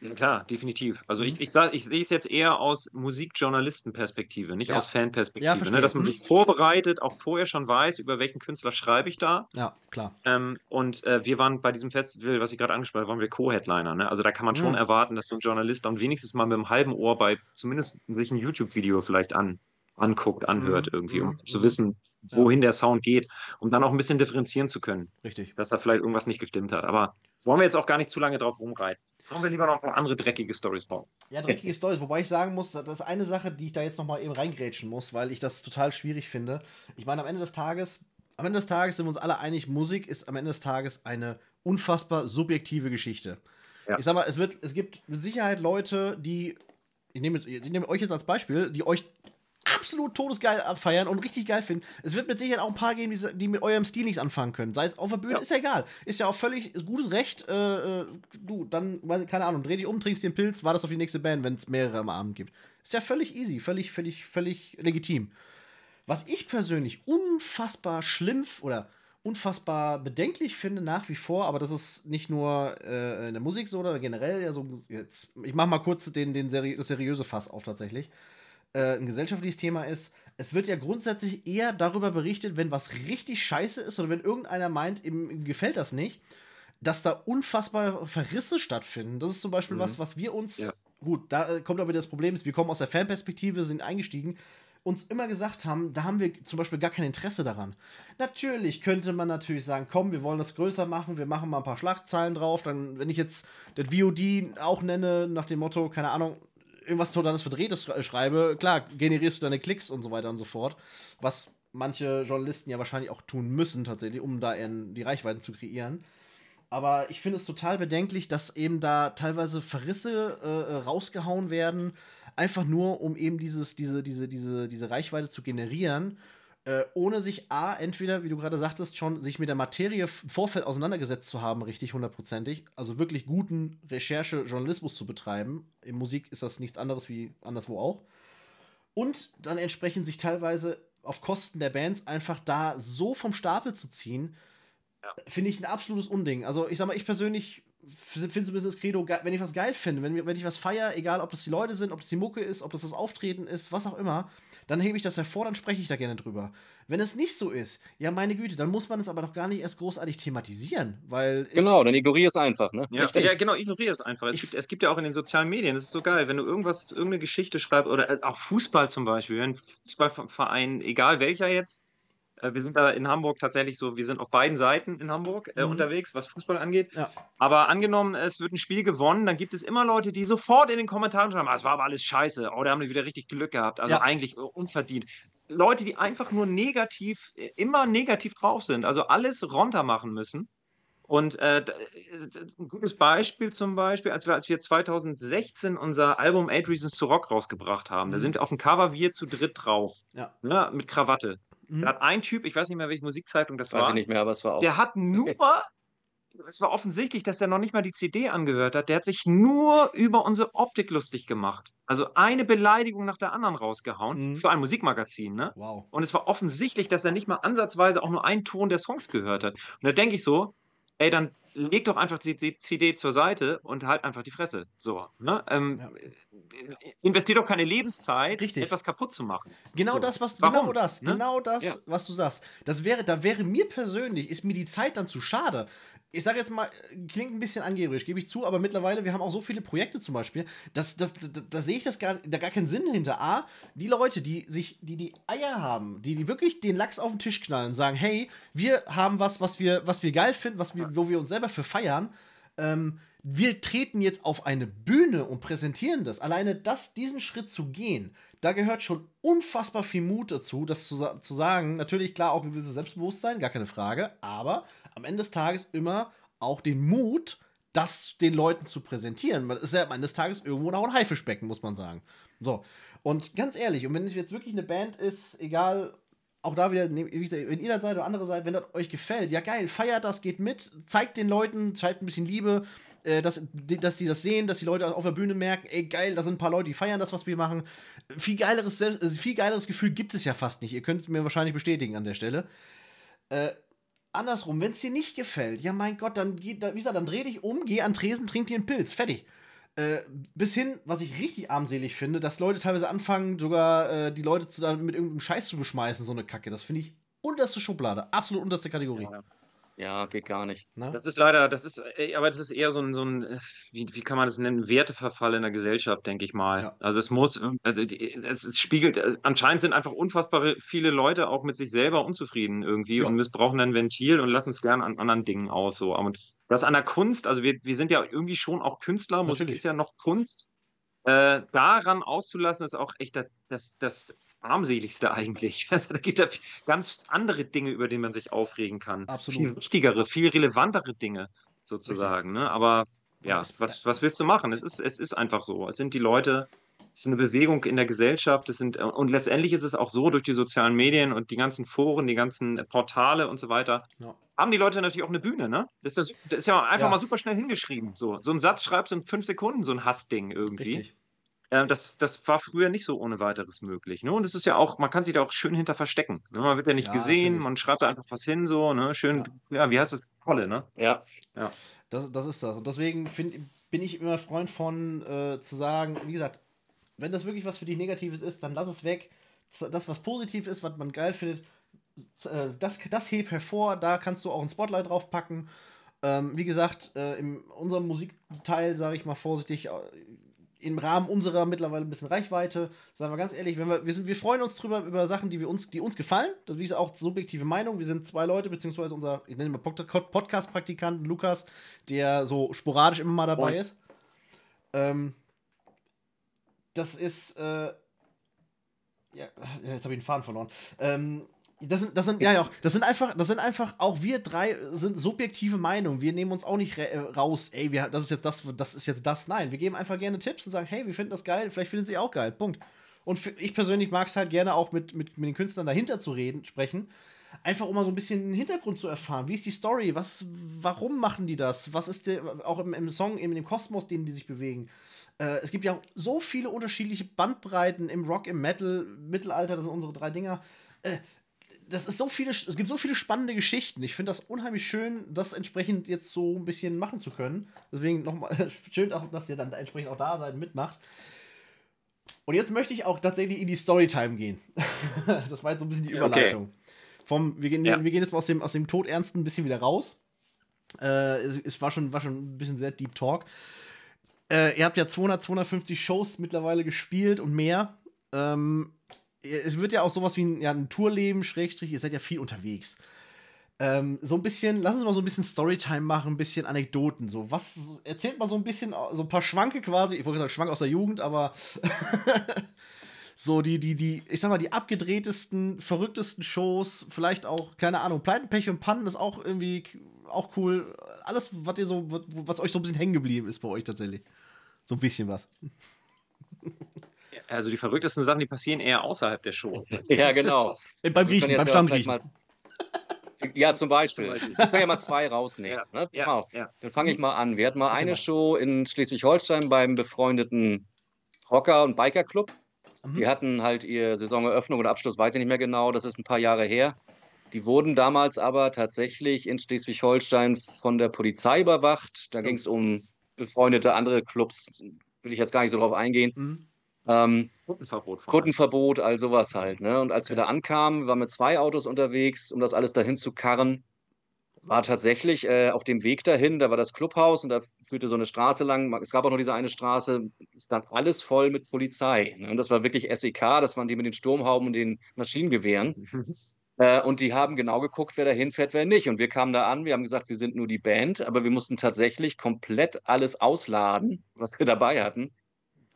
Ja, klar, definitiv. Also Mhm. ich, ich, ich sehe es jetzt eher aus Musikjournalistenperspektive, nicht Ja. aus Fanperspektive. Ja, ne? Dass man Mhm. sich vorbereitet, auch vorher schon weiß, über welchen Künstler schreibe ich da. Ja, klar. Ähm, und äh, wir waren bei diesem Festival, was ich gerade angesprochen habe, waren wir Co-Headliner. Ne? Also da kann man schon Mhm. erwarten, dass so ein Journalist dann wenigstens mal mit einem halben Ohr bei zumindest sich ein YouTube-Video vielleicht an, anguckt, anhört irgendwie, um Mhm. zu wissen, wohin der Sound geht, um dann auch ein bisschen differenzieren zu können, Richtig. dass da vielleicht irgendwas nicht gestimmt hat. Aber wollen wir jetzt auch gar nicht zu lange drauf rumreiten. Wollen wir lieber noch andere dreckige Stories bauen? Ja, dreckige Stories, wobei ich sagen muss, das ist eine Sache, die ich da jetzt noch mal eben reingrätschen muss, weil ich das total schwierig finde. Ich meine, am Ende des Tages, am Ende des Tages sind wir uns alle einig, Musik ist am Ende des Tages eine unfassbar subjektive Geschichte. Ja. Ich sag mal, es wird, es gibt mit Sicherheit Leute, die, ich nehme, ich nehme euch jetzt als Beispiel, die euch absolut todesgeil abfeiern und richtig geil finden. Es wird mit Sicherheit auch ein paar geben, die, die mit eurem Stil nichts anfangen können. Sei es auf der Bühne, Ja. ist ja egal. Ist ja auch völlig gutes Recht. Äh, äh, du, dann, keine Ahnung, dreh dich um, trinkst dir einen Pilz, war das auf die nächste Band, wenn es mehrere am Abend gibt. Ist ja völlig easy, völlig, völlig, völlig legitim. Was ich persönlich unfassbar schlimm oder unfassbar bedenklich finde nach wie vor, aber das ist nicht nur äh, in der Musik so oder generell ja so jetzt ich mache mal kurz den, den seri das seriöse Fass auf tatsächlich. Äh, ein gesellschaftliches Thema ist, es wird ja grundsätzlich eher darüber berichtet, wenn was richtig scheiße ist oder wenn irgendeiner meint, ihm, gefällt das nicht, dass da unfassbare Verrisse stattfinden. Das ist zum Beispiel Mhm. was, was wir uns, Ja. gut, da äh, kommt aber wieder das Problem, ist, wir kommen aus der Fanperspektive, sind eingestiegen, uns immer gesagt haben, da haben wir zum Beispiel gar kein Interesse daran. Natürlich könnte man natürlich sagen, komm, wir wollen das größer machen, wir machen mal ein paar Schlagzeilen drauf, dann, wenn ich jetzt das VOD auch nenne, nach dem Motto, keine Ahnung, irgendwas totales Verdrehtes schre- schreibe, klar, generierst du deine Klicks und so weiter und so fort, was manche Journalisten ja wahrscheinlich auch tun müssen tatsächlich, um da die Reichweiten zu kreieren. Aber ich finde es total bedenklich, dass eben da teilweise Verrisse äh, äh, rausgehauen werden, einfach nur, um eben dieses, diese, diese, diese, diese Reichweite zu generieren, äh, ohne sich A, entweder, wie du gerade sagtest, schon sich mit der Materie im Vorfeld auseinandergesetzt zu haben, richtig hundertprozentig, also wirklich guten Recherche-Journalismus zu betreiben. In Musik ist das nichts anderes wie anderswo auch. Und dann entsprechend sich teilweise auf Kosten der Bands einfach da so vom Stapel zu ziehen, finde ich ein absolutes Unding. Also ich sag mal, ich persönlich finde so ein bisschen das Credo, wenn ich was geil finde, wenn, wenn ich was feiere, egal ob das die Leute sind, ob das die Mucke ist, ob das das Auftreten ist, was auch immer, dann hebe ich das hervor, dann spreche ich da gerne drüber. Wenn es nicht so ist, ja meine Güte, dann muss man es aber doch gar nicht erst großartig thematisieren, weil Genau, dann ignoriere es einfach, ne? Ja, Richtig. ja genau, ignoriere es einfach. Es gibt, es gibt ja auch in den sozialen Medien, das ist so geil, wenn du irgendwas, irgendeine Geschichte schreibst, oder äh, auch Fußball zum Beispiel, ein Fußballverein, egal welcher jetzt, wir sind da in Hamburg tatsächlich so, wir sind auf beiden Seiten in Hamburg äh, Mhm. unterwegs, was Fußball angeht. Ja. Aber angenommen, es wird ein Spiel gewonnen, dann gibt es immer Leute, die sofort in den Kommentaren schreiben, ah, es war aber alles scheiße, oh, da haben die wieder richtig Glück gehabt, also Ja. eigentlich äh, unverdient. Leute, die einfach nur negativ, äh, immer negativ drauf sind, also alles runter machen müssen. Und äh, da- äh, ein gutes Beispiel zum Beispiel, als wir, als wir 2016 unser Album Eight Reasons to Rock rausgebracht haben, da Mhm. sind auf dem Cover wir zu dritt drauf, Ja. ne, mit Krawatte. Mhm. Da hat ein Typ, ich weiß nicht mehr, welche Musikzeitung das Weiß war, ich nicht mehr, aber es war auch. der hat nur es war offensichtlich, dass er noch nicht mal die CD angehört hat. Der hat sich nur über unsere Optik lustig gemacht. Also eine Beleidigung nach der anderen rausgehauen Mhm. für ein Musikmagazin, ne? Wow. Und es war offensichtlich, dass er nicht mal ansatzweise auch nur einen Ton der Songs gehört hat. Und da denke ich so, ey, dann leg doch einfach die die CD zur Seite und halt einfach die Fresse. So, ne? Ähm, Ja. Investier doch keine Lebenszeit, Richtig. etwas kaputt zu machen. Genau So. das, was Warum? genau das, Ne? genau das, Ja. was du sagst. Das wäre, da wäre mir persönlich, ist mir die Zeit dann zu schade. Ich sage jetzt mal, klingt ein bisschen angeberisch, gebe ich zu, aber mittlerweile, wir haben auch so viele Projekte zum Beispiel, dass, das, da, sehe ich das gar, da gar keinen Sinn hinter. A, die Leute, die sich, die die Eier haben, die, die wirklich den Lachs auf den Tisch knallen und sagen, hey, wir haben was, was wir, was wir geil finden, was wir, wo wir uns selber für feiern, ähm, wir treten jetzt auf eine Bühne und präsentieren das. Alleine das, diesen Schritt zu gehen, da gehört schon unfassbar viel Mut dazu, das zu, zu sagen. Natürlich, klar, auch ein gewisses Selbstbewusstsein, gar keine Frage, aber am Ende des Tages immer auch den Mut, das den Leuten zu präsentieren. Man ist ja am Ende des Tages irgendwo noch ein Haifischbecken, muss man sagen. So. Und ganz ehrlich, und wenn es jetzt wirklich eine Band ist, egal, auch da wieder, wenn ihr das seid oder andere seid, wenn das euch gefällt, ja geil, feiert das, geht mit, zeigt den Leuten, zeigt ein bisschen Liebe, äh, dass, dass die das sehen, dass die Leute auf der Bühne merken, ey geil, da sind ein paar Leute, die feiern das, was wir machen. Viel geileres, äh, viel geileres Gefühl gibt es ja fast nicht. Ihr könnt es mir wahrscheinlich bestätigen an der Stelle. Äh, andersrum, wenn es dir nicht gefällt, ja mein Gott, dann geh, wie gesagt, dann dreh dich um, geh an Tresen, trink dir einen Pilz, fertig. Äh, bis hin, was ich richtig armselig finde, dass Leute teilweise anfangen, sogar äh, die Leute zu, mit irgendeinem Scheiß zu beschmeißen, so eine Kacke. Das finde ich unterste Schublade, absolut unterste Kategorie. Ja. Ja, geht gar nicht. Ne? Das ist leider, das ist, äh, aber das ist eher so ein, so ein äh, wie, wie kann man das nennen, Werteverfall in der Gesellschaft, denke ich mal. Ja. Also es muss, äh, es, spiegelt, anscheinend sind einfach unfassbare viele Leute auch mit sich selber unzufrieden irgendwie Ja. und missbrauchen ein Ventil und lassen es gern an anderen Dingen aus. So. Und das an der Kunst, also wir, wir sind ja irgendwie schon auch Künstler, Musik ist ja noch Kunst. Äh, daran auszulassen, ist auch echt das, das, das armseligste eigentlich. *laughs* Also, da gibt es ganz andere Dinge, über die man sich aufregen kann. Absolut. Viel wichtigere, viel relevantere Dinge sozusagen. Ne? Aber ja, was, was willst du machen? Es ist, es ist einfach so. Es sind die Leute, es ist eine Bewegung in der Gesellschaft. Es sind, und letztendlich ist es auch so, durch die sozialen Medien und die ganzen Foren, die ganzen Portale und so weiter, Ja. haben die Leute natürlich auch eine Bühne, ne? Das ist, das, das ist ja einfach Ja. mal super schnell hingeschrieben. So, so ein Satz schreibst du in fünf Sekunden, so ein Hassding irgendwie. Richtig. Äh, das, das war früher nicht so ohne weiteres möglich. Ne? Und es ist ja auch, man kann sich da auch schön hinter verstecken. Ne? Man wird ja nicht Ja, gesehen, natürlich. man schreibt da einfach was hin, so, ne? Schön, ja, wie heißt das? Tolle, ne? Ja. Das, das ist das. Und deswegen find, bin ich immer Freund von, äh, zu sagen, wie gesagt, wenn das wirklich was für dich Negatives ist, dann lass es weg. Das, was positiv ist, was man geil findet, äh, das, das heb hervor, da kannst du auch ein Spotlight drauf packen. Ähm, wie gesagt, äh, in unserem Musikteil, sage ich mal vorsichtig, äh, im Rahmen unserer mittlerweile ein bisschen Reichweite, sagen wir ganz ehrlich, wenn wir, wir, sind, wir freuen uns drüber über Sachen, die, wir uns, die uns gefallen. Das ist auch subjektive Meinung. Wir sind zwei Leute, beziehungsweise unser, ich nenne mal Pod- Podcast-Praktikanten Lukas, der so sporadisch immer mal dabei Moin. ist. Ähm, das ist, äh, ja, jetzt habe ich den Faden verloren. Ähm, das sind, das sind, ja, ja, das sind einfach, das sind einfach, auch wir drei sind subjektive Meinungen. Wir nehmen uns auch nicht äh, raus, ey, wir, das ist jetzt das, das ist jetzt das. Nein, wir geben einfach gerne Tipps und sagen, hey, wir finden das geil, vielleicht finden sie auch geil. Punkt. Und für, ich persönlich mag es halt gerne auch mit, mit, mit den Künstlern dahinter zu reden, sprechen. Einfach um mal so ein bisschen den Hintergrund zu erfahren. Wie ist die Story? Was, warum machen die das? Was ist der, auch im, im Song, in dem Kosmos, den die sich bewegen? Äh, es gibt ja auch so viele unterschiedliche Bandbreiten im Rock, im Metal, Mittelalter, das sind unsere drei Dinger. Äh, das ist so viele, es gibt so viele spannende Geschichten. Ich finde das unheimlich schön, das entsprechend jetzt so ein bisschen machen zu können. Deswegen nochmal *laughs* schön auch, dass ihr dann entsprechend auch da seid und mitmacht. Und jetzt möchte ich auch tatsächlich in die Storytime gehen. *laughs* das war jetzt so ein bisschen die Ja, okay. Überleitung. Vom, wir, gehen, Ja. wir gehen jetzt mal aus dem, aus dem Todernsten ein bisschen wieder raus. Äh, es, es war, schon, war schon ein bisschen sehr Deep Talk. Äh, ihr habt ja 200, 250 Shows mittlerweile gespielt und mehr. Ähm, es wird ja auch sowas wie ein, ja, ein Tourleben, Schrägstrich, ihr seid ja viel unterwegs. Ähm, so ein bisschen, lass uns mal so ein bisschen Storytime machen, ein bisschen Anekdoten. So, was, erzählt mal so ein bisschen, so ein paar Schwanke quasi, ich wollte sagen Schwank aus der Jugend, aber *laughs* so die, die, die, ich sag mal, die abgedrehtesten, verrücktesten Shows, vielleicht auch, keine Ahnung, Pleiten, Pech und Pannen ist auch irgendwie auch cool. Alles, was ihr so, was euch so ein bisschen hängen geblieben ist bei euch tatsächlich. So ein bisschen was. *laughs* Also die verrücktesten Sachen, die passieren eher außerhalb der Show. *laughs* Ja, genau. Äh, beim Griechen, beim ja Stammgriechen. Ja, zum Beispiel. Ich kann ja mal zwei rausnehmen. Ja, Ne? Ja, ja. Dann fange ich mal an. Wir hatten mal eine. Show in Schleswig-Holstein beim befreundeten Rocker- und Biker-Club. Mhm. Die hatten halt ihr Saisoneröffnung oder Abschluss, weiß ich nicht mehr genau, das ist ein paar Jahre her. Die wurden damals aber tatsächlich in Schleswig-Holstein von der Polizei überwacht. Da ging es um befreundete andere Clubs, will ich jetzt gar nicht so drauf eingehen. Mhm. Ähm, Kundenverbot. Kundenverbot, all sowas halt. Ne? Und als wir da ankamen, waren mit zwei Autos unterwegs, um das alles dahin zu karren. War tatsächlich äh, auf dem Weg dahin, da war das Clubhaus und da führte so eine Straße lang. Es gab auch noch diese eine Straße, es stand alles voll mit Polizei. Ne? Und das war wirklich SEK, das waren die mit den Sturmhauben und den Maschinengewehren. *laughs* Äh, und die haben genau geguckt, wer da hinfährt, wer nicht. Und wir kamen da an, wir haben gesagt, wir sind nur die Band, aber wir mussten tatsächlich komplett alles ausladen, was wir dabei hatten.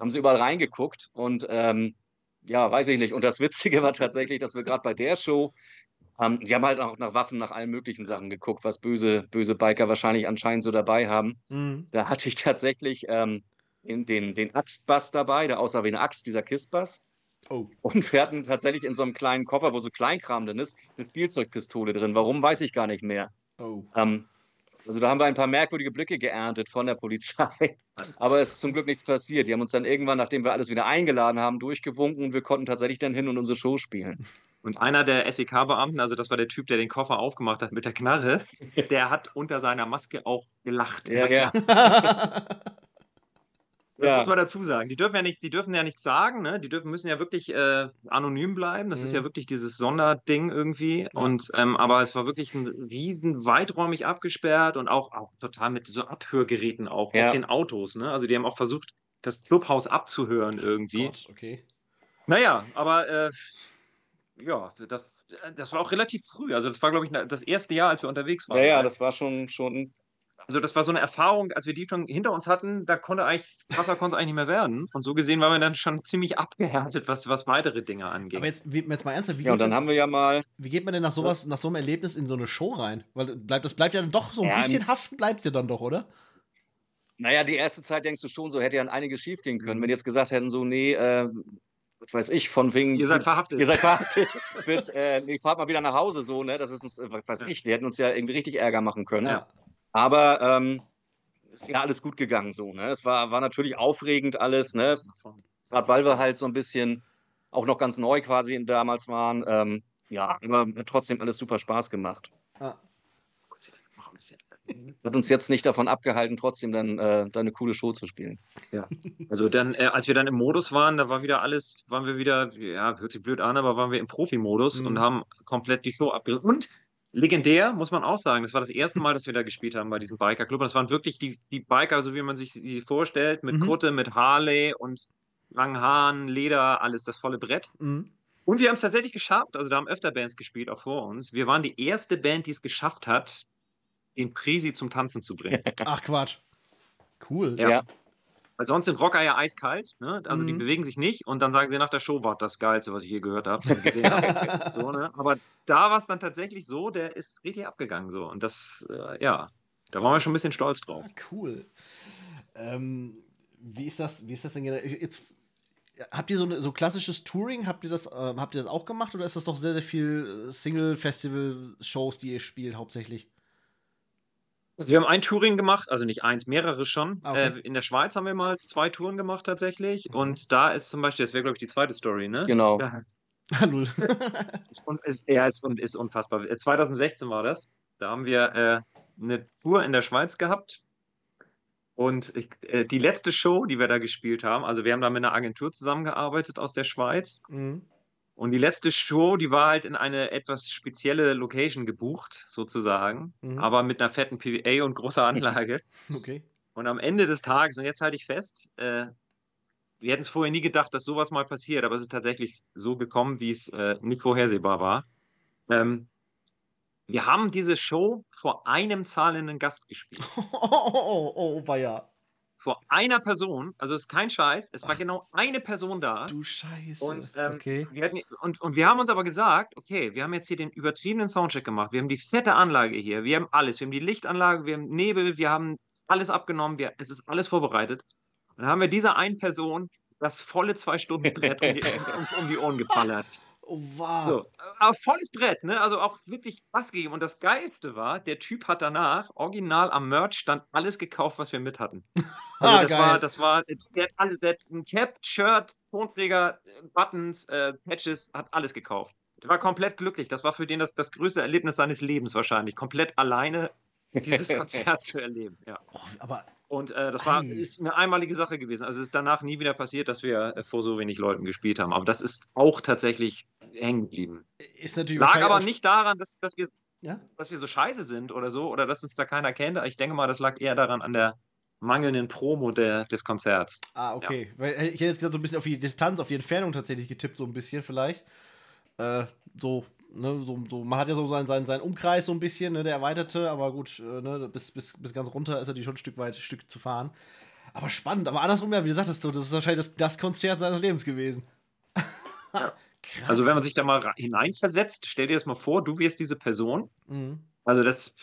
Haben sie überall reingeguckt und ähm, ja, weiß ich nicht. Und das Witzige war tatsächlich, dass wir gerade bei der Show, ähm, die haben halt auch nach Waffen, nach allen möglichen Sachen geguckt, was böse, böse Biker wahrscheinlich anscheinend so dabei haben. Mhm. Da hatte ich tatsächlich ähm, den, den, den Axtbass dabei, der aussah wie eine Axt, dieser Kissbass. Oh. Und wir hatten tatsächlich in so einem kleinen Koffer, wo so Kleinkram drin ist, eine Spielzeugpistole drin. Warum, weiß ich gar nicht mehr. Oh. Ähm, also da haben wir ein paar merkwürdige Blicke geerntet von der Polizei. *laughs* Aber es ist zum Glück nichts passiert. Die haben uns dann irgendwann, nachdem wir alles wieder eingeladen haben, durchgewunken und wir konnten tatsächlich dann hin und unsere Show spielen. Und einer der SEK-Beamten, also das war der Typ, der den Koffer aufgemacht hat mit der Knarre, *laughs* der hat unter seiner Maske auch gelacht. Ja, ja. *laughs* Das Ja. muss man dazu sagen. Die dürfen ja nicht, die dürfen ja nichts sagen, ne? Die dürfen, müssen ja wirklich äh, anonym bleiben. Das ist Mhm. ja wirklich dieses Sonderding irgendwie. Und ähm, aber es war wirklich ein riesen weiträumig abgesperrt und auch, auch total mit so Abhörgeräten auch Ja. auf den Autos, ne? Also die haben auch versucht, das Clubhaus abzuhören irgendwie. Gott, okay. Naja, aber äh, ja, das, das war auch relativ früh. Also das war, glaube ich, das erste Jahr, als wir unterwegs waren. Ja, ja, das war schon, schon Also das war so eine Erfahrung, als wir die schon hinter uns hatten, da konnte eigentlich, krasser konnte es eigentlich nicht mehr werden. Und so gesehen waren wir dann schon ziemlich abgehärtet, was, was weitere Dinge angeht. Aber jetzt, wie, jetzt mal ernsthaft, wie, Ja, geht dann man, haben wir ja mal, wie geht man denn nach sowas, nach so einem Erlebnis in so eine Show rein? Weil bleibt, das bleibt ja dann doch so ein Ja, bisschen haften, bleibt es ja dann doch, oder? naja, die erste Zeit denkst du schon, so hätte ja an einiges schief gehen können. Mhm. Wenn die jetzt gesagt hätten, so, nee, äh, was weiß ich, von wegen. Ihr seid verhaftet. Ihr seid verhaftet. *laughs* Bis, äh, nee, fahrt mal wieder nach Hause, so, ne? Das ist uns, äh, was weiß ich, die hätten uns ja irgendwie richtig Ärger machen können. Ja. Aber ähm, ist ja alles gut gegangen, so, ne? Es war, war natürlich aufregend alles, ne? Gerade weil wir halt so ein bisschen auch noch ganz neu quasi damals waren. Ähm, ja, aber hat trotzdem alles super Spaß gemacht. Ah. Hat uns jetzt nicht davon abgehalten, trotzdem dann, äh, dann eine coole Show zu spielen. Also dann, äh, als wir dann im Modus waren, da war wieder alles, waren wir wieder, ja, hört sich blöd an, aber waren wir im Profi-Modus Mhm. und haben komplett die Show abgerissen. Und legendär, muss man auch sagen, das war das erste Mal, dass wir da gespielt haben bei diesem Biker-Club. Und das waren wirklich die, die Biker, so wie man sich die vorstellt, mit Mhm. Kutte, mit Harley und langen Haaren, Leder, alles das volle Brett. Mhm. Und wir haben es tatsächlich geschafft, also da haben öfter Bands gespielt, auch vor uns. Wir waren die erste Band, die es geschafft hat, den Presi zum Tanzen zu bringen. *laughs* Ach Quatsch. Cool. Ja. Ja. Weil sonst sind Rocker ja eiskalt, ne? Also die Mhm. bewegen sich nicht und dann sagen sie nach der Show, war das Geilste, was ich je gehört habe habe. *laughs* so, ne? Aber da war es dann tatsächlich so, der ist richtig abgegangen so. Und das, äh, ja, da waren wir schon ein bisschen stolz drauf. Ah, cool. Ähm, wie ist das, wie ist das denn generell? Jetzt, habt ihr so, eine, so klassisches Touring, habt ihr, das, ähm, habt ihr das auch gemacht oder ist das doch sehr, sehr viel äh, Single-Festival-Shows, die ihr spielt hauptsächlich? Also wir haben ein Touring gemacht, also nicht eins, mehrere schon. Ah, okay. Äh, in der Schweiz haben wir mal zwei Touren gemacht tatsächlich. Mhm. Und da ist zum Beispiel, das wäre glaube ich die zweite Story, ne? Genau. Ja, *laughs* Hallo. *laughs* ist, un- ist, ja, ist, ist unfassbar. Äh, 2016 war das. Da haben wir äh, eine Tour in der Schweiz gehabt. Und ich, äh, die letzte Show, die wir da gespielt haben, also wir haben da mit einer Agentur zusammengearbeitet aus der Schweiz. mhm. Und die letzte Show, die war halt in eine etwas spezielle Location gebucht, sozusagen, Mhm. aber mit einer fetten PVA und großer Anlage. *laughs* Okay. Und am Ende des Tages, und jetzt halte ich fest, äh, wir hätten es vorher nie gedacht, dass sowas mal passiert, aber es ist tatsächlich so gekommen, wie es äh, nicht vorhersehbar war. Ähm, wir haben diese Show vor einem zahlenden Gast gespielt. *laughs* Oh, oh, oh, oh, war ja. Vor einer Person, also es ist kein Scheiß, es war genau eine Person da. Du Scheiße. Und, ähm, okay. Wir hatten, und, und wir haben uns aber gesagt, okay, wir haben jetzt hier den übertriebenen Soundcheck gemacht, wir haben die fette Anlage hier, wir haben alles, wir haben die Lichtanlage, wir haben Nebel, wir haben alles abgenommen, wir, es ist alles vorbereitet. Und dann haben wir dieser einen Person das volle zwei Stunden Brett um die, um, um die Ohren *laughs* geballert. Oh, wow. So, aber volles Brett, ne? Also auch wirklich was gegeben. Und das Geilste war, der Typ hat danach original am Merchstand alles gekauft, was wir mit hatten. *laughs* Also Ah, das geil. war, das war, der hat alles, der hat ein Cap, Shirt, Tonträger, äh, Buttons, äh, Patches, hat alles gekauft. Der war komplett glücklich. Das war für den das, das größte Erlebnis seines Lebens wahrscheinlich, komplett alleine dieses *laughs* Konzert zu erleben. Ja. Oh, aber Und äh, das war Ei. ist eine einmalige Sache gewesen. Also es ist danach nie wieder passiert, dass wir äh, vor so wenig Leuten gespielt haben. Aber das ist auch tatsächlich hängen geblieben. ist natürlich Lag aber nicht daran, dass, dass, wir, Ja? dass wir so scheiße sind oder so, oder dass uns da keiner kennt. Ich denke mal, das lag eher daran an der mangelnden Promo der, des Konzerts. Ah, okay. Weil, äh, ich hätte jetzt gesagt, so ein bisschen auf die Distanz, auf die Entfernung tatsächlich getippt, so ein bisschen vielleicht. Äh, so, ne, so, so, man hat ja so seinen, seinen, seinen Umkreis so ein bisschen, ne, der erweiterte, aber gut, äh, ne, bis, bis, bis ganz runter ist natürlich schon ein Stück weit Stück zu fahren. Aber spannend, aber andersrum, ja, wie du sagtest, so, das ist wahrscheinlich das, das Konzert seines Lebens gewesen. *laughs* Krass. Also wenn man sich da mal hineinversetzt, stell dir das mal vor, du wärst diese Person. Mhm. Also das,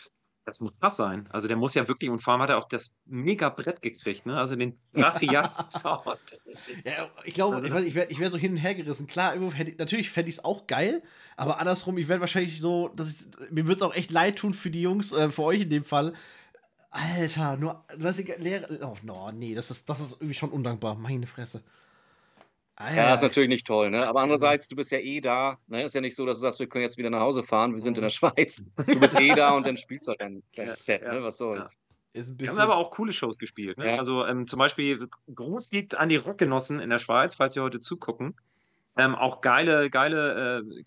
das muss krass sein. Also der muss ja wirklich, und vor allem hat er auch das mega Brett gekriegt, ne? Also den Brachiaz-Sound. *laughs* Ja, ich glaube, Also ich, weiß, ich wäre ich wär so hin und her gerissen. Klar, hätte ich, natürlich fände ich es auch geil, aber andersrum, ich werde wahrscheinlich so, dass ich, mir würde es auch echt leid tun für die Jungs, äh, für euch in dem Fall. Alter, nur, du hast die Lehre. Oh, no, nee, das ist, das ist irgendwie schon undankbar. Meine Fresse. Alter. Ja, ist natürlich nicht toll, ne? Aber andererseits, du bist ja eh da. Ne? Ist ja nicht so, dass du sagst, wir können jetzt wieder nach Hause fahren, wir sind in der Schweiz. *laughs* Du bist eh da und dann spielst du halt dein, dein Ja, Set, ja, ne? Was soll's. ist ein Wir haben aber auch coole Shows gespielt. Ne? Ja. Also ähm, zum Beispiel Gruß gibt an die Rockgenossen in der Schweiz, falls Sie heute zugucken. Ähm, auch geile, geile äh,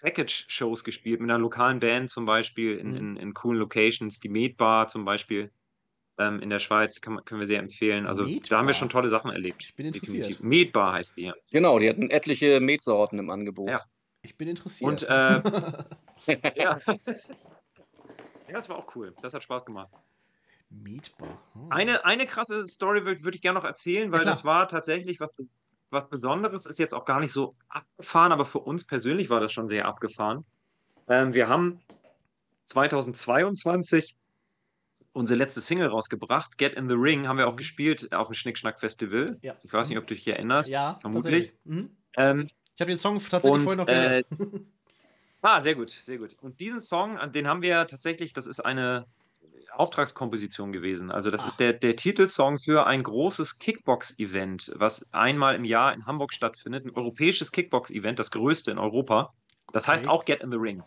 Package-Shows gespielt mit einer lokalen Band zum Beispiel in, Mhm. in, in coolen Locations. Die Med Bar zum Beispiel ähm, in der Schweiz kann, können wir sehr empfehlen. Also Med da haben wir schon tolle Sachen erlebt. Ich bin interessiert. Definitiv. Med Bar heißt die. ja. Genau, die hatten etliche Metsorten im Angebot. Ja. ich bin interessiert. Und äh, *laughs* ja. ja, das war auch cool. Das hat Spaß gemacht. Mietbar. Hm. Eine, eine krasse Story würde würd ich gerne noch erzählen, weil klar. das war tatsächlich was, was Besonderes, ist jetzt auch gar nicht so abgefahren, aber für uns persönlich war das schon sehr abgefahren. Ähm, wir haben 2022 unsere letzte Single rausgebracht, Get in the Ring, haben wir auch Mhm. gespielt auf dem Schnick-Schnack-Festival. Ja. Ich weiß nicht, ob du dich erinnerst. Ja, vermutlich. Mhm. Ähm, Ich habe den Song tatsächlich Und, vorhin noch äh, gehört. *laughs* Ah, sehr gut, sehr gut. Und diesen Song, an den haben wir tatsächlich, das ist eine Auftragskomposition gewesen. Also das Ah. ist der, der Titelsong für ein großes Kickbox-Event, was einmal im Jahr in Hamburg stattfindet. Ein europäisches Kickbox-Event, das größte in Europa. Das heißt Okay. auch Get in the Ring.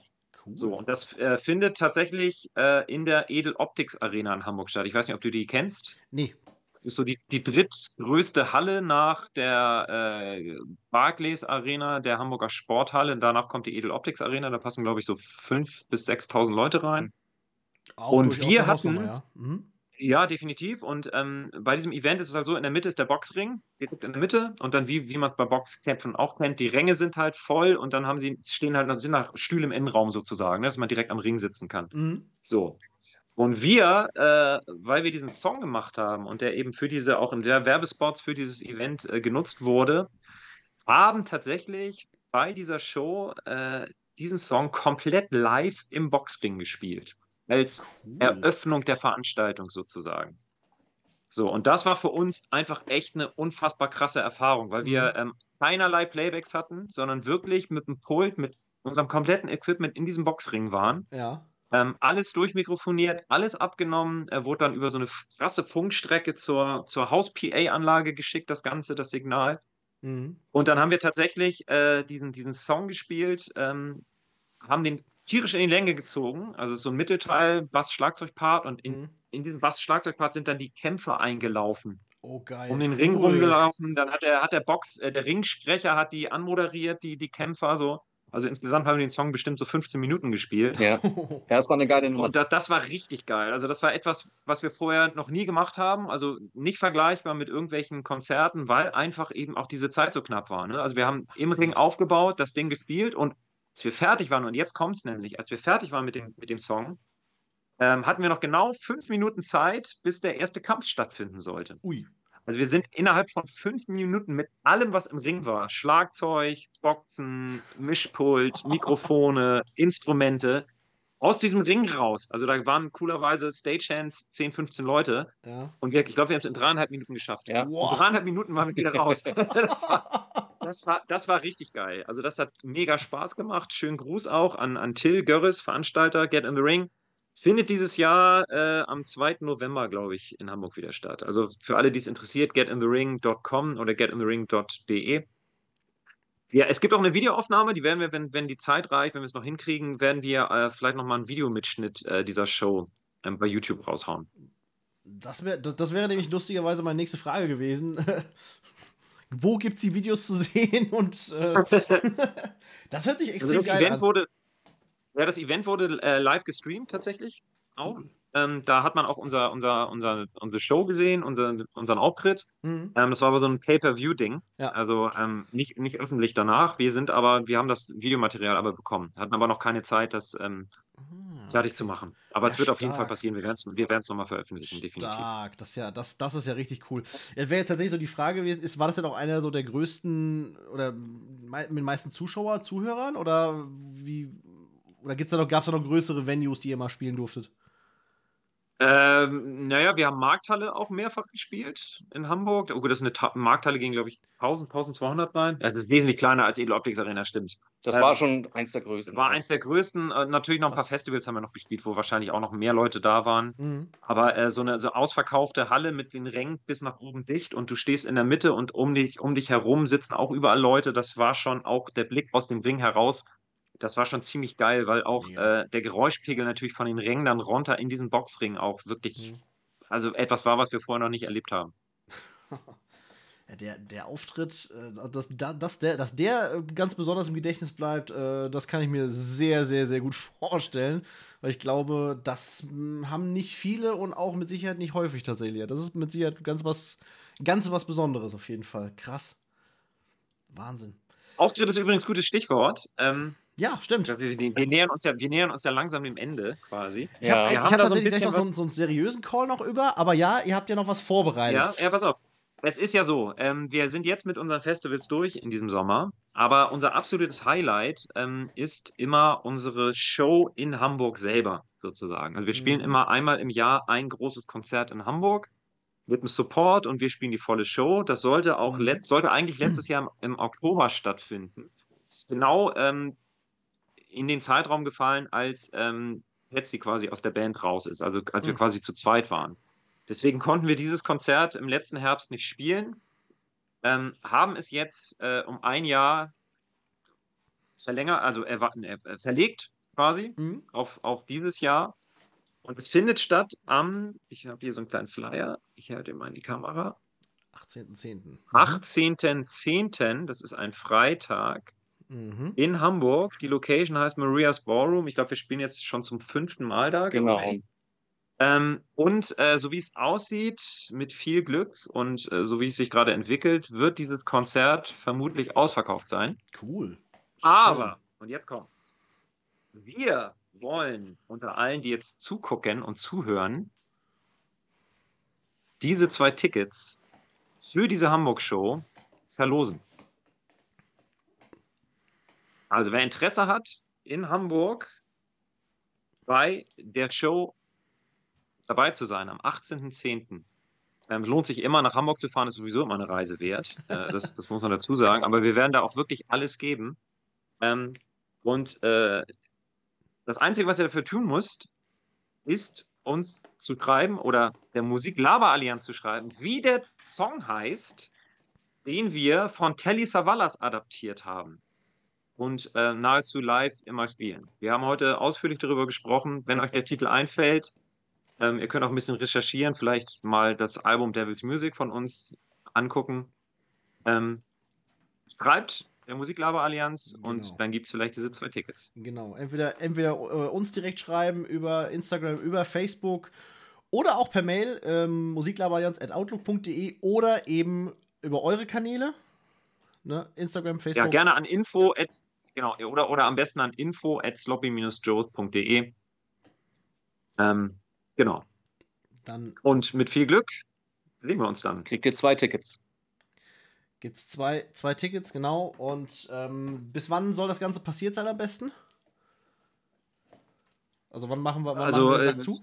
Cool. So, und das äh, findet tatsächlich äh, in der Edel Optics Arena in Hamburg statt. Ich weiß nicht, ob du die kennst. Nee. Das ist so die, die drittgrößte Halle nach der äh, Barclays Arena, der Hamburger Sporthalle. Danach kommt die Edel Optics Arena. Da passen, glaube ich, so 5.000 bis 6.000 Leute rein. Auch Und wir hatten- ja. Mhm. Ja, definitiv. Und ähm, bei diesem Event ist es halt so, in der Mitte ist der Boxring, direkt in der Mitte. Und dann, wie, wie man es bei Boxkämpfen auch kennt, die Ränge sind halt voll und dann haben sie, stehen halt, sind nach Stühle im Innenraum sozusagen, ne, dass man direkt am Ring sitzen kann. Mhm. So. Und wir, äh, weil wir diesen Song gemacht haben und der eben für diese, auch in der Werbespots für dieses Event äh, genutzt wurde, haben tatsächlich bei dieser Show äh, diesen Song komplett live im Boxring gespielt. Als Cool. Eröffnung der Veranstaltung sozusagen. So, und das war für uns einfach echt eine unfassbar krasse Erfahrung, weil wir ähm, keinerlei Playbacks hatten, sondern wirklich mit dem Pult, mit unserem kompletten Equipment in diesem Boxring waren. Ja. Ähm, alles durchmikrofoniert, alles abgenommen, äh, wurde dann über so eine krasse Funkstrecke zur, zur Haus-PA-Anlage geschickt, das Ganze, das Signal. Mhm. Und dann haben wir tatsächlich äh, diesen, diesen Song gespielt, ähm, haben den tierisch in die Länge gezogen, also so ein Mittelteil, Bass-Schlagzeug-Part und in, Mhm. in diesem Bass-Schlagzeug-Part sind dann die Kämpfer eingelaufen, Oh, geil. um den Ring cool. rumgelaufen, dann hat der, hat der Box, äh, der Ringsprecher hat die anmoderiert, die, die Kämpfer so. Also insgesamt haben wir den Song bestimmt so 15 Minuten gespielt. Ja. *laughs* ja, das war eine geile Nummer. Und da, das war richtig geil. Also das war etwas, was wir vorher noch nie gemacht haben. Also nicht vergleichbar mit irgendwelchen Konzerten, weil einfach eben auch diese Zeit so knapp war. Ne? Also wir haben im Ring aufgebaut, das Ding gespielt und als wir fertig waren, und jetzt kommt es nämlich, als wir fertig waren mit dem, mit dem Song, ähm, hatten wir noch genau fünf Minuten Zeit, bis der erste Kampf stattfinden sollte. Ui. Also wir sind innerhalb von fünf Minuten mit allem, was im Ring war, Schlagzeug, Boxen, Mischpult, Mikrofone, Instrumente, aus diesem Ring raus. Also da waren coolerweise Stagehands 10, 15 Leute. Ja. Und wir, ich glaube, wir haben es in dreieinhalb Minuten geschafft. Ja. In dreieinhalb Minuten waren wir wieder raus. *laughs* das, war, das, war, das war richtig geil. Also das hat mega Spaß gemacht. Schönen Gruß auch an, an Till Görres, Veranstalter, Get in the Ring. Findet dieses Jahr äh, am 2. November, glaube ich, in Hamburg wieder statt. Also für alle, die es interessiert, getinthering.com oder getinthering.de. Ja, es gibt auch eine Videoaufnahme, die werden wir, wenn, wenn die Zeit reicht, wenn wir es noch hinkriegen, werden wir äh, vielleicht nochmal einen Videomitschnitt äh, dieser Show ähm, bei YouTube raushauen. Das, wär, das, das wäre nämlich lustigerweise meine nächste Frage gewesen. *laughs* Wo gibt es die Videos zu sehen? *laughs* Und äh, *laughs* das hört sich Also extrem das geil Event an. wurde, ja, das Event wurde äh, live gestreamt tatsächlich auch. Cool. Ähm, da hat man auch unser, unser, unser, unsere Show gesehen, unser, unseren Auftritt. Mhm. Ähm, das war aber so ein Pay-per-View-Ding. Ja. Also ähm, nicht, nicht öffentlich danach. Wir sind aber, wir haben das Videomaterial aber bekommen. Hatten aber noch keine Zeit, das Ah, fertig zu machen. Aber Ja, es wird auf jeden stark. Fall passieren. Wir werden es wir werden's nochmal veröffentlichen, definitiv. Stark, das, ist ja, das, das ist ja richtig cool. Ja, Wäre jetzt tatsächlich so die Frage gewesen, ist, war das denn auch einer so der größten oder mei- mit den meisten Zuschauer, Zuhörern? Oder wie oder gibt's da noch, gab es da noch größere Venues, die ihr mal spielen durftet? Ähm, naja, wir haben Markthalle auch mehrfach gespielt in Hamburg. Oh, gut, das ist eine Ta Markthalle gegen, glaube ich, 1000, 1200 rein. Ja, das ist wesentlich kleiner als Edel Optics Arena, stimmt. Das Ähm, war schon eins der größten. War eins der größten. Äh, natürlich noch ein paar Festivals haben wir noch gespielt, wo wahrscheinlich auch noch mehr Leute da waren. Mhm. Aber äh, so eine so ausverkaufte Halle mit den Rängen bis nach oben dicht und du stehst in der Mitte und um dich, um dich herum sitzen auch überall Leute. Das war schon auch der Blick aus dem Ring heraus. Das war schon ziemlich geil, weil auch Mega. äh, der Geräuschpegel natürlich von den Rängen dann runter in diesen Boxring auch wirklich, Mhm. also etwas war, was wir vorher noch nicht erlebt haben. *laughs* Ja, der, der Auftritt, äh, dass, da- dass, der, dass der äh, ganz besonders im Gedächtnis bleibt, äh, das kann ich mir sehr, sehr, sehr gut *laughs* vorstellen. Weil ich glaube, das mh, haben nicht viele und auch mit Sicherheit nicht häufig tatsächlich. Das ist mit Sicherheit ganz was, ganz was Besonderes auf jeden Fall. Krass. Wahnsinn. Auftritt ist übrigens ein gutes Stichwort. Ähm, Ja, stimmt. wir, wir, wir, nähern uns ja, wir nähern uns ja langsam dem Ende quasi. Ich Ja. habe hab haben da so ein tatsächlich noch so, einen- was- so einen seriösen Call noch über, aber ja, ihr habt ja noch was vorbereitet. Ja, ja, pass auf. Es ist ja so, ähm, wir sind jetzt mit unseren Festivals durch in diesem Sommer, aber unser absolutes Highlight ähm, ist immer unsere Show in Hamburg selber, sozusagen. Also wir spielen Mhm. immer einmal im Jahr ein großes Konzert in Hamburg mit einem Support und wir spielen die volle Show. Das sollte auch Mhm. let sollte eigentlich letztes Jahr im, im Oktober stattfinden. Ist genau ähm, in den Zeitraum gefallen, als ähm, Patsy quasi aus der Band raus ist, also als wir Mhm. quasi zu zweit waren. Deswegen konnten wir dieses Konzert im letzten Herbst nicht spielen, ähm, haben es jetzt äh, um ein Jahr verlängert, also äh, verlegt quasi Mhm. auf, auf dieses Jahr. Und es findet statt am, ich habe hier so einen kleinen Flyer, ich halte mal in die Kamera, 18.10. 18.10., das ist ein Freitag, Mhm. in Hamburg. Die Location heißt Maria's Ballroom. Ich glaube, wir spielen jetzt schon zum fünften Mal da. Genau. Ähm, und äh, so wie es aussieht, mit viel Glück und äh, so wie es sich gerade entwickelt, wird dieses Konzert vermutlich ausverkauft sein. Cool. Aber, und jetzt kommt's. Wir wollen unter allen, die jetzt zugucken und zuhören, diese zwei Tickets für diese Hamburg-Show verlosen. Also wer Interesse hat, in Hamburg bei der Show dabei zu sein, am 18.10. Ähm, lohnt sich immer, nach Hamburg zu fahren, ist sowieso immer eine Reise wert. *laughs* Äh, das, das muss man dazu sagen. Aber wir werden da auch wirklich alles geben. Ähm, und äh, das Einzige, was ihr dafür tun müsst, ist uns zu schreiben oder der Musik Lava Allianz zu schreiben, wie der Song heißt, den wir von Telly Savalas adaptiert haben und äh, nahezu live immer spielen. Wir haben heute ausführlich darüber gesprochen. Wenn euch der Titel einfällt, ähm, ihr könnt auch ein bisschen recherchieren, vielleicht mal das Album Devil's Music von uns angucken. Ähm, schreibt der Musiklaba Allianz Genau. und dann gibt es vielleicht diese zwei Tickets. Genau, entweder, entweder äh, uns direkt schreiben über Instagram, über Facebook oder auch per Mail ähm, musiklaberallianz.outlook.de oder eben über eure Kanäle. Ne? Instagram, Ja, Facebook. gerne an info at, genau, oder, oder am besten an info at sloppy-joes.de. Ähm, genau. Dann Und mit viel Glück sehen wir uns dann. Kriegt ihr zwei Tickets. gibt es zwei, zwei Tickets, genau. Und ähm, bis wann soll das Ganze passiert sein am besten? Also wann machen wir, wann also, machen wir äh, zu?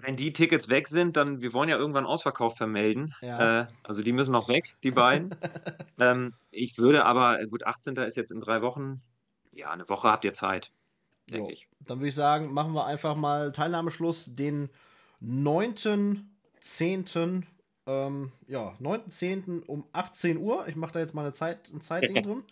Wenn die Tickets weg sind, dann, wir wollen ja irgendwann Ausverkauf vermelden. Ja. Äh, also die müssen noch weg, die beiden. *laughs* ähm, ich würde aber, gut, 18. ist jetzt in drei Wochen. Ja, eine Woche habt ihr Zeit, denke ich. Dann würde ich sagen, machen wir einfach mal Teilnahmeschluss den 9.10. Ähm, ja, 9.10. um 18 Uhr. Ich mache da jetzt mal eine Zeit, ein Zeitding *laughs* drin.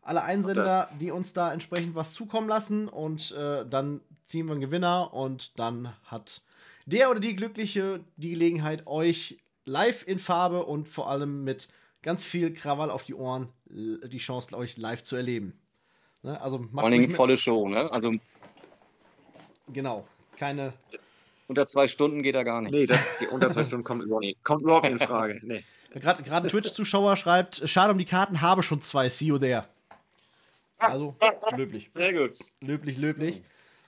Alle Einsender, die uns da entsprechend was zukommen lassen und äh, dann ziehen wir einen Gewinner und dann hat der oder die Glückliche die Gelegenheit, euch live in Farbe und vor allem mit ganz viel Krawall auf die Ohren die Chance, euch live zu erleben. Ne? Also Vor allen Dingen volle Show, ne? Also genau, keine. Unter zwei Stunden geht da gar nicht. Nee, das, unter zwei Stunden kommt überhaupt nicht, kommt überhaupt in Frage. *laughs* Nee. Gerade ein Twitch-Zuschauer schreibt: Schade um die Karten, habe schon zwei. See you there. Also, löblich. Sehr gut. Löblich, löblich.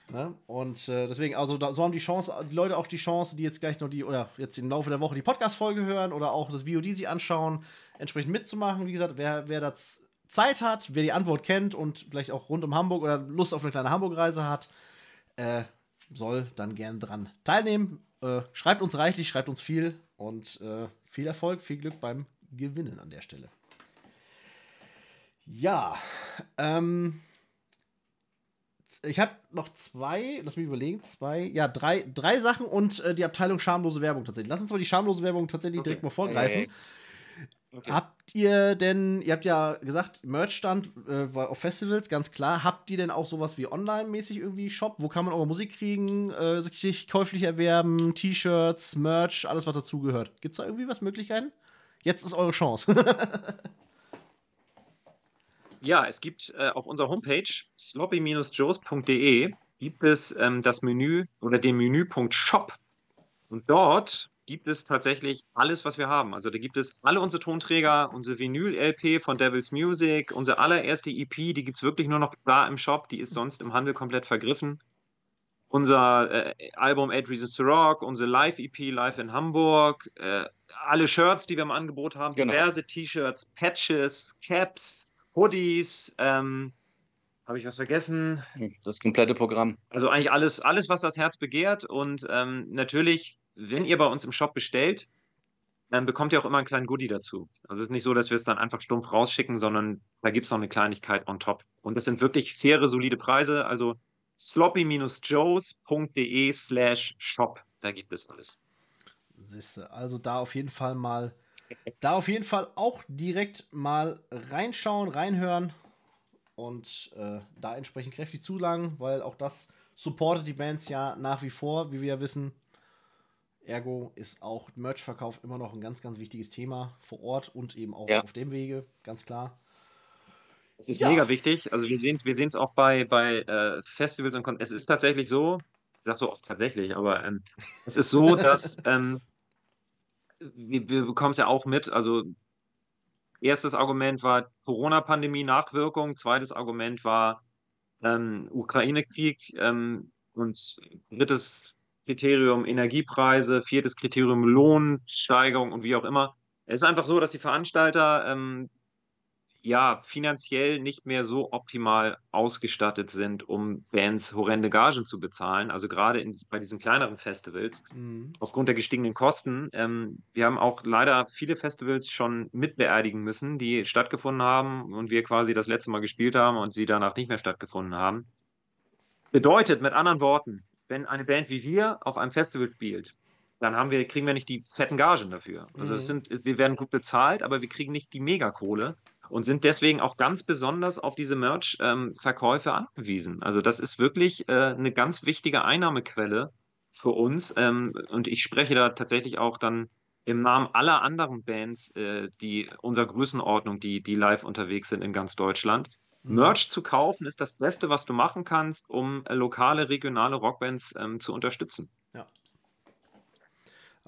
Ne? Und äh, deswegen, also da, so haben die Chance, die Leute auch die Chance, die jetzt gleich noch die, oder jetzt im Laufe der Woche die Podcast-Folge hören oder auch das Video, die sie anschauen, entsprechend mitzumachen. Wie gesagt, wer, wer das Zeit hat, wer die Antwort kennt und vielleicht auch rund um Hamburg oder Lust auf eine kleine Hamburg-Reise hat, äh, soll dann gerne dran teilnehmen. Äh, schreibt uns reichlich, schreibt uns viel und äh, viel Erfolg, viel Glück beim Gewinnen an der Stelle. Ja, ähm, ich habe noch zwei, lass mich überlegen, zwei, ja, drei, drei Sachen und äh, die Abteilung schamlose Werbung tatsächlich. Lass uns mal die schamlose Werbung tatsächlich okay. direkt mal vorgreifen. Okay. Habt ihr denn, ihr habt ja gesagt, Merchstand äh, auf Festivals, ganz klar. Habt ihr denn auch sowas wie online-mäßig irgendwie Shop? Wo kann man eure Musik kriegen, äh, sich käuflich erwerben, T-Shirts, Merch, alles was dazugehört? Gibt es da irgendwie was Möglichkeiten? Jetzt ist eure Chance. *laughs* Ja, es gibt äh, auf unserer Homepage sloppy-joes.de gibt es ähm, das Menü oder den Menüpunkt Shop. Und dort gibt es tatsächlich alles, was wir haben. Also da gibt es alle unsere Tonträger, unsere Vinyl-LP von Devil's Music, unsere allererste EP, die gibt es wirklich nur noch da im Shop, die ist sonst im Handel komplett vergriffen. Unser äh, Album Eight Reasons to Rock, unsere Live-EP Live in Hamburg, äh, alle Shirts, die wir im Angebot haben, genau. diverse T-Shirts, Patches, Caps, Hoodies, ähm, habe ich was vergessen? Das komplette Programm. Also eigentlich alles, alles, was das Herz begehrt. Und ähm, natürlich, wenn ihr bei uns im Shop bestellt, dann bekommt ihr auch immer einen kleinen Goodie dazu. Also es ist nicht so, dass wir es dann einfach stumpf rausschicken, sondern da gibt es noch eine Kleinigkeit on top. Und das sind wirklich faire, solide Preise. Also sloppy-joes.de slash shop. Da gibt es alles. Siehste, also da auf jeden Fall mal da auf jeden Fall auch direkt mal reinschauen, reinhören und äh, da entsprechend kräftig zulangen, weil auch das supportet die Bands ja nach wie vor, wie wir ja wissen. Ergo ist auch Merchverkauf immer noch ein ganz, ganz wichtiges Thema vor Ort und eben auch ja. auf dem Wege, ganz klar. Es ist ja. mega wichtig. Also wir sehen es wir auch bei, bei äh, Festivals und Kon Es ist tatsächlich so, ich sage so oft tatsächlich, aber ähm, es ist so, dass ähm, wir, wir bekommen es ja auch mit. Also, erstes Argument war Corona-Pandemie, Nachwirkung. Zweites Argument war ähm, Ukraine-Krieg. Ähm, und drittes Kriterium Energiepreise. Viertes Kriterium Lohnsteigerung und wie auch immer. Es ist einfach so, dass die Veranstalter ähm, ja, finanziell nicht mehr so optimal ausgestattet sind, um Bands horrende Gagen zu bezahlen. Also gerade in, bei diesen kleineren Festivals, mhm. aufgrund der gestiegenen Kosten. Ähm, wir haben auch leider viele Festivals schon mitbeerdigen müssen, die stattgefunden haben und wir quasi das letzte Mal gespielt haben und sie danach nicht mehr stattgefunden haben. Bedeutet mit anderen Worten, wenn eine Band wie wir auf einem Festival spielt, dann haben wir, kriegen wir nicht die fetten Gagen dafür. Also mhm. sind, wir werden gut bezahlt, aber wir kriegen nicht die Megakohle und sind deswegen auch ganz besonders auf diese Merch-Verkäufe angewiesen. Also das ist wirklich äh, eine ganz wichtige Einnahmequelle für uns. Ähm, und ich spreche da tatsächlich auch dann im Namen aller anderen Bands, äh, die unserer Größenordnung, die, die live unterwegs sind in ganz Deutschland. Mhm. Merch zu kaufen ist das Beste, was du machen kannst, um äh, lokale, regionale Rockbands ähm, zu unterstützen. Ja,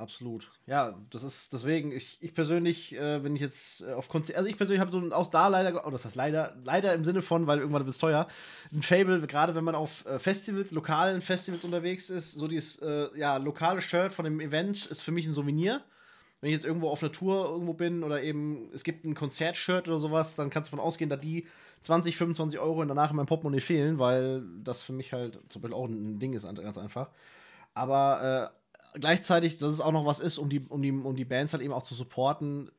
Absolut. Ja, das ist deswegen, ich, ich persönlich, äh, wenn ich jetzt äh, auf Konzert, also ich persönlich habe so auch da leider, oh, das heißt leider, leider im Sinne von, weil irgendwann wird es teuer, ein Fable, gerade wenn man auf äh, Festivals, lokalen Festivals unterwegs ist, so dieses, äh, ja, lokale Shirt von dem Event ist für mich ein Souvenir. Wenn ich jetzt irgendwo auf einer Tour irgendwo bin oder eben es gibt ein Konzertshirt oder sowas, dann kannst du davon ausgehen, dass die 20, 25 Euro danach in meinem Portemonnaie fehlen, weil das für mich halt zum Beispiel auch ein Ding ist, ganz einfach. Aber äh, gleichzeitig, dass es auch noch was ist, um die, um, die, um die Bands halt eben auch zu supporten,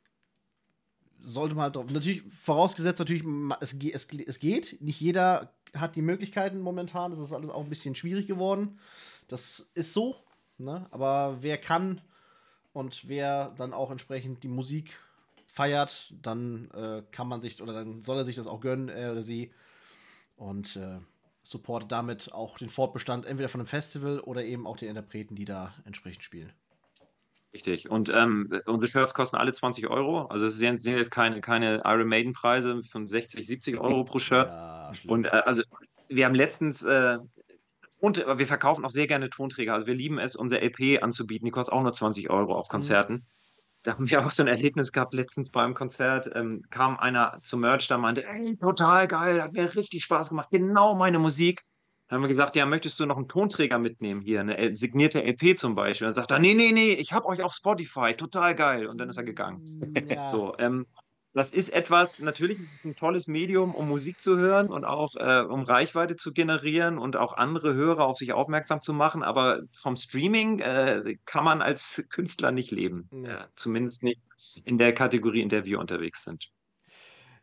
sollte man halt drauf. Natürlich, vorausgesetzt natürlich, es, es, es geht. Nicht jeder hat die Möglichkeiten momentan. Das ist alles auch ein bisschen schwierig geworden. Das ist so. Ne? Aber wer kann und wer dann auch entsprechend die Musik feiert, dann äh, kann man sich oder dann soll er sich das auch gönnen, er oder sie. Und äh, supportet damit auch den Fortbestand entweder von einem Festival oder eben auch den Interpreten, die da entsprechend spielen. Richtig. Und ähm, unsere Shirts kosten alle 20 Euro. Also es sind, sind jetzt keine, keine Iron Maiden-Preise von 60, 70 Euro pro Shirt. Ja, und äh, also wir haben letztens äh, und wir verkaufen auch sehr gerne Tonträger. Also wir lieben es, unsere LP anzubieten. Die kostet auch nur 20 Euro auf mhm. Konzerten. Mhm. Da haben wir auch so ein Erlebnis gehabt letztens beim Konzert. Ähm, kam einer zum Merch, da meinte, ey, total geil, hat mir richtig Spaß gemacht, genau meine Musik. Dann haben wir gesagt, ja, möchtest du noch einen Tonträger mitnehmen hier, eine signierte LP zum Beispiel? Dann sagt er, nee, nee, nee, ich habe euch auf Spotify, total geil. Und dann ist er gegangen. Ja. *laughs* so, ähm, das ist etwas, natürlich ist es ein tolles Medium, um Musik zu hören und auch äh, um Reichweite zu generieren und auch andere Hörer auf sich aufmerksam zu machen. Aber vom Streaming äh, kann man als Künstler nicht leben. Äh, zumindest nicht in der Kategorie, in der wir unterwegs sind.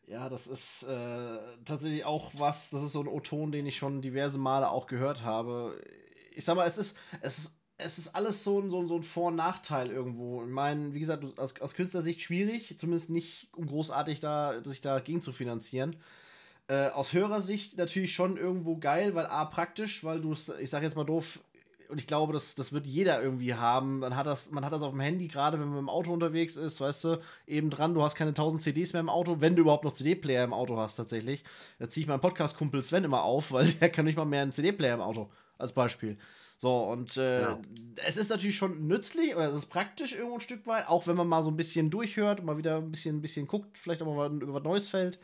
Ja, das ist äh, tatsächlich auch was, das ist so ein O-Ton, den ich schon diverse Male auch gehört habe. Ich sag mal, es ist, es ist es ist alles so ein, so, so ein Vor- und Nachteil irgendwo. Ich meine, wie gesagt, aus, aus Künstlersicht schwierig, zumindest nicht um großartig da, sich dagegen zu finanzieren. Äh, aus Hörersicht natürlich schon irgendwo geil, weil A, praktisch, weil du es, ich sag jetzt mal doof, und ich glaube, das, das wird jeder irgendwie haben. Man hat das, man hat das auf dem Handy, gerade wenn man im Auto unterwegs ist, weißt du, eben dran, du hast keine 1000 CDs mehr im Auto, wenn du überhaupt noch CD-Player im Auto hast, tatsächlich. Da ziehe ich meinen Podcast-Kumpel Sven immer auf, *laughs* weil der kann nicht mal mehr einen CD-Player im Auto, als Beispiel. So, und äh, ja. es ist natürlich schon nützlich oder es ist praktisch irgendwo ein Stück weit, auch wenn man mal so ein bisschen durchhört und mal wieder ein bisschen, ein bisschen guckt, vielleicht auch mal über was Neues fällt.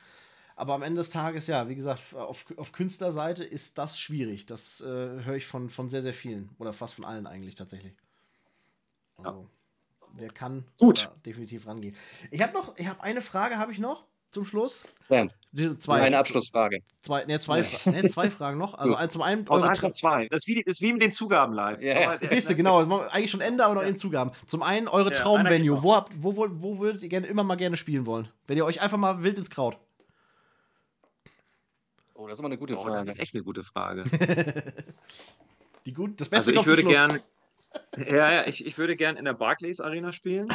Aber am Ende des Tages, ja, wie gesagt, auf, auf Künstlerseite ist das schwierig. Das äh, höre ich von, von sehr, sehr vielen. Oder fast von allen eigentlich tatsächlich. Also, ja. wer kann, Gut. definitiv rangehen. Ich habe noch, ich habe eine Frage, habe ich noch zum Schluss. Ja. Zwei. Eine Abschlussfrage. Zwei, ne, zwei, nee, zwei Fragen noch. Also *laughs* ein, zum einen. Aus einfach zwei. Das ist, wie, das ist wie mit den Zugaben live. Ja. Siehst du, genau. Eigentlich schon Ende, aber noch ja. in Zugaben. Zum einen eure ja, Traumvenue. Wo, habt, wo, wo, wo würdet ihr gerne immer mal gerne spielen wollen? Wenn ihr euch einfach mal wild ins Kraut. Oh, das ist immer eine gute Frage. Oh, echt eine gute Frage. *laughs* Die gut, das Beste also ich würde gern, ja, ja, ich, ich würde gern in der Barclays Arena spielen,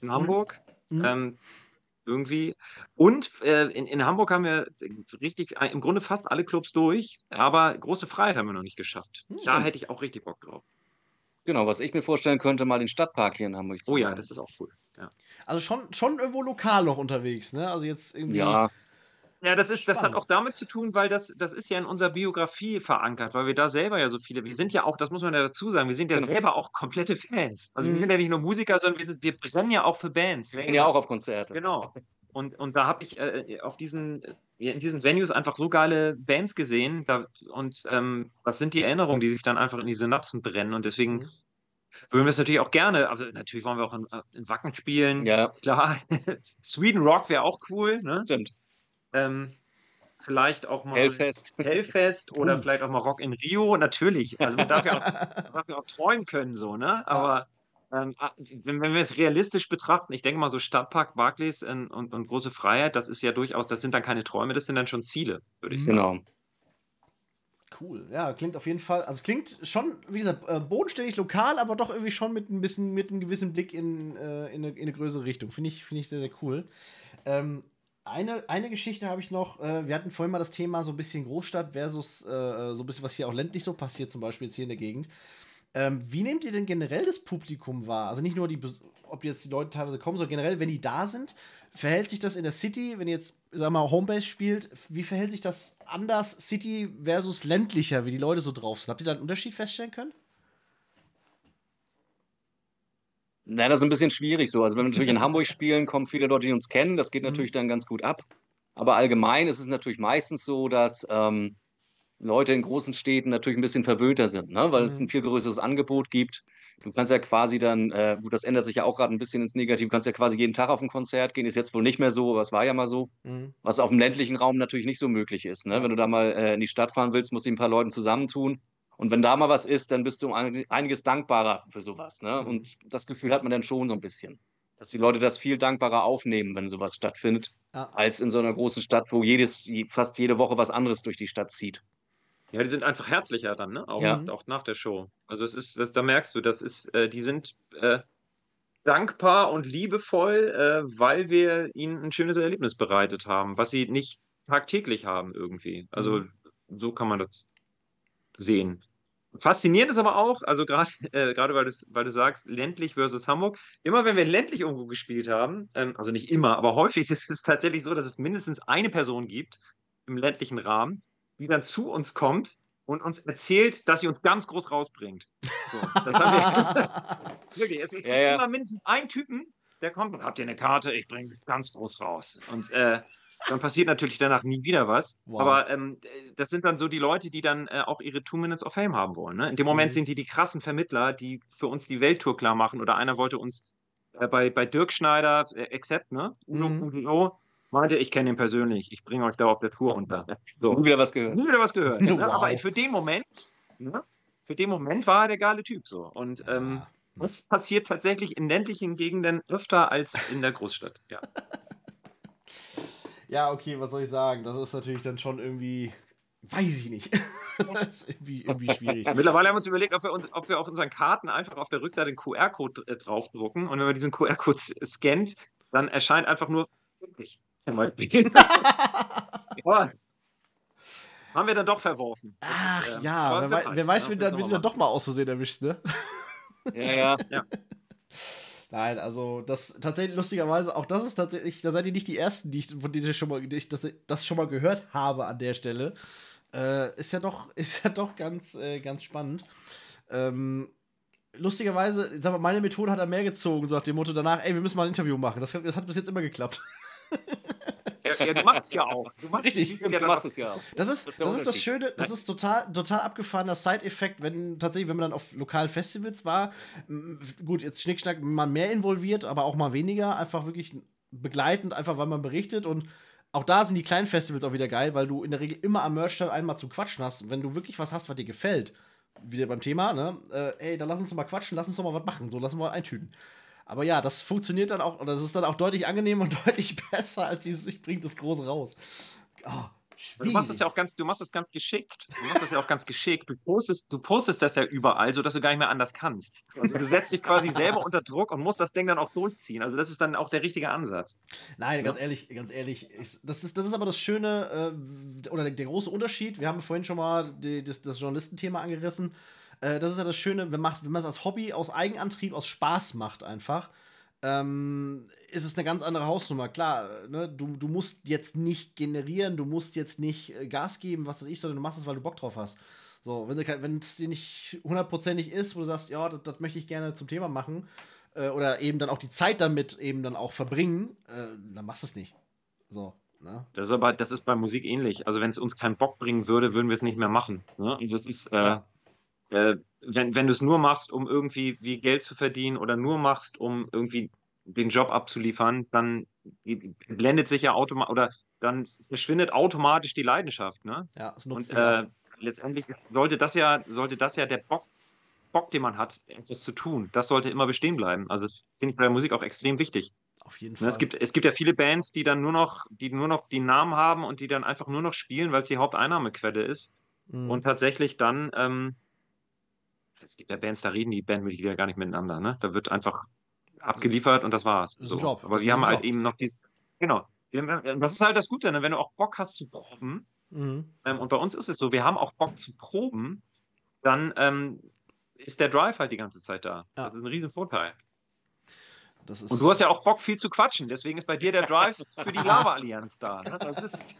in Hamburg. Mhm. Ähm, irgendwie. Und äh, in, in Hamburg haben wir richtig, äh, im Grunde fast alle Clubs durch, aber große Freiheit haben wir noch nicht geschafft. Hm. Da hätte ich auch richtig Bock drauf. Genau, was ich mir vorstellen könnte, mal den Stadtpark hier in Hamburg zu Oh ja, das ist auch cool. Ja. Also schon, schon irgendwo lokal noch unterwegs, ne? Also jetzt irgendwie. Ja, ja, das ist, das hat auch damit zu tun, weil das, das ist ja in unserer Biografie verankert, weil wir da selber ja so viele, wir sind ja auch, das muss man ja dazu sagen, wir sind ja genau. selber auch komplette Fans. Also mhm. wir sind ja nicht nur Musiker, sondern wir, sind, wir brennen ja auch für Bands. Wir gehen ja auch auf Konzerte. Genau. Und, und da habe ich äh, auf diesen, in diesen Venues einfach so geile Bands gesehen. Da, und ähm, das sind die Erinnerungen, die sich dann einfach in die Synapsen brennen. Und deswegen mhm. würden wir es natürlich auch gerne, also natürlich wollen wir auch in, in Wacken spielen. Ja. Klar. *laughs* Sweden Rock wäre auch cool. Ne? Stimmt. Ähm, vielleicht auch mal Hellfest, Hellfest oder uh. vielleicht auch mal Rock in Rio, natürlich. Also man darf ja auch, *laughs* darf ja auch träumen können, so, ne? Aber ähm, ah, wenn, wenn, wir es realistisch betrachten, ich denke mal so Stadtpark, Barclays und, und, und, große Freiheit, das ist ja durchaus, das sind dann keine Träume, das sind dann schon Ziele, würde ich sagen. Genau. Cool, ja, klingt auf jeden Fall, also klingt schon, wie gesagt, äh, bodenständig lokal, aber doch irgendwie schon mit ein bisschen, mit einem gewissen Blick in, äh, in, eine, in eine größere Richtung. Finde ich, find ich sehr, sehr cool. Ähm, eine, eine Geschichte habe ich noch. Äh, wir hatten vorhin mal das Thema so ein bisschen Großstadt versus äh, so ein bisschen, was hier auch ländlich so passiert, zum Beispiel jetzt hier in der Gegend. Ähm, wie nehmt ihr denn generell das Publikum wahr? Also nicht nur die, ob jetzt die Leute teilweise kommen, sondern generell, wenn die da sind, verhält sich das in der City, wenn ihr jetzt, sag mal, Homebase spielt, wie verhält sich das anders City versus ländlicher, wie die Leute so drauf sind? Habt ihr da einen Unterschied feststellen können? Nein, das ist ein bisschen schwierig so. Also wenn wir natürlich in Hamburg spielen, kommen viele Leute, die uns kennen. Das geht mhm. natürlich dann ganz gut ab. Aber allgemein ist es natürlich meistens so, dass ähm, Leute in großen Städten natürlich ein bisschen verwöhnter sind, ne? weil mhm. es ein viel größeres Angebot gibt. Du kannst ja quasi dann, äh, gut, das ändert sich ja auch gerade ein bisschen ins Negative, du kannst ja quasi jeden Tag auf ein Konzert gehen, ist jetzt wohl nicht mehr so, aber es war ja mal so, mhm. was auf dem ländlichen Raum natürlich nicht so möglich ist. Ne? Wenn du da mal äh, in die Stadt fahren willst, musst du ein paar Leuten zusammentun. Und wenn da mal was ist, dann bist du einiges dankbarer für sowas. Ne? Mhm. Und das Gefühl hat man dann schon so ein bisschen, dass die Leute das viel dankbarer aufnehmen, wenn sowas stattfindet, ja. als in so einer großen Stadt, wo jedes, fast jede Woche was anderes durch die Stadt zieht. Ja, die sind einfach herzlicher dann, ne? Auch, ja. auch nach der Show. Also es ist, das, da merkst du, das ist, äh, die sind äh, dankbar und liebevoll, äh, weil wir ihnen ein schönes Erlebnis bereitet haben, was sie nicht tagtäglich haben irgendwie. Also mhm. so kann man das sehen. Faszinierend ist aber auch, also gerade *laughs* äh, gerade weil, weil du sagst, ländlich versus Hamburg, immer wenn wir ländlich irgendwo gespielt haben, ähm, also nicht immer, aber häufig *laughs* ist es tatsächlich so, dass es mindestens eine Person gibt im ländlichen Rahmen, die dann zu uns kommt und uns erzählt, dass sie uns ganz groß rausbringt. So, das haben wir. *laughs* wirklich, es ist ja, ja. immer mindestens ein Typen, der kommt und habt ihr eine Karte, ich bringe ganz groß raus. Und äh, dann passiert natürlich danach nie wieder was. Wow. Aber ähm, das sind dann so die Leute, die dann äh, auch ihre Two Minutes of Fame haben wollen. Ne? In dem Moment mhm. sind die die krassen Vermittler, die für uns die Welttour klar machen. Oder einer wollte uns äh, bei, bei Dirk Schneider, äh, Except, ne? Uno, mhm. Uno, meinte, ich kenne ihn persönlich, ich bringe euch da auf der Tour unter. *laughs* So. Nie wieder was gehört. Nie wieder was gehört. Ne? Wow. Aber für den Moment, ne? für den Moment war er der geile Typ so. Und ähm, das passiert tatsächlich in ländlichen Gegenden öfter als in der Großstadt. Ja. *laughs* ja, okay, was soll ich sagen? Das ist natürlich dann schon irgendwie, weiß ich nicht. *laughs* das ist irgendwie, irgendwie schwierig. Mittlerweile haben wir uns überlegt, ob wir, uns, ob wir auf unseren Karten einfach auf der Rückseite einen QR-Code äh, draufdrucken und wenn man diesen QR-Code scannt, dann erscheint einfach nur *laughs* ja. Haben wir dann doch verworfen. Ach ist, äh, ja, wer, wer, wer, weiß, ja, wen dann, dann doch mal aus Versehen erwischt, ne? Ja, ja. ja. *laughs* Nein, also das tatsächlich lustigerweise, auch das ist tatsächlich, da seid ihr nicht die ersten, die ich, von denen ich schon mal, ich das, das schon mal gehört habe an der Stelle. Äh, ist ja doch, *laughs* ist ja doch ganz, äh, ganz spannend. Ähm, lustigerweise, sag mal, meine Methode hat er mehr gezogen, so nach dem Motto danach, ey, wir müssen mal ein Interview machen. Das, das hat bis jetzt immer geklappt. *laughs* Ja, ja, du machst es ja auch. Du machst, Richtig, du, ja du machst es ja auch. Das ist das, ist das, ist das Schöne, das ist total, total abgefahrener Side-Effekt, wenn tatsächlich, wenn man dann auf lokalen Festivals war, gut, jetzt Schnickschnack, mal mehr involviert, aber auch mal weniger, einfach wirklich begleitend, einfach weil man berichtet und auch da sind die kleinen Festivals auch wieder geil, weil du in der Regel immer am Merchstand einmal zum Quatschen hast. Und wenn du wirklich was hast, was dir gefällt, wieder beim Thema, ne, äh, ey, dann lass uns doch mal quatschen, lass uns doch mal was machen, so lassen wir mal eintüten. Aber ja, das funktioniert dann auch, oder das ist dann auch deutlich angenehmer und *laughs* deutlich besser als dieses, ich bringe das groß raus. Oh, du machst es ja auch ganz, du machst es ganz geschickt. Du machst es ja auch ganz geschickt. Du postest, du postest das ja überall, sodass du gar nicht mehr anders kannst. Also du setzt dich quasi selber unter Druck und musst das Ding dann auch durchziehen. Also das ist dann auch der richtige Ansatz. Nein, ganz ja? ehrlich, ganz ehrlich, ich, das, ist, das ist aber das Schöne äh, oder der, der, große Unterschied. Wir haben vorhin schon mal die, das, das Journalistenthema angerissen. Äh, das ist ja das Schöne, wenn, wenn man es als Hobby, aus Eigenantrieb, aus Spaß macht einfach. Ähm, ist es eine ganz andere Hausnummer. Klar, ne, du, du musst jetzt nicht generieren, du musst jetzt nicht äh, Gas geben, was das ist, sondern du machst es, weil du Bock drauf hast. So, wenn es dir nicht hundertprozentig ist, wo du sagst, ja, das, das möchte ich gerne zum Thema machen, äh, oder eben dann auch die Zeit damit eben dann auch verbringen, äh, dann machst du es nicht. So. Ne? Das ist aber, das ist bei Musik ähnlich. Also wenn es uns keinen Bock bringen würde, würden wir es nicht mehr machen. Ne? Also es ist, äh, äh, wenn, wenn du es nur machst, um irgendwie wie Geld zu verdienen oder nur machst, um irgendwie den Job abzuliefern, dann blendet sich ja automatisch oder dann verschwindet automatisch die Leidenschaft. Ne? Ja, das nutzt Und äh, letztendlich sollte das ja, sollte das ja der Bock, Bock, den man hat, etwas zu tun, das sollte immer bestehen bleiben. Also das finde ich bei der Musik auch extrem wichtig. Auf jeden Fall. Es gibt, es gibt ja viele Bands, die dann nur noch, die nur noch die Namen haben und die dann einfach nur noch spielen, weil es die Haupteinnahmequelle ist. Mhm. Und tatsächlich dann ähm, es gibt ja Bands, da reden die Bandmitglieder gar nicht miteinander. Ne? Da wird einfach abgeliefert und das war's. Das so. Job. Aber das wir haben halt Job. eben noch diese. Genau. Das ist halt das Gute, ne? wenn du auch Bock hast zu proben. Mhm. Ähm, und bei uns ist es so, wir haben auch Bock zu proben, dann ähm, ist der Drive halt die ganze Zeit da. Ja. Das ist ein riesen Vorteil. und du hast ja auch Bock, viel zu quatschen. Deswegen ist bei dir der Drive *laughs* für die Lava-Allianz da. Ne? Das ist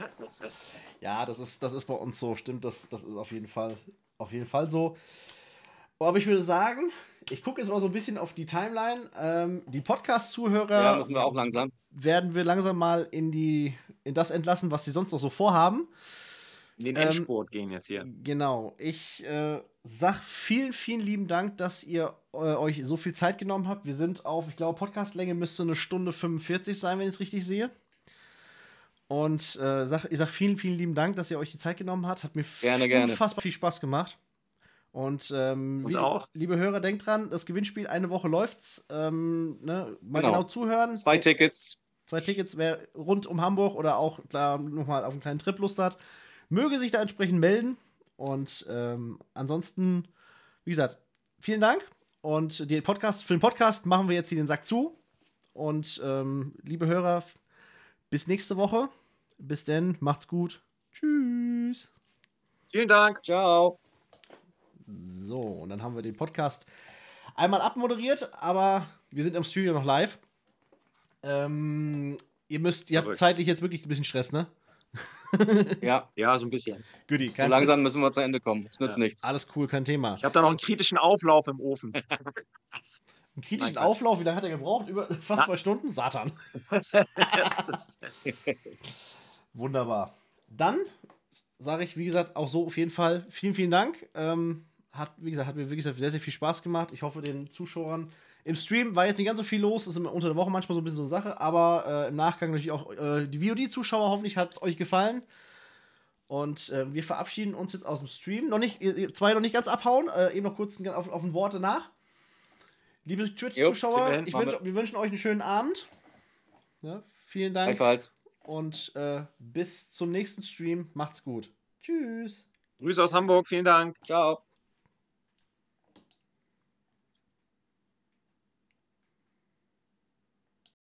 ja, das ist, das ist bei uns so. Stimmt, das, das ist auf jeden Fall, auf jeden Fall so. Aber ich würde sagen, ich gucke jetzt mal so ein bisschen auf die Timeline. Ähm, die Podcast-Zuhörer ja, wir auch langsam. werden wir langsam mal in, die, in das entlassen, was sie sonst noch so vorhaben. in den Endsport ähm, gehen jetzt hier. Genau. Ich äh, sag vielen, vielen lieben Dank, dass ihr äh, euch so viel Zeit genommen habt. Wir sind auf, ich glaube, Podcastlänge müsste eine Stunde 45 sein, wenn ich es richtig sehe. Und äh, sag, ich sag vielen, vielen lieben Dank, dass ihr euch die Zeit genommen habt. Hat mir gerne, gerne. unfassbar viel Spaß gemacht. Und ähm, wie, auch. liebe Hörer, denkt dran, das Gewinnspiel eine Woche läuft's. Ähm, ne, mal genau. genau. zuhören. Zwei Tickets. Zwei Tickets, wer rund um Hamburg oder auch klar nochmal auf einen kleinen Trip Lust hat, möge sich da entsprechend melden. Und ähm, ansonsten, wie gesagt, vielen Dank. Und den Podcast, für den Podcast machen wir jetzt hier den Sack zu. Und ähm, liebe Hörer, bis nächste Woche. Bis denn, macht's gut. Tschüss. Vielen Dank. Ciao. So, und dann haben wir den Podcast einmal abmoderiert, aber wir sind im Studio noch live. Ähm, ihr müsst, ihr habt zeitlich jetzt wirklich ein bisschen Stress, ne? *laughs* ja, ja, so ein bisschen. Goodie, so langsam müssen wir zu Ende kommen. Es nützt ja. nichts. Alles cool, kein Thema. Ich habe da noch einen kritischen Auflauf im Ofen. *laughs* einen kritischen Nein, Auflauf, wie lange hat er gebraucht? Über fast Na. zwei Stunden? Satan. *laughs* Wunderbar. Dann sage ich, wie gesagt, auch so auf jeden Fall vielen, vielen Dank. Ähm, hat, wie gesagt, hat mir wirklich sehr, sehr viel Spaß gemacht. Ich hoffe, den Zuschauern im Stream war jetzt nicht ganz so viel los, das ist unter der Woche manchmal so ein bisschen so eine Sache, aber äh, im Nachgang natürlich auch äh, die VOD-Zuschauer, hoffentlich hat es euch gefallen. Und äh, wir verabschieden uns jetzt aus dem Stream. Noch nicht, zwei noch nicht ganz abhauen, äh, eben noch kurz auf, auf ein Wort danach. Liebe Twitch-Zuschauer, wünsch, wir wünschen euch einen schönen Abend. Ja, vielen Dank. Gleichfalls. Und äh, bis zum nächsten Stream. Macht's gut. Tschüss. Grüße aus Hamburg, vielen Dank. Ciao.